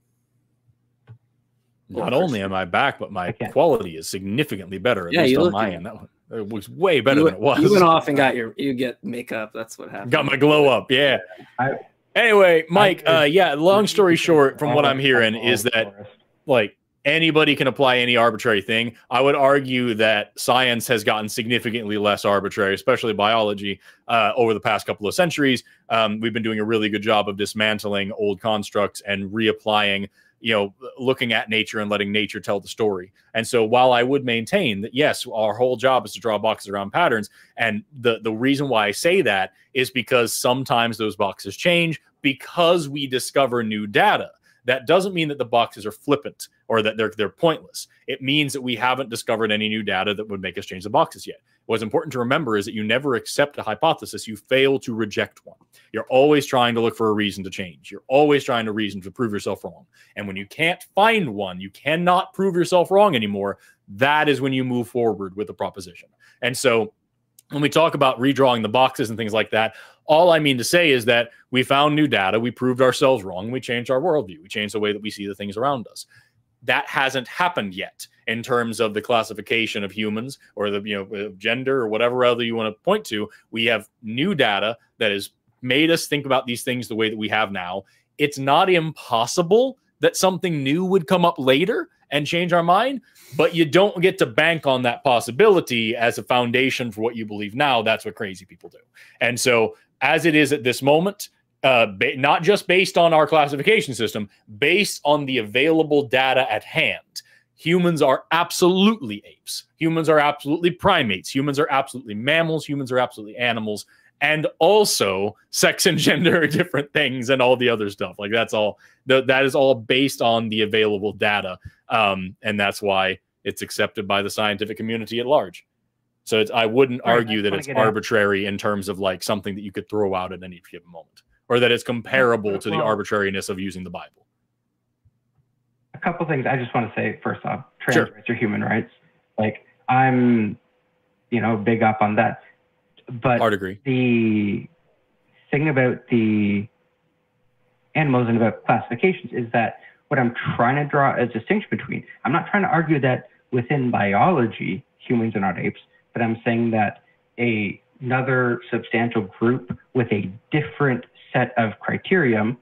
Not only am I back, but my quality is significantly better. At
Yeah,
least
you
on my end. That one- It was way better
you,
than it was.
You went off and got your, you get makeup. That's what happened.
Got my glow up. Yeah.
I-
anyway, Mike.
I-
uh, yeah. Long story short, from what I'm hearing, is that like anybody can apply any arbitrary thing. I would argue that science has gotten significantly less arbitrary, especially biology, uh, over the past couple of centuries. Um, we've been doing a really good job of dismantling old constructs and reapplying you know looking at nature and letting nature tell the story and so while i would maintain that yes our whole job is to draw boxes around patterns and the the reason why i say that is because sometimes those boxes change because we discover new data that doesn't mean that the boxes are flippant or that they're they're pointless. It means that we haven't discovered any new data that would make us change the boxes yet. What's important to remember is that you never accept a hypothesis, you fail to reject one. You're always trying to look for a reason to change. You're always trying to reason to prove yourself wrong. And when you can't find one, you cannot prove yourself wrong anymore. That is when you move forward with a proposition. And so when we talk about redrawing the boxes and things like that, all I mean to say is that we found new data, we proved ourselves wrong, we changed our worldview, we changed the way that we see the things around us. That hasn't happened yet in terms of the classification of humans or the you know gender or whatever other you want to point to. We have new data that has made us think about these things the way that we have now. It's not impossible that something new would come up later and change our mind, but you don't get to bank on that possibility as a foundation for what you believe now. That's what crazy people do. And so, as it is at this moment, uh, ba- not just based on our classification system, based on the available data at hand, humans are absolutely apes. Humans are absolutely primates. Humans are absolutely mammals. Humans are absolutely animals and also sex and gender are different things and all the other stuff. Like that's all the, that is all based on the available data, um, and that's why it's accepted by the scientific community at large. So it's, I wouldn't right, argue that it's arbitrary out. in terms of like something that you could throw out at any given moment, or that it's comparable to the arbitrariness of using the Bible.
A couple things I just want to say first off: trans sure. rights are human rights. Like I'm, you know, big up on that but
Hard agree.
the thing about the animals and about classifications is that what I'm trying to draw a distinction between, I'm not trying to argue that within biology, humans are not apes, but I'm saying that a, another substantial group with a different set of criterion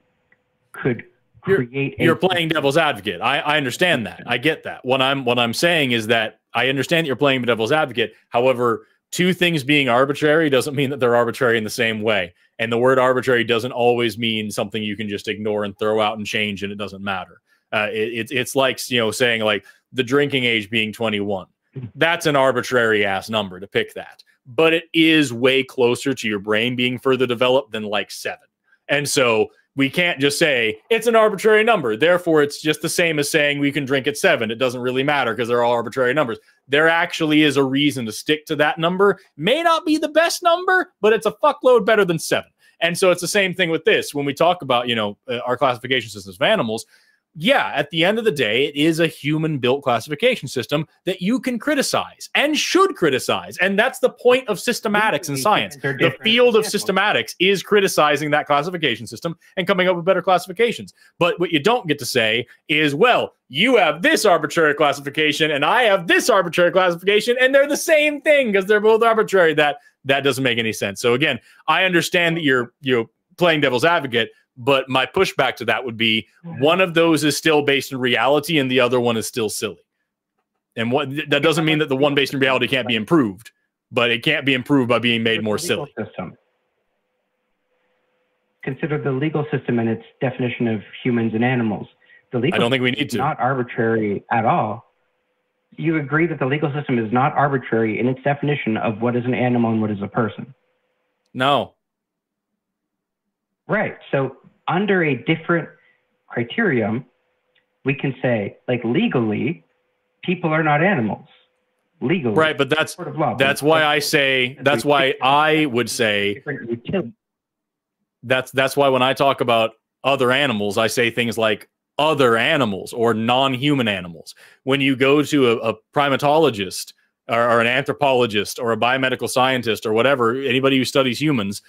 could create
you're, you're playing devil's advocate I, I understand that i get that what i'm what i'm saying is that i understand that you're playing devil's advocate however two things being arbitrary doesn't mean that they're arbitrary in the same way. And the word arbitrary doesn't always mean something you can just ignore and throw out and change and it doesn't matter. Uh, it, it's like, you know, saying like the drinking age being 21. That's an arbitrary ass number to pick that. But it is way closer to your brain being further developed than like seven. And so we can't just say it's an arbitrary number. Therefore, it's just the same as saying we can drink at seven. It doesn't really matter because they're all arbitrary numbers. There actually is a reason to stick to that number. May not be the best number, but it's a fuckload better than seven. And so it's the same thing with this. When we talk about, you know, uh, our classification systems of animals, yeah, at the end of the day, it is a human built classification system that you can criticize and should criticize. And that's the point of systematics in science. The field of systematics is criticizing that classification system and coming up with better classifications. But what you don't get to say is, well, you have this arbitrary classification and I have this arbitrary classification, and they're the same thing because they're both arbitrary. That that doesn't make any sense. So again, I understand that you're you're playing devil's advocate, but my pushback to that would be mm-hmm. one of those is still based in reality and the other one is still silly. And what that doesn't mean that the one based in reality can't be improved, but it can't be improved by being made more silly. System.
Consider the legal system and its definition of humans and animals. The legal
I don't think we need to.
Not arbitrary at all. You agree that the legal system is not arbitrary in its definition of what is an animal and what is a person.
No.
Right. So under a different criterion, we can say, like legally, people are not animals. Legally,
right? But that's law, that's why I say that's why I would say that's that's why when I talk about other animals, I say things like other animals or non-human animals. When you go to a, a primatologist or, or, an anthropologist or a biomedical scientist or whatever, anybody who studies humans,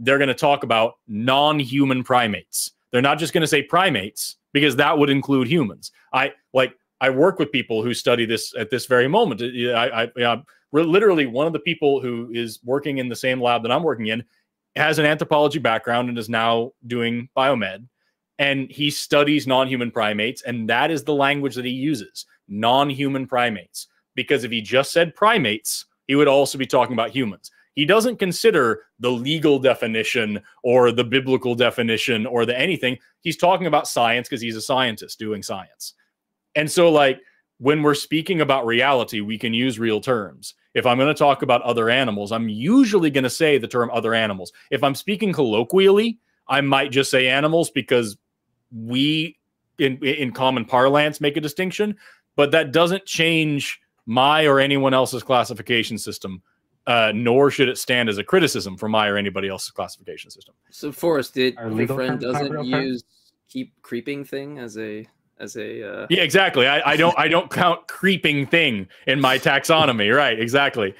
they're going to talk about non-human primates. They're not just going to say primates because that would include humans. I like I work with people who study this at this very moment. I, I, I literally one of the people who is working in the same lab that I'm working in has an anthropology background and is now doing biomed and he studies non-human primates and that is the language that he uses non-human primates because if he just said primates he would also be talking about humans He doesn't consider the legal definition or the biblical definition or the anything. He's talking about science because he's a scientist doing science. And so, like, when we're speaking about reality, we can use real terms. If I'm going to talk about other animals, I'm usually going to say the term other animals. If I'm speaking colloquially, I might just say animals because we in in common parlance make a distinction, but that doesn't change my or anyone else's classification system. Uh, nor should it stand as a criticism for my or anybody else's classification system.
So, Forrest, did
Our
your friend doesn't
real terms?
use keep creeping thing as a as a uh,
Yeah, exactly. I, I don't I don't count creeping thing in my taxonomy. Right. Exactly.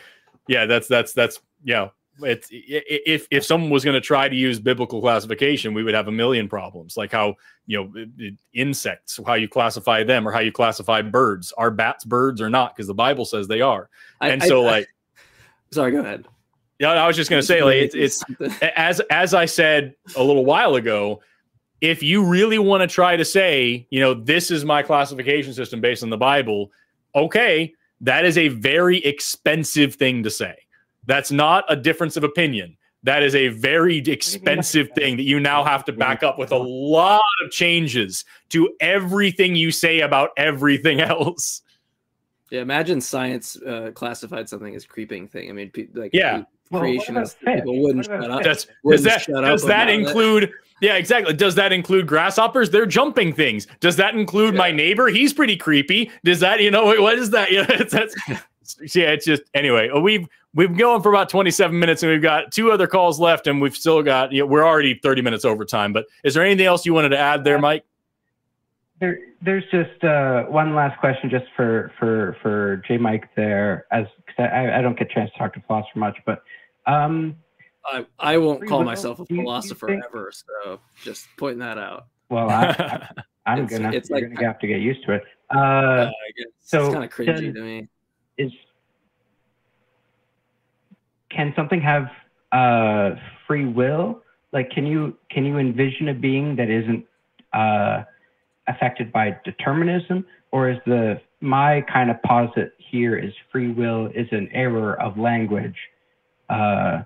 Yeah, that's that's that's yeah. It's i- i- if if someone was going to try to use biblical classification, we would have a million problems, like how you know i- i- insects, how you classify them, or how you classify birds. Are bats birds or not? Because the Bible says they are. And
I-
so,
I-
like,
sorry, go ahead.
yeah, I was just going to say, like, it's it's as as I said a little while ago, if you really want to try to say, you know, this is my classification system based on the Bible, okay, that is a very expensive thing to say. That's not a difference of opinion. That is a very expensive thing that you now have to back up with a lot of changes to everything you say about everything else.
Yeah, imagine science uh, classified something as creeping thing. I mean, pe- like
Yeah.
Well,
creationists
about
people wouldn't shut up.
fish?
Does, does
Wouldn't
that
shut
does
up
that
about it.
include? Yeah, exactly. Does that include grasshoppers? They're jumping things. Does that include my neighbor? He's pretty creepy. Does that you know what is that? Yeah, it's, that's yeah. It's just anyway. uh, We've we've been going for about twenty seven minutes, and we've got two other calls left, and we've still got. You know, we're already thirty minutes over time. But is there anything else you wanted to add there, Mike?
There, there's just uh, one last question, just for for for J Mike there, as cause I, I don't get a chance to talk to philosopher much, but um,
I, I won't call myself a
do you- do you
philosopher
think-
ever, so just pointing that out.
well, I, I, I'm gonna
it's
you're
like-
gonna have to get used to it.
Uh,
Uh, so
it's kind of
does-
to me.
is can something have uh, free will? Like, can you can you envision a being that isn't uh, affected by determinism, or is the my kind of posit here is free will is an error of language? Uh,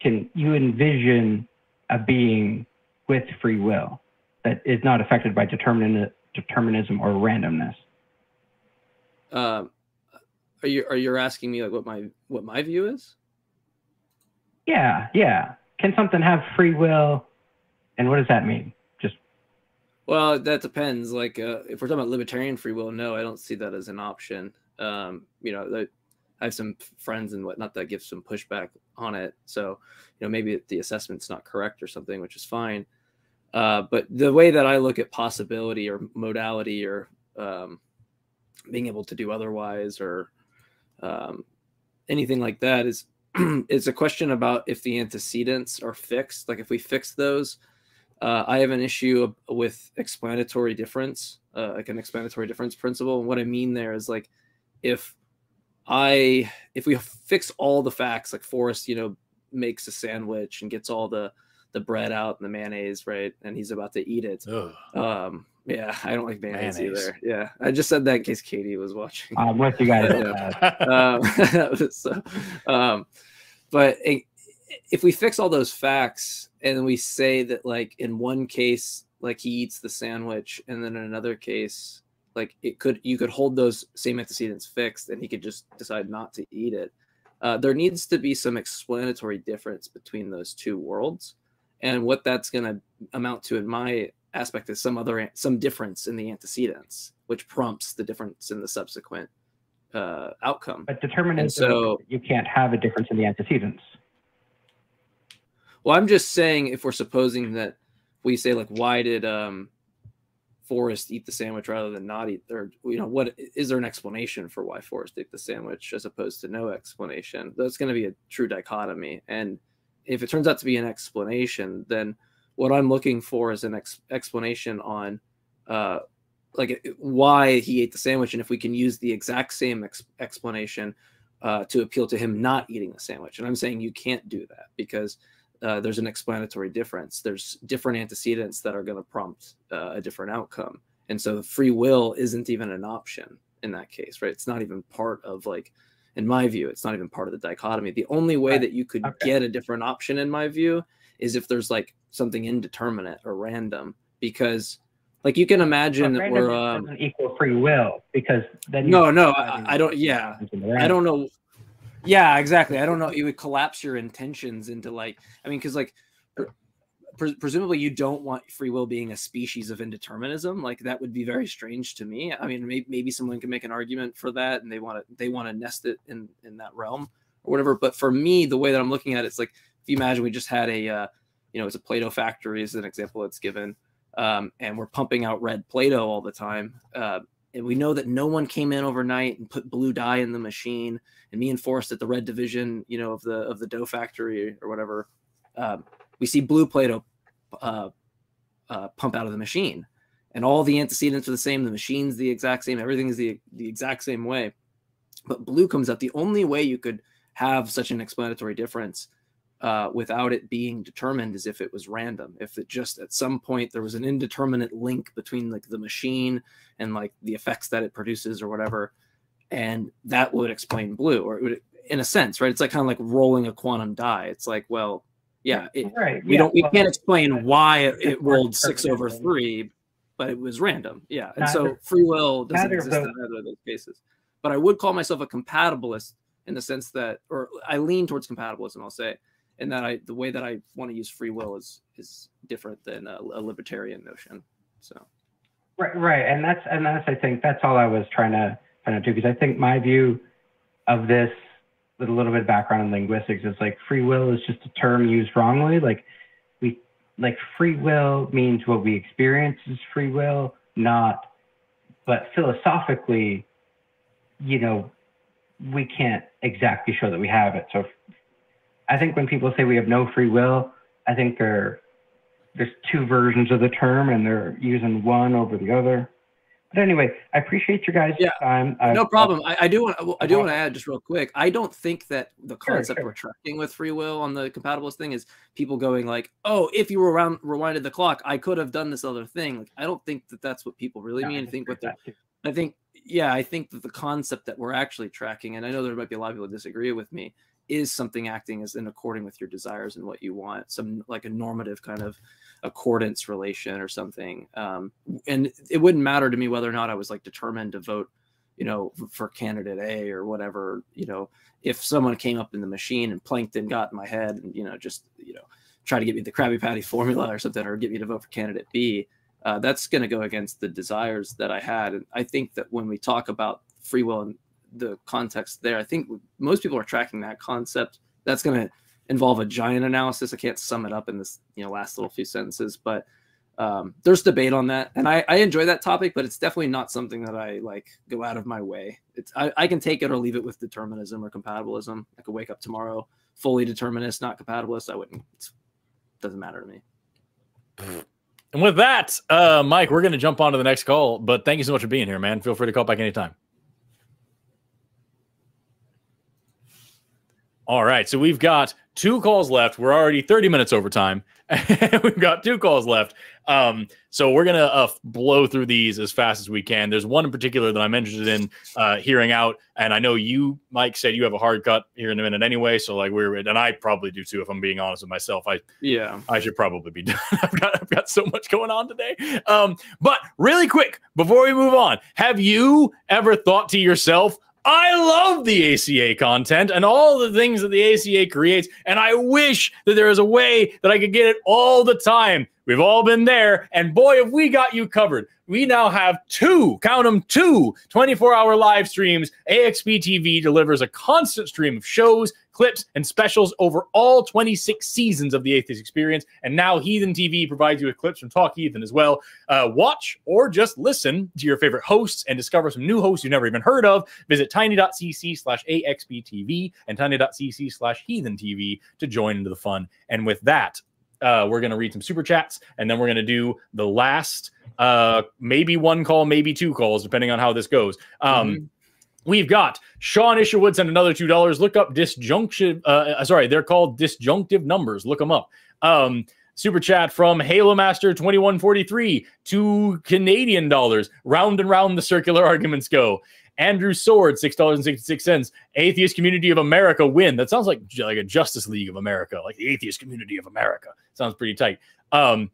can you envision a being with free will that is not affected by determin- determinism or randomness?
Um, are you are you asking me like what my what my view is?
Yeah, yeah. Can something have free will? And what does that mean?
Well, that depends. Like, uh, if we're talking about libertarian free will, no, I don't see that as an option. Um, you know, I have some friends and whatnot that give some pushback on it. So, you know, maybe the assessment's not correct or something, which is fine. Uh, but the way that I look at possibility or modality or um, being able to do otherwise or um, anything like that is it's a question about if the antecedents are fixed. Like if we fix those, uh, I have an issue with explanatory difference, uh, like an explanatory difference principle. And what I mean there is like if I if we fix all the facts, like Forrest, you know, makes a sandwich and gets all the the bread out and the mayonnaise, right? And he's about to eat it.
Ugh.
Um, yeah, I don't like mayonnaise,
Mayonnaise.
either. Yeah, I just said that in case Katie was watching.
I'm with you guys.
Yeah.
Uh,
um, so, um, but i- if we fix all those facts and we say that like in one case like he eats the sandwich and then in another case like it could you could hold those same antecedents fixed and he could just decide not to eat it uh, there needs to be some explanatory difference between those two worlds and what that's going to amount to in my aspect is some other some difference in the antecedents which prompts the difference in the subsequent uh, outcome
but determinism,
so-
you can't have a difference in the antecedents.
Well, I'm just saying if we're supposing that we say like, why did um Forrest eat the sandwich rather than not eat, or you know, what is there an explanation for why Forrest ate the sandwich as opposed to no explanation? That's going to be a true dichotomy, and if it turns out to be an explanation, then what I'm looking for is an ex- explanation on uh like why he ate the sandwich, and if we can use the exact same ex- explanation uh, to appeal to him not eating the sandwich. And I'm saying you can't do that because uh, there's an explanatory difference. There's different antecedents that are going to prompt uh, a different outcome. And so free will isn't even an option in that case, right? It's not even part of like in my view. It's not even part of the dichotomy. The only way
Right.
that you could
Okay.
get a different option, in my view, is if there's like something indeterminate or random. Because, like, you can imagine that
random
we're. Um,
doesn't equal free will because then you
no, no, I, I don't. Yeah, I don't know. Yeah, exactly. I don't know. You would collapse your intentions into like, I mean, because like, pre- presumably you don't want free will being a species of indeterminism. Like that would be very strange to me. I mean, maybe, maybe someone can make an argument for that, and they want to they want to nest it in in that realm or whatever. But for me, the way that I'm looking at it, it's like if you imagine we just had a, uh, you know, it's a Play-Doh factory is an example that's given, um, and we're pumping out red Play-Doh all the time. Uh, and we know that no one came in overnight and put blue dye in the machine and me and Forrest at the red division, you know, of the of the dough factory or whatever, um, we see blue Play-Doh uh, uh, pump out of the machine, and all the antecedents are the same. The machine's the exact same. Everything is the the exact same way, but blue comes out. The only way you could have such an explanatory difference uh, without it being determined as if it was random. If it just at some point there was an indeterminate link between like the machine and like the effects that it produces or whatever, and that would explain blue, or it would, in a sense, right? It's like kind of like rolling a quantum die. It's like, well, yeah, it,
right.
we
yeah,
don't, we
well,
can't explain why it,
it
rolled six over three, but it was random. Yeah, and so free will doesn't exist in either of those cases. But I would call myself a compatibilist in the sense that, or I lean towards compatibilism. I'll say, and that I the way that I want to use free will is is different than a, a libertarian notion. So
Right, right, and that's and that's I think that's all I was trying to trying to do because I think my view of this with a little bit of background in linguistics is like free will is just a term used wrongly. Like we like free will means what we experience is free will, not. But philosophically, you know, we can't exactly show that we have it. So I think when people say we have no free will, I think they're there's two versions of the term and they're using one over the other. But anyway, I appreciate your guys'
Yeah,
time. I-
no problem. I, I do want I do
Uh-huh.
want to add just real quick. I don't think that the concept
sure.
we're tracking with free will on the compatibilist thing is people going like, "Oh, if you were around rewinded the clock, I could have done this other thing." Like, I don't think that that's what people really
No,
mean. I think what they're. I think, yeah, I think that the concept that we're actually tracking, and I know there might be a lot of people disagree with me, is something acting as in according with your desires and what you want, some like a normative kind of accordance relation or something. Um, and it wouldn't matter to me whether or not I was like determined to vote, you know, for candidate A or whatever. You know, if someone came up in the machine and Plankton got in my head and you know just you know try to get me the Krabby Patty formula or something, or get me to vote for candidate B, uh, that's going to go against the desires that I had. And I think that when we talk about free will and the context there, I think most people are tracking that concept. That's going to involve a giant analysis. I can't sum it up in this, you know, last little few sentences, but um, there's debate on that, and I, I enjoy that topic, but it's definitely not something that I like go out of my way. It's I, I can take it or leave it with determinism or compatibilism. I could wake up tomorrow fully determinist, not compatibilist. I wouldn't. It doesn't matter to me.
And with that, uh, Mike, we're going to jump on to the next call. But thank you so much for being here, man. Feel free to call back anytime. All right. So we've got two calls left. We're already 30 minutes over time. we've got two calls left. Um, so we're going to uh, blow through these as fast as we can. There's one in particular that I'm interested in uh, hearing out. And I know you, Mike, said you have a hard cut here in a minute anyway. So, like, we're, and I probably do too, if I'm being honest with myself. I,
Yeah.
I should probably be done. I've got I've got so much going on today. Um, but really quick, before we move on, have you ever thought to yourself, I love the ACA content and all the things that the ACA creates, and I wish that there is a way that I could get it all the time. We've all been there, and boy, have we got you covered. We now have two, count them, two 24 hour live streams. AXP TV delivers a constant stream of shows, clips, and specials over all 26 seasons of the Atheist Experience. And now Heathen TV provides you with clips from Talk Heathen as well. Uh, watch or just listen to your favorite hosts and discover some new hosts you've never even heard of. Visit tiny.cc slash AXPTV and tiny.cc slash Heathen TV to join into the fun. And with that, uh, we're going to read some super chats and then we're going to do the last uh, maybe one call, maybe two calls, depending on how this goes. Um, We've got Sean Isherwood sent another two dollars. Look up disjunctive. Uh, uh, sorry, they're called disjunctive numbers. Look them up. Um, super chat from Halo Master twenty one forty three two Canadian dollars. Round and round the circular arguments go. Andrew Sword, six dollars and sixty six cents. Atheist Community of America win. That sounds like like a Justice League of America, like the Atheist Community of America. Sounds pretty tight. Um,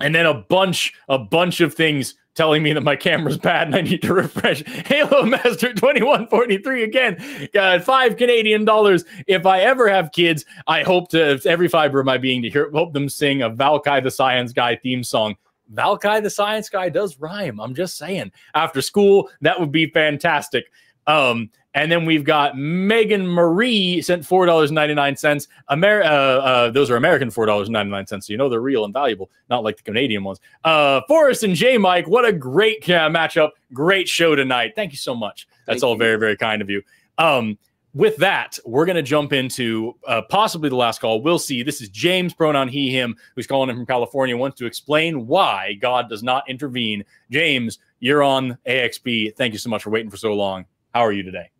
and then a bunch, a bunch of things telling me that my camera's bad and I need to refresh. Halo Master 2143 again. Got five Canadian dollars. If I ever have kids, I hope to every fiber of my being to hear hope them sing a Valkai the Science Guy theme song. Valkai the Science Guy does rhyme. I'm just saying. After school, that would be fantastic. Um, and then we've got Megan Marie sent four dollars ninety nine cents. Amer- uh, uh, those are American four dollars ninety nine cents, so you know they're real and valuable, not like the Canadian ones. Uh, Forrest and J Mike, what a great uh, matchup! Great show tonight. Thank you so much. That's Thank all you. very very kind of you. Um, with that, we're going to jump into uh, possibly the last call. We'll see. This is James, pronoun he, him, who's calling in from California, wants to explain why God does not intervene. James, you're on AXP. Thank you so much for waiting for so long. How are you today?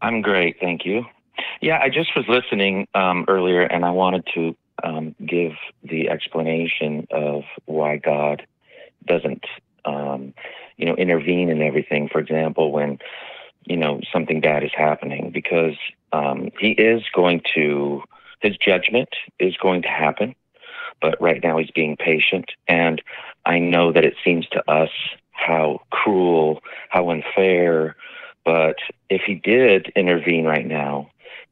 I'm great, thank you. Yeah, I just was listening um, earlier, and I wanted to um, give the explanation of why God doesn't, um, you know, intervene in everything. For example, when you know something bad is happening, because um, He is going to, His judgment is going to happen, but right now He's being patient, and I know that it seems to us how cruel, how unfair but if he did intervene right now,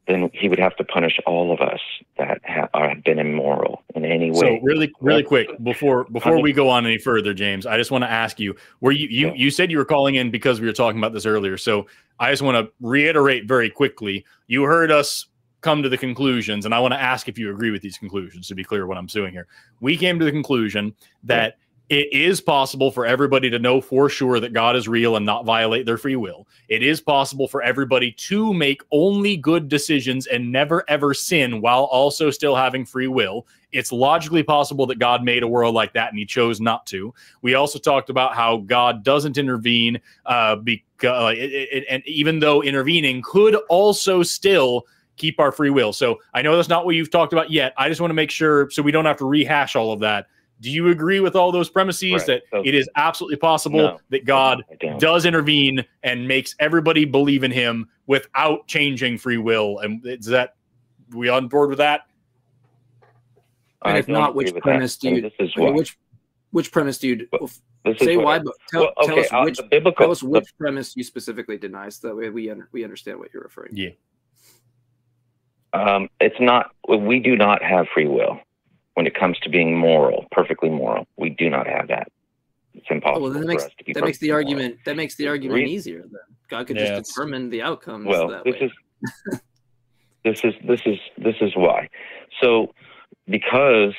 then he would have to punish all of us that have, uh, have been immoral in any way.
So really, really quick before before we go on any further, James, I just want to ask you: Were you you you said you were calling in because we were talking about this earlier? So I just want to reiterate very quickly: You heard us come to the conclusions, and I want to ask if you agree with these conclusions. To be clear, what I'm doing here, we came to the conclusion that it is possible for everybody to know for sure that God is real and not violate their free will. It is possible for everybody to make only good decisions and never ever sin while also still having free will. It's logically possible that God made a world like that and he chose not to. We also talked about how God doesn't intervene uh, because, uh, and even though intervening could also still keep our free will. So I know that's not what you've talked about yet. I just want to make sure so we don't have to rehash all of that do you agree with all those premises right. that so, it is absolutely possible no, that God does intervene and makes everybody believe in him without changing free will? And is that we on board with that?
And if not, which premise that. do you? This is why. Which which premise do you well, say why? But tell, well, okay, tell us which biblical, tell us which the, premise you specifically deny, so that way we under, we understand what you're referring.
Yeah.
Um, it's not. We do not have free will when it comes to being moral, perfectly moral. We do not have that. It's impossible. Oh, well,
that makes, that makes the moral. argument that makes the argument Re- easier. Then God could yeah, just determine the outcomes.
Well, this way. is this is this is this is why. So, because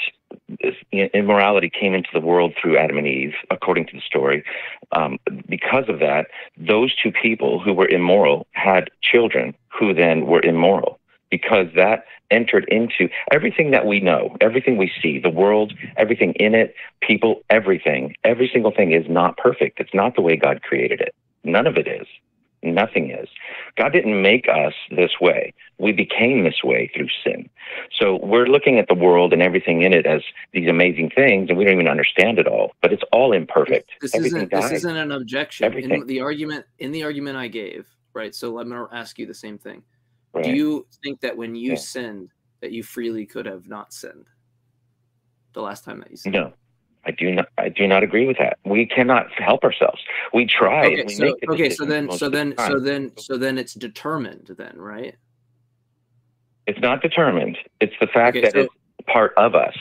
immorality came into the world through Adam and Eve, according to the story. Um, because of that, those two people who were immoral had children who then were immoral because that entered into everything that we know, everything we see, the world, everything in it, people, everything. Every single thing is not perfect. It's not the way God created it. None of it is. Nothing is. God didn't make us this way. We became this way through sin. So we're looking at the world and everything in it as these amazing things, and we don't even understand it all. But it's all imperfect.
This, isn't this isn't an objection. Everything. In the argument in the argument I gave, right? So let me ask you the same thing. Right. Do you think that when you yeah. sinned, that you freely could have not sinned the last time that you sinned?
No, I do not. I do not agree with that. We cannot help ourselves. We try.
Okay, we so, okay, so then, so then, so then, so then, it's determined. Then, right?
It's not determined. It's the fact okay, that so, it's part of us.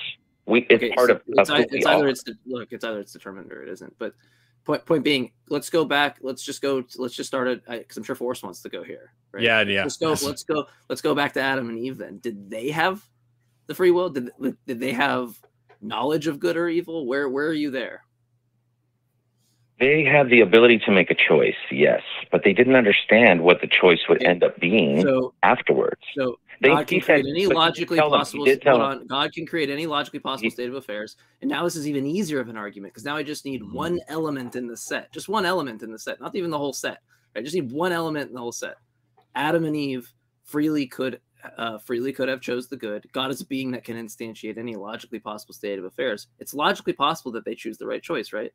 We. It's okay, part so of.
It's, of it's either it's look. It's either it's determined or it isn't. But point point being, let's go back. Let's just go. Let's just start it because I'm sure Forrest wants to go here.
Right? Yeah, yeah.
Let's go. Let's go. Let's go back to Adam and Eve. Then, did they have the free will? Did did they have knowledge of good or evil? Where where are you there?
They have the ability to make a choice, yes, but they didn't understand what the choice would end up being so, afterwards.
So they, God can create any logically possible. Hold on, God can create any logically possible he, state of affairs, and now this is even easier of an argument because now I just need mm-hmm. one element in the set, just one element in the set, not even the whole set. I just need one element in the whole set. Adam and Eve freely could uh, freely could have chose the good. God is a being that can instantiate any logically possible state of affairs. It's logically possible that they choose the right choice, right?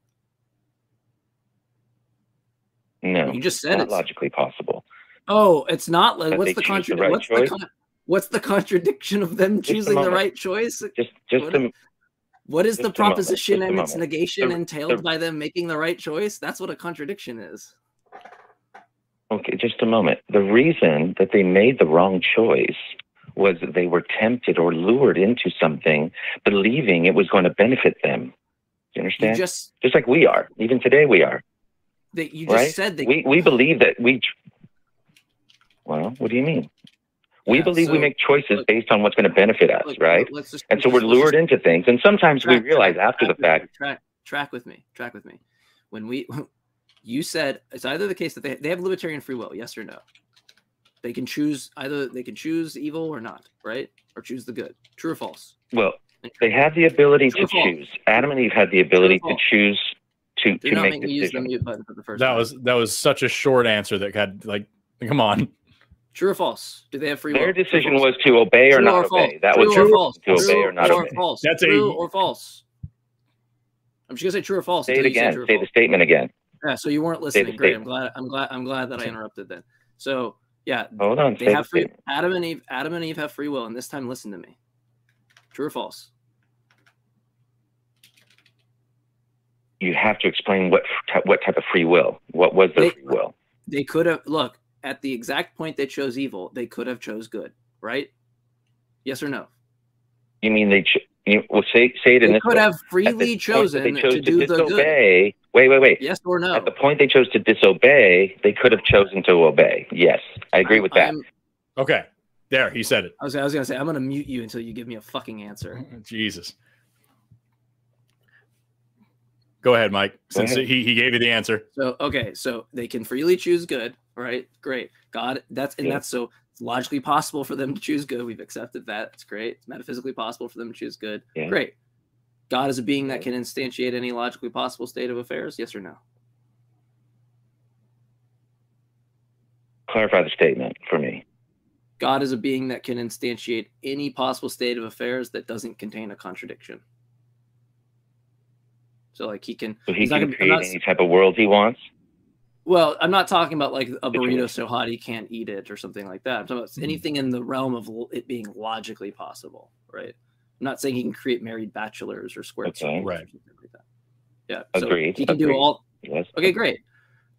No,
You just said it's
logically possible.
Oh, it's not. What's the
choose the right
What's the con- What's the contradiction of them
Just
choosing the right choice?
Just, just
What-
to,
What is the
a moment,
proposition and its negation
The-
entailed
the-
by them making the right choice? That's what a contradiction is.
okay, just a moment. The reason that they made the wrong choice was that they were tempted or lured into something, believing it was going to benefit them. Do you
You
understand?
just
just like we are. Even today, we are.
That you just
right?
said that
we we believe that we. Well, what do you mean? We
Yeah,
believe we make choices
look-
based on what's going to benefit us,
look,
right?
Let's just,
And so we're
let's just-
lured into things, and sometimes we realize
track-
after the
track with me,
fact.
Track, track with me. Track with me. When we, you said it's either the case that they they have libertarian free will, yes or no. They can choose either they can choose evil or not, right? Or choose the good. True or false?
Well, they have the ability
True
to choose. Adam and Eve had the ability
True
to
or false?
choose to
Do
to
not
make
make me the
decisions.
for the first
That
time.
was that was such a short answer that had like, come on.
True or false? Do they have free will?
Their
True
decision was to obey or
True
not
false?
obey. That
true
was
or false?
to obey
True
or not
or
obey.
false?
That's a-
true or false? I'm just gonna say true or false.
Say it again.
true or
Say the
false.
statement again.
Yeah, so you weren't listening. Great. I'm glad. I'm glad. I'm glad that I interrupted then. So yeah,
Hold on.
they
Say the
have free.
statement.
Adam and Eve. Adam and Eve have free will, and this time, listen to me. True or false?
You have to explain what what type of free will. What was their
They-
free will?
They could have look at the exact point they chose evil. They could have chose good, right? Yes or no?
You mean they? Ch- you, well, say say it in
They
this
could
way.
have freely chosen
they chose
to do the good.
disobey. Wait, wait, wait.
Yes or no?
At the point they chose to disobey, they could have chosen to obey. Yes, I agree
I'm-
with that.
I'm-
Okay, there he said it.
I was, I was gonna say I'm gonna mute you until you give me a fucking answer.
Jesus. Go ahead, Mike. Since
ahead.
he, he gave you the answer.
So okay, so they can freely choose good, right? Great. God, that's and that's so logically possible for them to choose good. We've accepted that. It's great. It's metaphysically possible for them to choose good.
Yeah.
Great. God is a being that can instantiate any logically possible state of affairs. Yes or no?
Clarify the statement for me.
God is a being that can instantiate any possible state of affairs that doesn't contain a contradiction. So like he can.
So he can create
not-
any type of world he wants.
Well, I'm not talking about like a burrito so hot he can't eat it or something like that. I'm talking about
Mm-hmm.
anything in the realm of it being logically possible, right? I'm not saying he can create married bachelors or square
Okay.
circles or
Right.
something like that. Yeah,
Agreed,
So he can do all.
Yes.
Okay, great,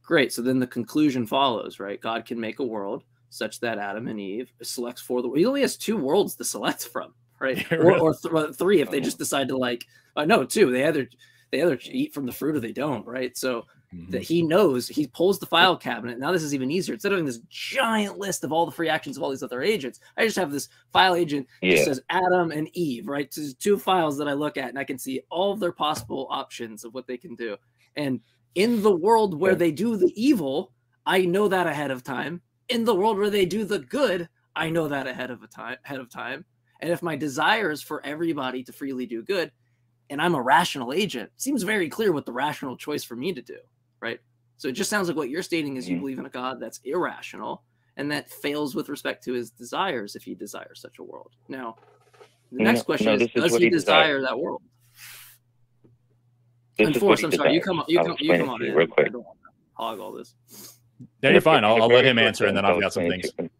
great. So then the conclusion follows, right? God can make a world such that Adam and Eve selects for the. He only has two worlds to select from, right?
Yeah,
or
really.
or th- three if they just decide to like. Uh, no, two. They either they either eat from the fruit or they don't, right? So
Mm-hmm.
that he knows he pulls the file cabinet. Now this is even easier. Instead of having this giant list of all the free actions of all these other agents, I just have this file agent that says Adam and Eve, right? So two files that I look at and I can see all of their possible options of what they can do. And in the world where
Okay.
they do the evil, I know that ahead of time. In the world where they do the good, I know that ahead of a time ahead of time. And if my desire is for everybody to freely do good, and I'm a rational agent, seems very clear what the rational choice for me to do, right? So it just sounds like what you're stating is you
Mhm.
believe in a God that's irrational and that fails with respect to his desires if he desires such a world. Now, the
No,
next question
no,
is,
is
does he
he
desire
desired.
that world?
This
and
is
Forrest,
what
I'm
he
sorry, you come, you
I'll
come, you come on
you
in.
real
I
quick.
don't want to hog all this.
Yeah,
In
you're fine.
in a
I'll, I'll let him answer and then
sentence,
I've got some
explain
things.
to you.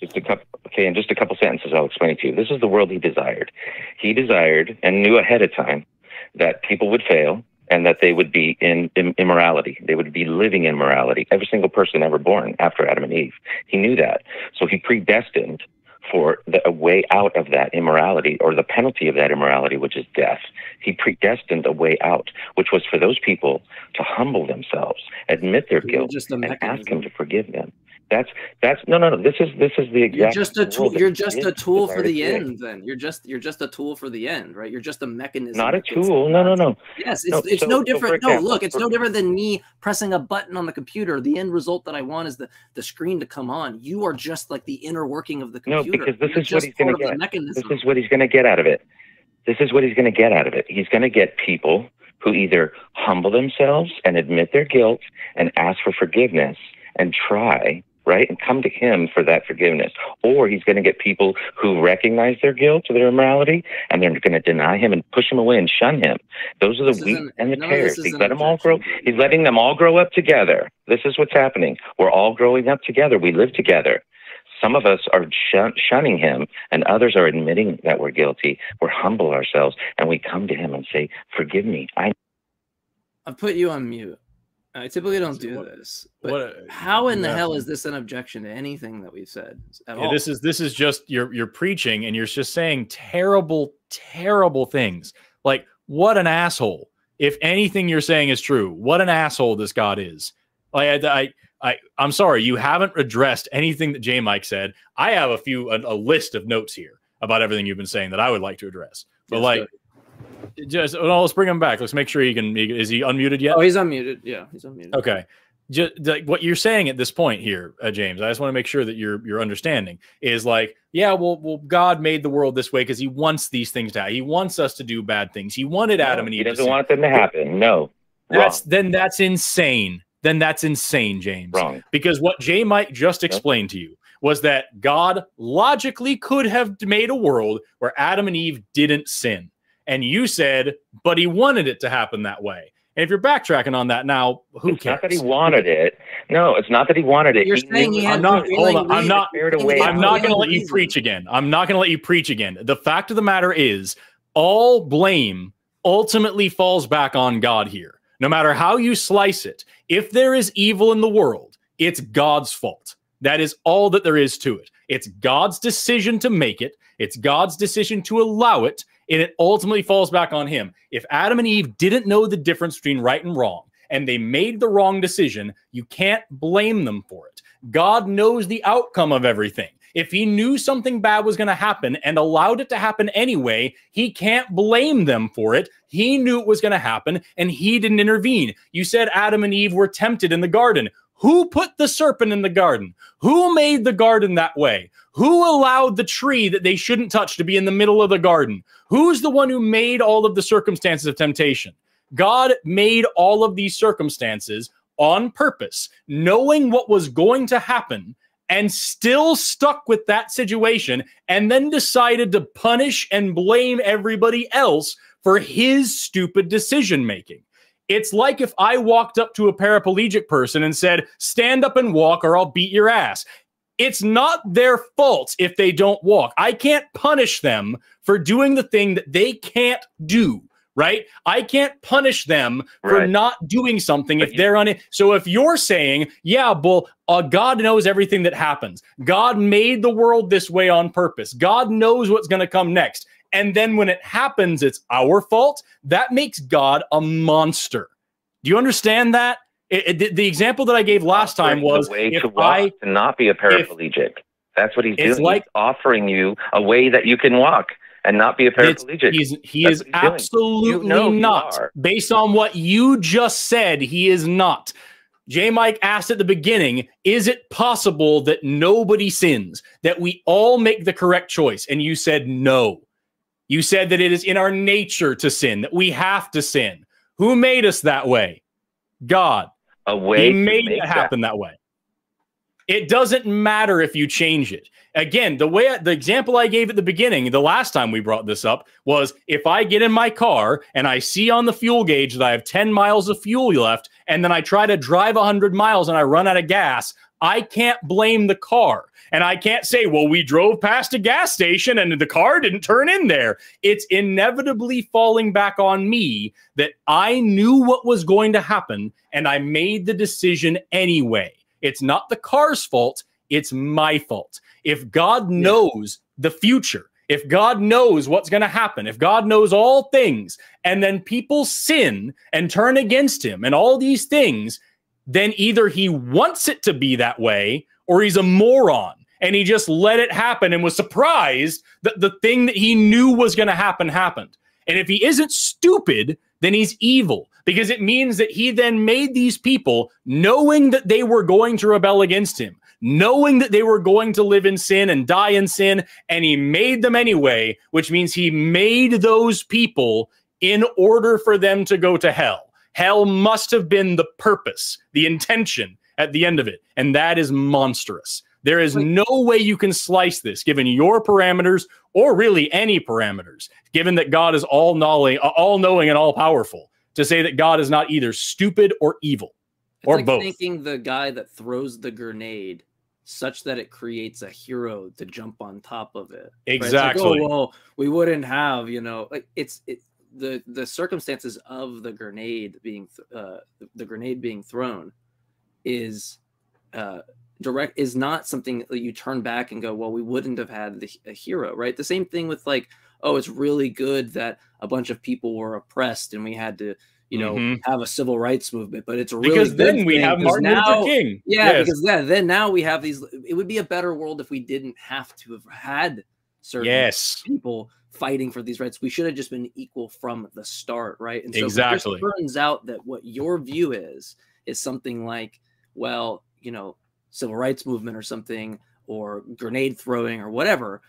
Just a couple, okay, in just a couple sentences, I'll explain it to you. This is the world he desired. He desired and knew ahead of time that people would fail and that they would be in, in immorality. They would be living in morality. Every single person ever born after Adam and Eve. He knew that. So he predestined for the, a way out of that immorality or the penalty of that immorality, which is death. He predestined a way out, which was for those people to humble themselves, admit their guilt,
just
and ask him to forgive them. That's that's no no no. This is this is the exact.
You're just a tool. You're just a tool for the end. Then you're just you're just a tool for the end, right? You're just a mechanism.
Not a tool. No no no.
Yes, it's
No,
it's
so-
no
so
different. no,
example,
look, it's
for-
no different than me pressing a button on the computer. The end result that I want is the the screen to come on. You are just like the inner working of the computer.
No, because this
You're
is what he's
of the
get. This is what he's going to get out of it. This is what he's going to get out of it. He's going to get people who either humble themselves and admit their guilt and ask for forgiveness and try right? And come to him for that forgiveness. Or he's going to get people who recognize their guilt or their immorality and they're going to deny him and push him away and shun him. Those are the
This
wheat and the
this
tares. He's let them all grow. He's letting them all grow up together. This is what's happening. We're all growing up together. We live together. Some of us are shun- shunning him, and others are admitting that we're guilty. We're humble ourselves, and we come to him and say, "Forgive me. I
I've put you on mute. I typically don't do
What-
this. But
what-
how in the hell is this an objection to anything that we've said at
Yeah,
all?
this is this is just you're you're preaching and you're just saying terrible, terrible things. Like what an asshole. If anything you're saying is true, what an asshole this God is. Like I, I, I I'm sorry, you haven't addressed anything that J Mike said. I have a few a, a list of notes here about everything you've been saying that I would like to address. But
Yes,
like, just well, let's bring him back. Let's make sure he can. he- Is he unmuted yet?
oh, he's unmuted. Yeah, he's unmuted.
Okay. Just like what you're saying at this point here, uh, James. I just want to make sure that you're you're understanding is like, yeah, well, well, God made the world this way because He wants these things to happen. He wants us to do bad things. He wanted Adam and
he
Eve. to
doesn't
sin.
want them to happen. No,
That's
wrong,
then that's insane. Then that's insane, James.
wrong.
Because what Jay Mike just explained to you was that God logically could have made a world where Adam and Eve didn't sin. And you said, but he wanted it to happen that way. And if you're backtracking on that now, who
it's
cares?
not that he wanted it. No, it's not that he wanted it.
You're
He
saying he had
I'm not- hold on, I'm not-
away.
I'm not going to let you preach again. I'm not going to let you preach again. The fact of the matter is, all blame ultimately falls back on God here. No matter how you slice it, if there is evil in the world, it's God's fault. That is all that there is to it. It's God's decision to make it, it's God's decision to allow it, and it ultimately falls back on Him. If Adam and Eve didn't know the difference between right and wrong, and they made the wrong decision, you can't blame them for it. God knows the outcome of everything. If he knew something bad was going to happen and allowed it to happen anyway, he can't blame them for it. He knew it was going to happen and he didn't intervene. You said Adam and Eve were tempted in the garden. Who put the serpent in the garden? Who made the garden that way? Who allowed the tree that they shouldn't touch to be in the middle of the garden? Who's the one who made all of the circumstances of temptation? God made all of these circumstances on purpose, knowing what was going to happen, and still stuck with that situation, and then decided to punish and blame everybody else for his stupid decision making. It's like if I walked up to a paraplegic person and said, Stand up and walk, or I'll beat your ass. It's not their fault if they don't walk. I can't punish them for doing the thing that they can't do right? I can't punish them for
Right.
not doing something if they're on it. So if you're saying, yeah, well, uh, God knows everything that happens. God made the world this way on purpose. God knows what's going to come next. And then when it happens, it's our fault. That makes God a monster. Do you understand that? It- it- the, example that I gave last time was
a way
if
to walk,
I
to not be a paraplegic. That's what he's
It's
doing.
like-
he's offering you a way that you can walk and not be a paraplegic.
He's he is
he's
absolutely
You know
not. Based on what you just said, he is not. J. Mike asked at the beginning, is it possible that nobody sins, that we all make the correct choice? And you said no. You said that it is in our nature to sin, that we have to sin. Who made us that way? God.
A way
He made it happen that. way. It doesn't matter if you change it. Again, the way the example I gave at the beginning, the last time we brought this up, was if I get in my car and I see on the fuel gauge that I have 10 miles of fuel left, and then I try to drive 100 miles and I run out of gas, I can't blame the car. And I can't say, well, we drove past a gas station and the car didn't turn in there. It's inevitably falling back on me that I knew what was going to happen and I made the decision anyway. It's not the car's fault, it's my fault. If God knows the future, if God knows what's going to happen, if God knows all things, and then people sin and turn against him and all these things, then either he wants it to be that way or he's a moron and he just let it happen and was surprised that the thing that he knew was going to happen happened. And if he isn't stupid, then he's evil because it means that he then made these people knowing that they were going to rebel against him, knowing that they were going to live in sin and die in sin, and he made them anyway, which means he made those people in order for them to go to hell. Hell must have been the purpose, the intention. at the end of it. And that is monstrous. There is no way you can slice this given your parameters or really any parameters, given that God is all knowing, uh, all knowing and all powerful, to say that God is not either stupid or evil
It's
or
like
both.
thinking the guy that throws the grenade such that it creates a hero to jump on top of it. right? Like, oh,
Exactly.
oh, well, we wouldn't have, you know, like it's it the the circumstances of the grenade being th- uh the, the grenade being thrown is uh direct is not something that you turn back and go, well, we wouldn't have had the, a hero, right? The same thing with like, oh, it's really good that a bunch of people were oppressed and we had to, you know,
Mhm.
have a civil rights movement, but it's a really
because then we have Martin
now,
Luther King.
yeah,
Yes.
because yeah, then now we have these. It would be a better world if we didn't have to have had certain
yes.
people fighting for these rights. We should have just been equal from the start, right? And so if it just turns out that what your view is is something like, well, you know, civil rights movement or something, or grenade throwing or whatever,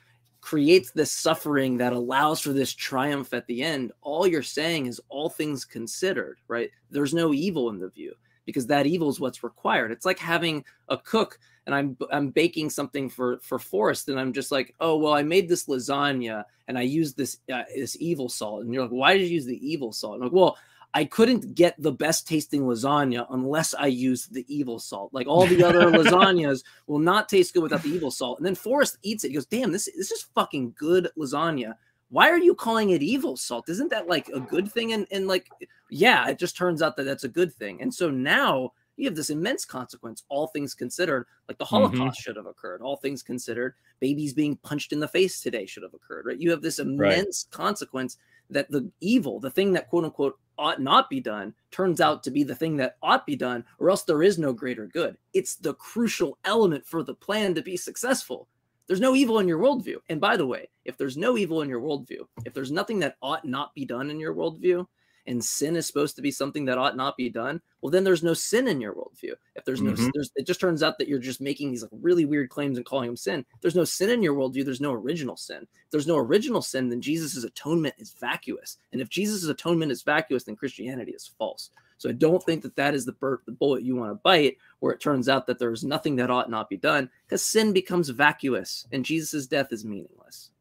creates this suffering that allows for this triumph at the end. All you're saying is all things considered, right? There's no evil in the view because that evil is what's required. It's like having a cook and I'm I'm baking something for for Forrest and I'm just like, "Oh, well, I made this lasagna and I used this uh, this evil salt." And you're like, "Why did you use the evil salt?" I'm like, "Well, I couldn't get the best tasting lasagna unless I used the evil salt. Like all the other lasagnas will not taste good without the evil salt." And then Forrest eats it. He goes, "Damn, this this is fucking good lasagna." Why are you calling it evil salt? Isn't that like a good thing? And, and like, yeah, it just turns out that that's a good thing. And so now you have this immense consequence, all things considered, like the mm-hmm. Holocaust should have occurred. All things considered, babies being punched in the face today should have occurred, right? You have this immense consequence that the evil, the thing that quote unquote ought not be done, turns out to be the thing that ought be done, or else there is no greater good. It's the crucial element for the plan to be successful. There's no evil in your worldview. And by the way, if there's no evil in your worldview, if there's nothing that ought not be done in your worldview, and sin is supposed to be something that ought not be done, well, then there's no sin in your worldview. If there's no,
Mhm.
there's, it just turns out that you're just making these like really weird claims and calling them sin. If there's no sin in your worldview, there's no original sin. If there's no original sin, then Jesus' atonement is vacuous. And if Jesus' atonement is vacuous, then Christianity is false. So I don't think that that is the, bur- the bullet you want to bite, where it turns out that there's nothing that ought not be done, because sin becomes vacuous and Jesus' death is meaningless.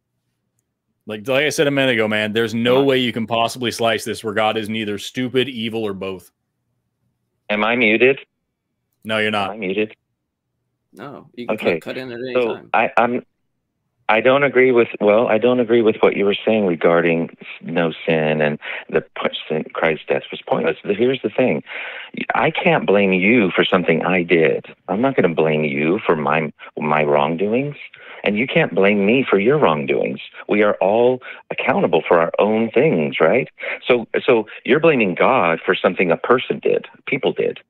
Like, like I said a minute ago, man, there's no way you can possibly slice this where God is neither stupid, evil, or both.
Am I muted?
No, you're
Am
not.
I muted?
No, you can
Okay,
cut, cut in at any
So
time.
I, I'm. I don't agree with. Well, I don't agree with what you were saying regarding no sin and the p- sin- Christ's death was pointless. Here's the thing: I can't blame you for something I did. I'm not going to blame you for my my wrongdoings, and you can't blame me for your wrongdoings. We are all accountable for our own things, right? So, so you're blaming God for something a person did, people did.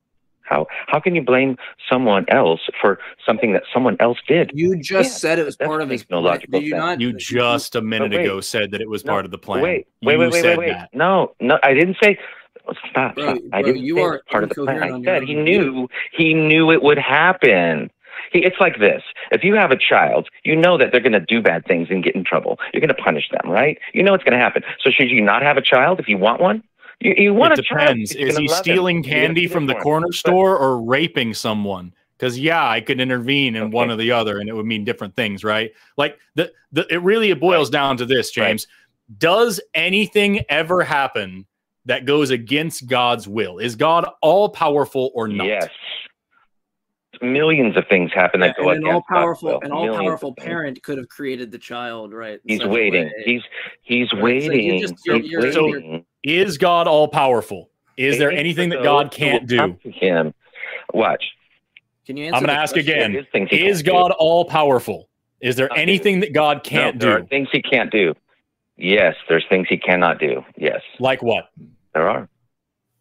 How how can you blame someone else for something that someone else did?
You just
Yeah,
said it was part of his
makes no
plan.
logical
you not?
You just a minute
wait.
ago said that it was
No,
part of the plan.
Wait,
you
wait, wait, wait,
said
wait, wait.
that.
No, no, I didn't say. Oh, stop,
Bro,
stop. I didn't
you
say
are
part of the plan. I said he knew. He knew it would happen. It's like this: if you have a child, you know that they're going to do bad things and get in trouble. You're going to punish them, right? You know it's going to happen. So should you not have a child if you want one? You, you want
it
a child.
depends.
You're
Is he
love him.
stealing candy from the corner store or raping someone? Because yeah, I could intervene in one or the other, and it would mean different things, right? Like the the it really it boils down to this,
Right.
James. Does anything ever happen that goes against God's will? Is God all powerful or not?
Yes. Millions of things happen that
Yeah,
go
and an all powerful an all powerful parent could have created the child, right?
He's waiting. He's he's
Right, so
waiting.
just- you're-
he's
you're- you're-
Is God all powerful? Is there anything that God can't do?
Him. Watch.
Can you answer?
I'm going to ask again.
There is things he
Is
can't do.
God all powerful? Is there
Okay.
anything that God can't
no, there
do?
are things he can't do. Yes, there's things he cannot do. Yes,
Like what?
there are.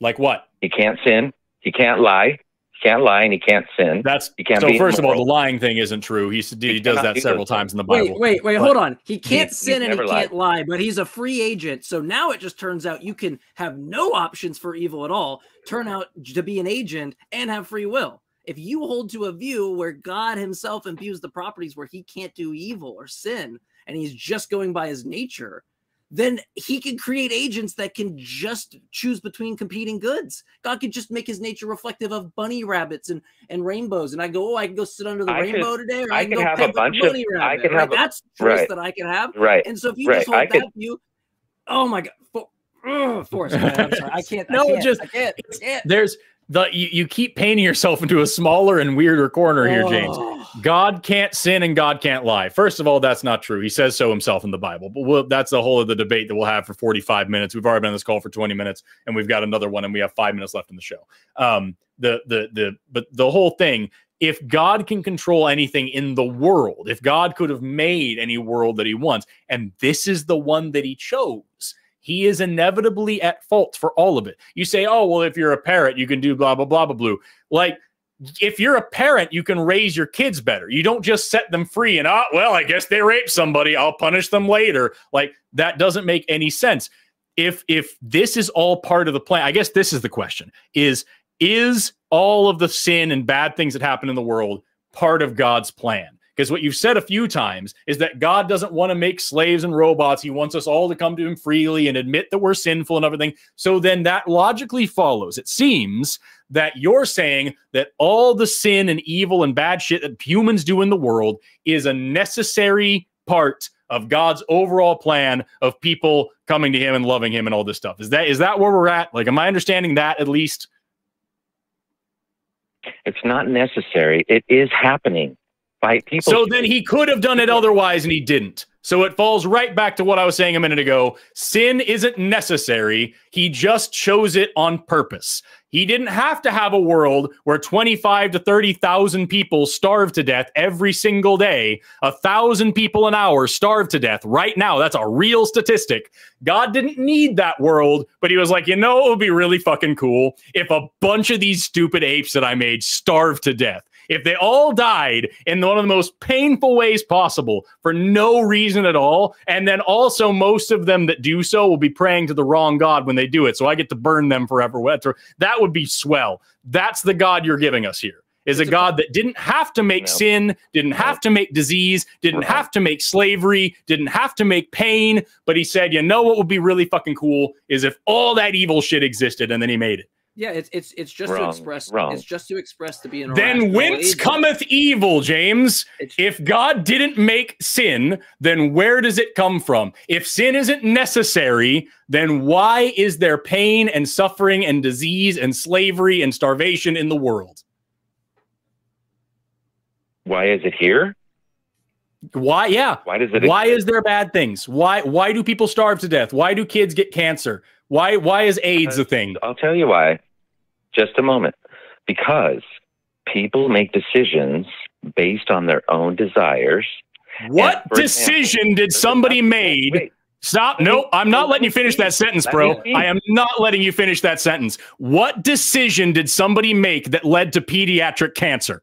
Like what?
He can't sin. He can't lie. He can't lie, and he can't sin.
That's
He can't
so.
be
First of all, the lying thing isn't true. He's, he,
He
does that
do
several
those
times in the Bible.
wait, wait,
But
hold on. He can't
he's
sin and he
never
can't lie, but he's a free agent. So now it just turns out you can have no options for evil at all, turn out to be an agent and have free will. If you hold to a view where God himself imbues the properties where he can't do evil or sin, and he's just going by his nature, then he can create agents that can just choose between competing goods. God could just make his nature reflective of bunny rabbits and, and rainbows. And I go, oh, I can go sit under the
I
rainbow
could-
today, or
I
I, can
could
go
have a
pet with
bunch
the
of-
bunny
I
rabbit.
could
right?
have a-
That's choice
right.
that I can have.
Right.
And so if you
Right.
just hold
I could-
that view, oh my god, for, ugh, Forrest, man, I'm sorry, I can't.
No,
I can't,
just-
I can't. I can't.
There's the you, you keep painting yourself into a smaller and weirder corner here, James.
Oh.
God can't sin and God can't lie. First of all, that's not true. He says so himself in the Bible. But we'll, that's the whole of the debate that we'll have for 45 minutes. We've already been on this call for 20 minutes, and we've got another one, and we have five minutes left in the show. Um, the the the but the whole thing. If God can control anything in the world, if God could have made any world that He wants, and this is the one that He chose, He is inevitably at fault for all of it. You say, "Oh, well, if you're a parent, you can do blah blah blah blah blue." Like if you're a parent, you can raise your kids better. You don't just set them free and, oh, well, I guess they raped somebody. I'll punish them later. Like that doesn't make any sense. If if this is all part of the plan, I guess this is the question: is is all of the sin and bad things that happen in the world part of God's plan? Because what you've said a few times is that God doesn't want to make slaves and robots. He wants us all to come to Him freely and admit that we're sinful and everything. So then that logically follows. It seems that you're saying that all the sin and evil and bad shit that humans do in the world is a necessary part of God's overall plan of people coming to him and loving him and all this stuff. Is that is that where we're at? Like am I understanding that at least?
It's not necessary. It is happening by people.
So then he could have done it otherwise and he didn't. So it falls right back to what I was saying a minute ago. Sin isn't necessary. He just chose it on purpose. He didn't have to have a world where 25 to 30,000 people starve to death every single day. A thousand people an hour starve to death right now. That's a real statistic. God didn't need that world, but he was like, you know, it would be really fucking cool if a bunch of these stupid apes that I made starved to death. If they all died in one of the most painful ways possible for no reason at all, and then also most of them that do so will be praying to the wrong God when they do it, so I get to burn them forever. That would be swell. That's the God you're giving us here. Is a God that didn't have to make
No.
sin, didn't have to make disease, didn't have to make slavery, didn't have to make pain, but he said, you know what would be really fucking cool is if all that evil shit existed and then he made it.
Yeah, it's it's it's just to express.
wrong.
It's just to express to be an.
Then whence
agent.
cometh evil, James?
It's-
If God didn't make sin, then where does it come from? If sin isn't necessary, then why is there pain and suffering and disease and slavery and starvation in the world?
Why is it here?
Why? Yeah.
Why does it?
Why is there bad things? Why why do people starve to death? Why do kids get cancer? Why why is AIDS a thing?
I'll tell you why. Just a moment. Because people make decisions based on their own desires.
What
for example,
decision did somebody made?
Wait,
Stop. No, I'm not letting you finish that sentence, bro. I am not letting you finish that sentence. What decision did somebody make that led to pediatric cancer?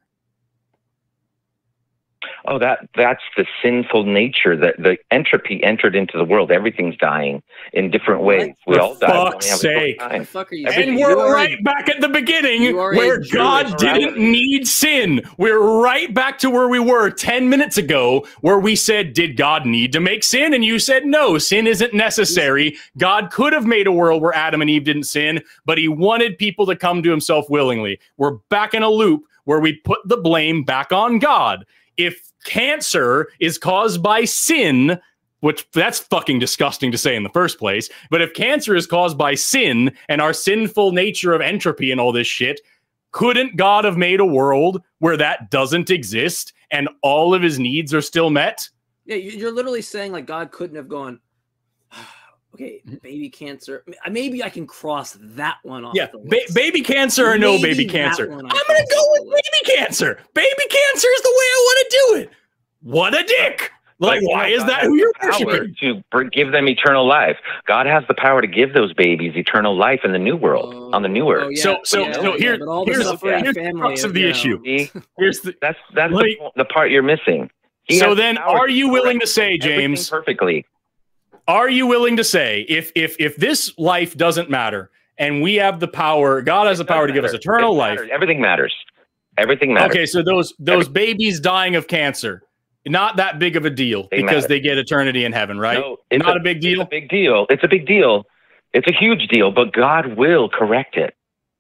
Oh, that that's the sinful nature that the entropy entered into the world. Everything's dying in different ways. We
For
all die. We only
fuck's
have a short
sake.
What the fuck?
Everything-
And we're
You are-
right back at the beginning
you are
where
Jewish
God didn't
rabbi.
need sin. We're right back to where we were 10 minutes ago, where we said, Did God need to make sin? And you said, No, sin isn't necessary. God could have made a world where Adam and Eve didn't sin, but he wanted people to come to himself willingly. We're back in a loop where we put the blame back on God. If cancer is caused by sin, which that's fucking disgusting to say in the first place. But if cancer is caused by sin and our sinful nature of entropy and all this shit, couldn't God have made a world where that doesn't exist and all of his needs are still met?
Yeah, you- you're literally saying like God couldn't have gone. Okay,
Mm-hmm.
baby cancer. Maybe I can cross that one off.
Yeah,
the
ba- baby cancer or no
Maybe
baby cancer. I'm gonna go with
list.
baby cancer. Baby cancer is the way I want to do it. What a dick! Like,
But
why
God
is that who you're
the power
worshiping?
To give them eternal life. God has the power to give those babies eternal life in the new world, on the new
Oh,
earth.
yeah,
So- so-
yeah,
so
yeah,
here-
but all the
here's-
suffering
here's the
family,
crux of the
you
issue.
See,
Here's the
that's that's
Let me-
the, the part you're missing. He
so
has the
then are you willing to say, James?
perfectly?
Are you willing to say if if if this life doesn't matter and we have the power, God has the power to give us eternal life.
Everything matters. Everything matters.
Okay, so those those babies dying of cancer, not that big of a deal
They
because
matter.
they get eternity in heaven, right?
No, it's
not a, big
It's
deal.
a big deal. It's a big deal. It's a huge deal, but God will correct it.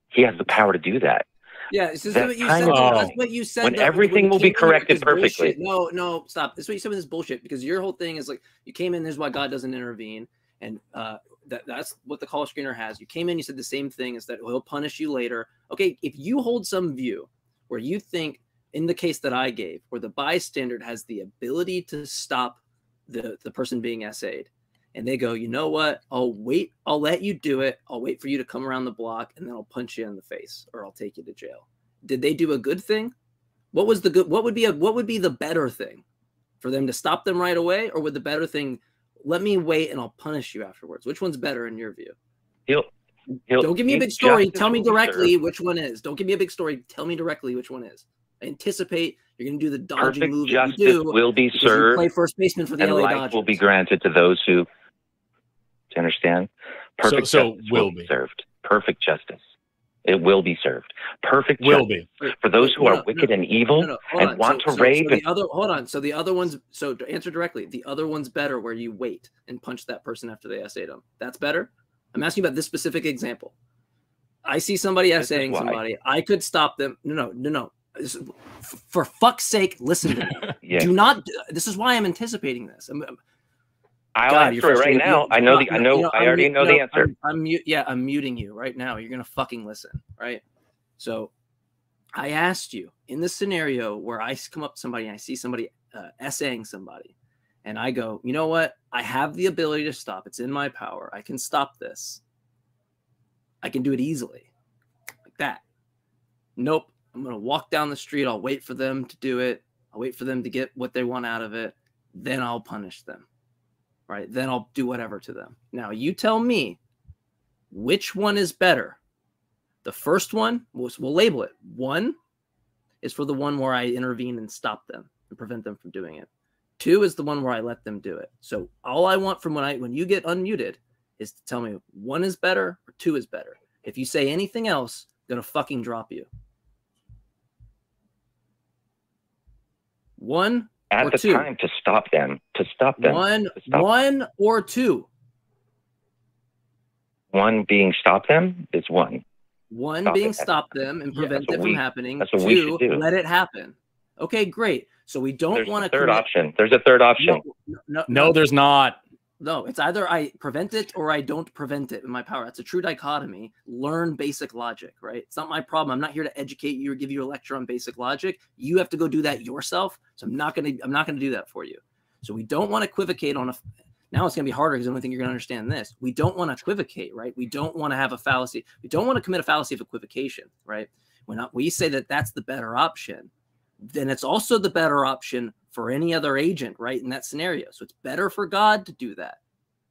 He has the power to do that.
Yeah, this is what you said.
of-
That's what you said.
When
though,
everything
you
will be
came in here with
corrected
this bullshit-
perfectly.
No, no, stop. This is what you said with this bullshit because your whole thing is like you came in. This is why God doesn't intervene, and uh, that that's what the call screener has. You came in, you said the same thing. Is that he'll punish you later? Okay, if you hold some view where you think, in the case that I gave, where the bystander has the ability to stop the the person being essayed, and they go, you know what? I'll wait. I'll let you do it. I'll wait for you to come around the block, and then I'll punch you in the face, or I'll take you to jail. Did they do a good thing? What was the good? What would be a what would be the better thing for them to stop them right away, or would the better thing let me wait and I'll punish you afterwards? Which one's better in your view?
He'll, he'll
Don't give me a big story. Tell me directly which one is. Don't give me a big story. Tell me directly which one is. I anticipate you're going to do the dodging
Perfect
move
justice
you do
will be served,
play first baseman for the
and
LA
life
Dodgers.
will be granted to those who. Do you understand? Perfect
so
justice
will
will
be.
be served. Perfect justice. It will be served. Perfect
Will
justice
be.
for those who
No,
are wicked
no,
and evil
No, no, hold
and
on.
want
so,
to
so-
rave
So
and
the other, hold on. So the other one's so to answer directly, the other one's better where you wait and punch that person after they essayed them. That's better. I'm asking about this specific example. I see somebody
This
essaying somebody. I could stop them. No, no, no, no. This- For fuck's sake, listen to me.
yeah.
Do not. This is why I'm anticipating this. I'm, I'm-
I'll
God,
answer it right now. I know the. I know.
you
I
I'm
already know
no,
the answer.
I'm, I'm mute. Yeah, I'm muting you right now. You're gonna fucking listen, right? So, I asked you in this scenario where I come up to somebody and I see somebody uh, essaying somebody, and I go, you know what? I have the ability to stop. It's in my power. I can stop this. I can do it easily, like that. Nope. I'm gonna walk down the street. I'll wait for them to do it. I'll wait for them to get what they want out of it. Then I'll punish them right? Then I'll do whatever to them. Now, you tell me which one is better. The first one, we'll, we'll label it. One is for the one where I intervene and stop them and prevent them from doing it. Two is the one where I let them do it. So all I want from when I when you get unmuted is to tell me one is better or two is better. If you say anything else, I'm gonna fucking drop you. One,
At
or
the
two.
time to stop them. To stop them.
one,
stop
one or two.
one being stop them is one.
One
Stop
being
it.
stop them and prevent
that's
it from
we-
happening.
that's what we
Two,
should do.
let it happen. Okay, great. So we don't want
a
to
third option. There's a third option.
No, no,
No, there's not.
No. It's either I prevent it or I don't prevent it in my power. That's a true dichotomy. Learn basic logic, right? It's not my problem. I'm not here to educate you or give you a lecture on basic logic. You have to go do that yourself. So I'm not gonna I'm not gonna do that for you. So we don't want to equivocate on a. Now it's gonna be harder because I don't think you're gonna understand this. We don't want to equivocate, right? We don't want to have a fallacy. We don't want to commit a fallacy of equivocation, right? When we say that that's the better option, then it's also the better option for any other agent, right? In that scenario. So it's better for God to do that.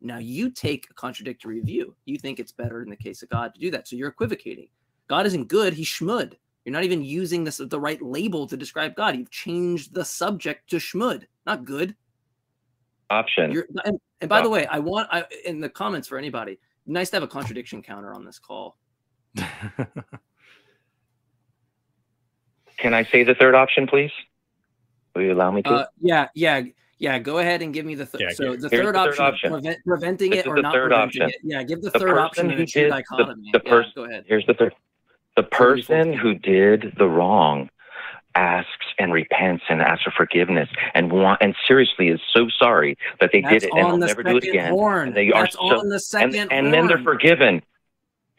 Now you take a contradictory view. You think it's better in the case of God to do that. So you're equivocating. God isn't good, he's schmud. You're not even using this the right label to describe God. You've changed the subject to schmud, not good.
Option.
And, and by the way, I want I, in the comments for anybody, nice to have a contradiction counter on this call.
Can I say the third option, please? Will you allow me to?
Uh, yeah, yeah, yeah. Go ahead and give me the th-
Yeah,
so the third,
the third
option,
option.
Prevent, preventing
This
it
is
or
the
not
third
preventing
option.
it. Yeah, give the,
The
third
person
option in
who
a true
did the-
dichotomy.
the
Yeah,
pers-
go ahead.
Here's the third. The person who did the wrong asks and repents and asks for forgiveness and want and seriously is so sorry that they
That's
did it and
on
will
the
never do it
second
again.
horn.
And they are
That's
so
on the second
and then they're forgiven.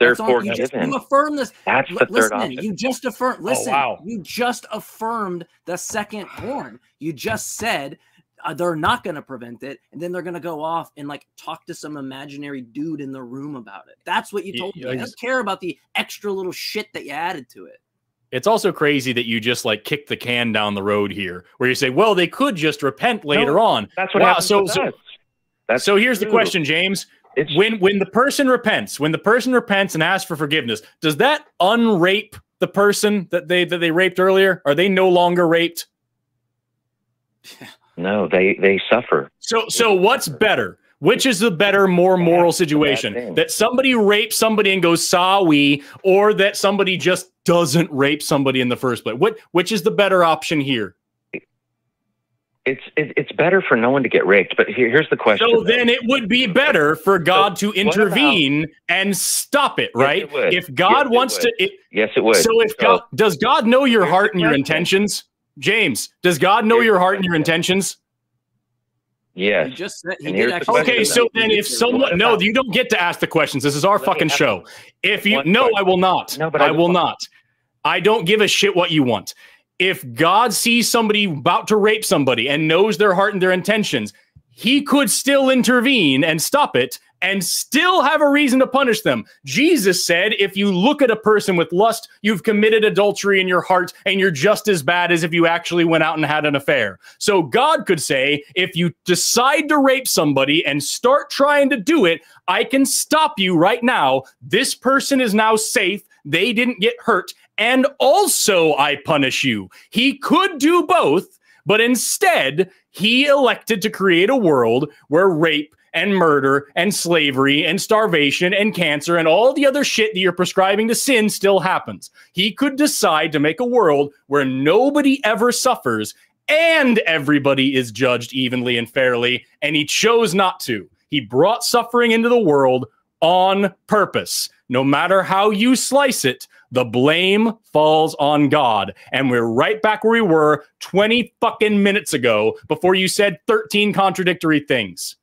They're
That's on- you, just, you affirm this.
That's
L-
the third
listen,
option.
you just affirmed. Listen,
wow.
you just affirmed the second horn. You just said uh, they're not going to prevent it, and then they're going to go off and like talk to some imaginary dude in the room about it. That's what you
Y-
told me.
I
I don't care about the extra little shit that you added to it.
It's also crazy that you just like kick the can down the road here, where you say, "Well, they could just repent later on."
That's what
Wow,
happens
so- so-
That's
so here's the question, James:
It's
when when the person repents, when the person repents and asks for forgiveness, does that unrape the person that they that they raped earlier? Are they no longer raped?
no, they they suffer.
So so what's better? Which is the better, more moral
That's the bad
situation? That somebody rapes somebody and goes sorry, or that somebody just doesn't rape somebody in the first place? What which is the better option here?
It's it, it's better for no one to get raped. But here, here's the question.
So
though.
then it would be better for God to
what about-
intervene and stop it,
Yes,
right?
it.
If God
Yes,
wants
would.
to, it,
yes, it would.
so if God does God know your heart and your intentions, James? Does God know your heart and your intentions?
yes,
He just said he did actually.
Okay, so
that.
Then if someone no, you don't get to ask the questions. This is our
Let
fucking show. If you no,
question.
I will not.
No, but
I
I
will
will.
not. I don't give a shit what you want. If God sees somebody about to rape somebody and knows their heart and their intentions, he could still intervene and stop it and still have a reason to punish them. Jesus said, if you look at a person with lust, you've committed adultery in your heart and you're just as bad as if you actually went out and had an affair. So God could say, if you decide to rape somebody and start trying to do it, I can stop you right now. This person is now safe. They didn't get hurt. And also, I punish you. He could do both, but instead, he elected to create a world where rape and murder and slavery and starvation and cancer and all the other shit that you're prescribing to sin still happens. He could decide to make a world where nobody ever suffers and everybody is judged evenly and fairly, and he chose not to. He brought suffering into the world on purpose. No matter how you slice it, the blame falls on God. And we're right back where we were 20 fucking minutes ago before you said 13 contradictory things.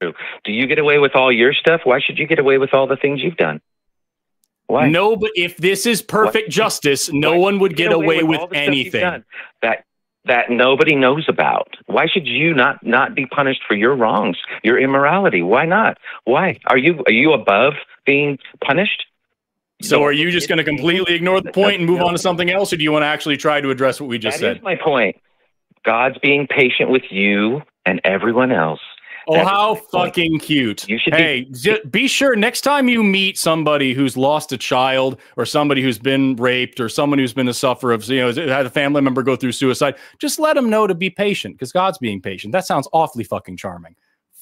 Do you get away with all your stuff? Why should you get away with all the things you've done? Why?
No, but if this is perfect
Why-
justice, no
Why
one would
you
get away with
the stuff you've
anything.
That that nobody knows about. Why should you not not be punished for your wrongs, your immorality? Why not? Why are you are you above being punished?
So are you just going to completely ignore the point and move
No.
on to something else, or do you want to actually try to address what we just
That is
said?
That is my point. God's being patient with you and everyone else.
Oh,
That is
how
my point.
fucking cute.
You should be-
hey, j- be sure next time you meet somebody who's lost a child or somebody who's been raped or someone who's been a sufferer of, you know, had a family member go through suicide, just let them know to be patient because God's being patient. That sounds awfully fucking charming.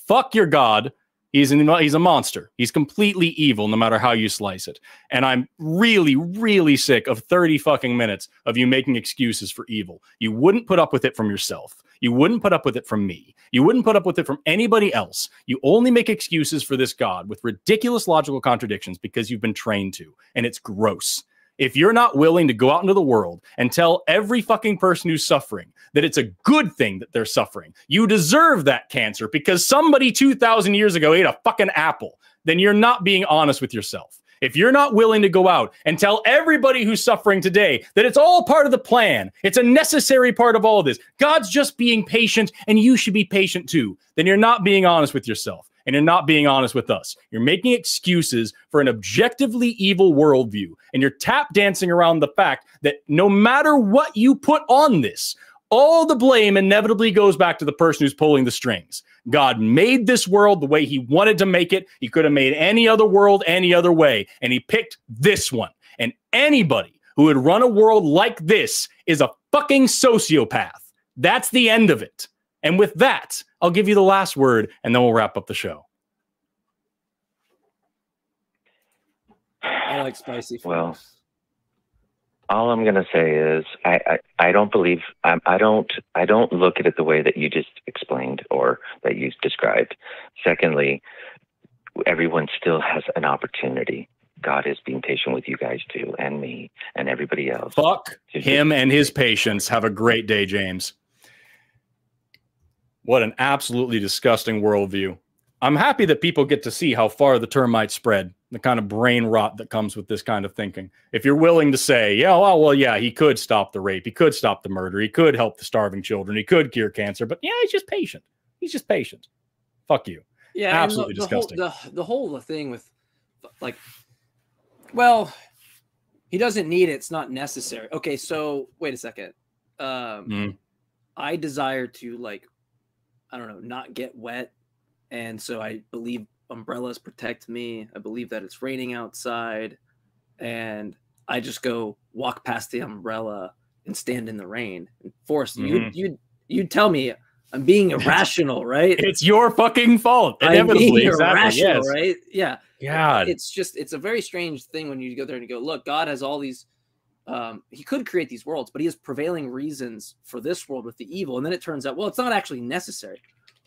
Fuck your God. He's an, he's a monster. He's completely evil no matter how you slice it. And I'm really, really sick of 30 fucking minutes of you making excuses for evil. You wouldn't put up with it from yourself. You wouldn't put up with it from me. You wouldn't put up with it from anybody else. You only make excuses for this God with ridiculous logical contradictions because you've been trained to. And it's gross. If you're not willing to go out into the world and tell every fucking person who's suffering that it's a good thing that they're suffering, you deserve that cancer because somebody 2,000 years ago ate a fucking apple, then you're not being honest with yourself. If you're not willing to go out and tell everybody who's suffering today that it's all part of the plan, it's a necessary part of all of this, God's just being patient and you should be patient too, then you're not being honest with yourself and you're not being honest with us. You're making excuses for an objectively evil worldview and you're tap dancing around the fact that no matter what you put on this, all the blame inevitably goes back to the person who's pulling the strings. God made this world the way he wanted to make it. He could have made any other world any other way, and he picked this one. And anybody who would run a world like this is a fucking sociopath. That's the end of it. And with that, I'll give you the last word and then we'll wrap up the show.
I like spicy food.
Well, all I'm going to say is I, I, I don't believe I, I don't I don't look at it the way that you just explained or that you described. Secondly, everyone still has an opportunity. God is being patient with you guys too, and me, and everybody else.
Fuck him and his patience. Have a great day, James. What an absolutely disgusting worldview. I'm happy that people get to see how far the termites spread, the kind of brain rot that comes with this kind of thinking. If you're willing to say, yeah, well, well, yeah, he could stop the rape, he could stop the murder, he could help the starving children, he could cure cancer, but yeah, he's just patient. He's just patient. Fuck you.
yeah,
absolutely
the,
disgusting.
The whole, the, the whole thing with like, well, he doesn't need it. It's not necessary. Okay, so wait a second. Um,
Mm.
I desire to like, I don't know, not get wet, and so I believe umbrellas protect me. I believe that it's raining outside, and I just go walk past the umbrella and stand in the rain. And Forrest, you
Mhm.
you you tell me I'm being irrational, right?
It's your fucking fault.
I'm being
Exactly.
irrational,
Yes.
right? Yeah.
God.
It's just it's a very strange thing when you go there and you go, look, God has all these um, he could create these worlds, but he has prevailing reasons for this world with the evil. And then it turns out, well, it's not actually necessary.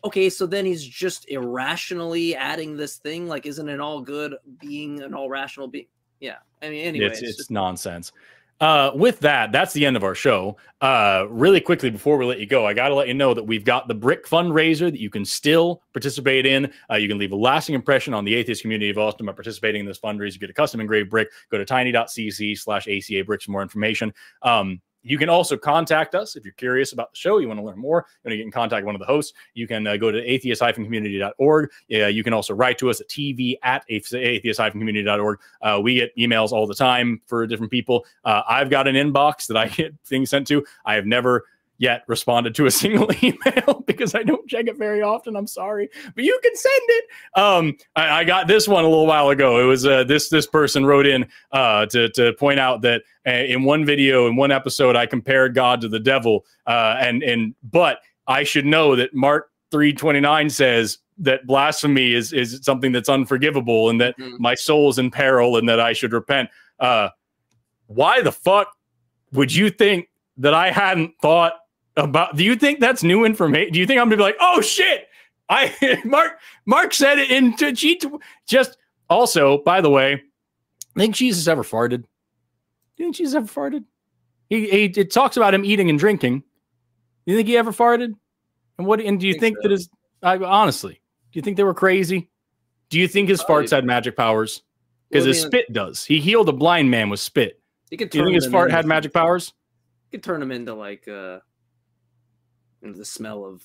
Okay, so then he's just irrationally adding this thing. Like, isn't it all good being an all rational being? Yeah. I mean, anyway,
it's, it's, it's nonsense. Uh, with that, that's the end of our show. Uh, really quickly before we let you go, I got to let you know that we've got the Brick fundraiser that you can still participate in. Uh, you can leave a lasting impression on the atheist community of Austin by participating in this fundraiser. You get a custom engraved brick. Go to tiny.cc slash ACA bricks for more information. Um, you can also contact us if you're curious about the show. You want to learn more. You want to get in contact with one of the hosts. You can uh, go to atheist-community.org. Yeah, you can also write to us at tv at atheist-community.org. Uh, we get emails all the time for different people. Uh, I've got an inbox that I get things sent to. I have never yet responded to a single email because I don't check it very often. I'm sorry, but you can send it. Um, I, I got this one a little while ago. It was uh, this this person wrote in uh, to to point out that uh, in one video in one episode I compared God to the devil, uh, and and but I should know that Mark three twenty nine says that blasphemy is is something that's unforgivable and that
Mhm.
my soul is in peril and that I should repent. Uh, why the fuck would you think that I hadn't thought about? Do you think that's new information? Do you think I'm gonna be like, oh shit, I Mark Mark said it in to cheat. Just also, by the way, think Jesus ever farted? Do you think Jesus ever farted? He, he it talks about him eating and drinking. Do You think he ever farted? And what? And do you
think
think,
so.
that his? I, honestly, do you think they were crazy? Do you think his
Probably.
farts had magic powers? Because
Well,
his
mean-
spit does. He healed a blind man with spit.
You could
Do you think his fart had magic powers?
You could turn him into like uh, into the smell of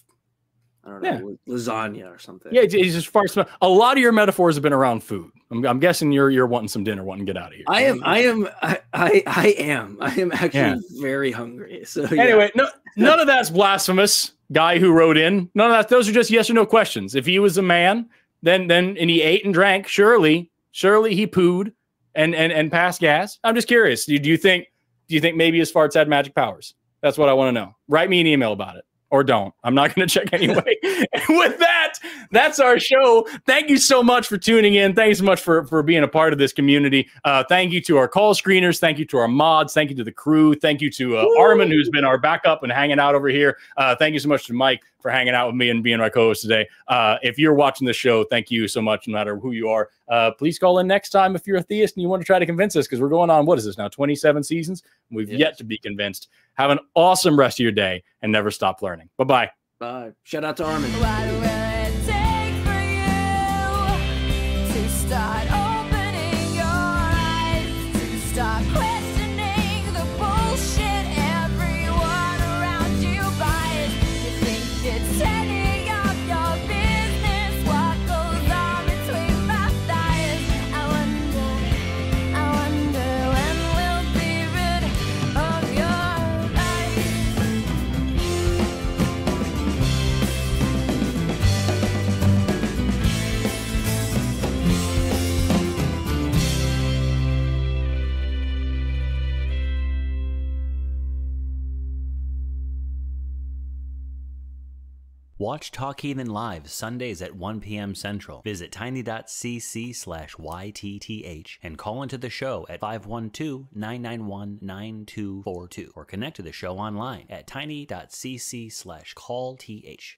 I don't know lasagna or something.
Yeah, he's just fart smell. A lot of your metaphors have been around food. I'm, I'm guessing you're you're wanting some dinner, wanting to get out of here.
I am. I am. I. I, I am. I am actually
Yeah.
very hungry. So yeah.
Anyway, no, none of that's blasphemous. Guy who wrote in, none of that. Those are just yes or no questions. If he was a man, then then and he ate and drank, surely, surely he pooed and and and passed gas. I'm just curious. Do, do you think do you think maybe his farts had magic powers? That's what I want to know. Write me an email about it. Or don't. I'm not going to check anyway. and with that, that's our show. Thank you so much for tuning in. Thanks so much for, for being a part of this community. Uh, thank you to our call screeners. Thank you to our mods. Thank you to the crew. Thank you to uh, Armin, who's been our backup and hanging out over here. Uh, thank you so much to Mike for hanging out with me and being my co-host today. Uh, if you're watching the show, thank you so much, no matter who you are. Uh, please call in next time if you're a theist and you want to try to convince us, because we're going on what is this now, 27 seasons? We've
Yes.
yet to be convinced. Have an awesome rest of your day and never stop learning. Bye bye.
Bye. Shout out to Armin.
Watch Talk Heathen live Sundays at 1 p.m. Central. Visit tiny.cc slash YTTH and call into the show at 512 991 9242 or connect to the show online at tiny.cc slash call th.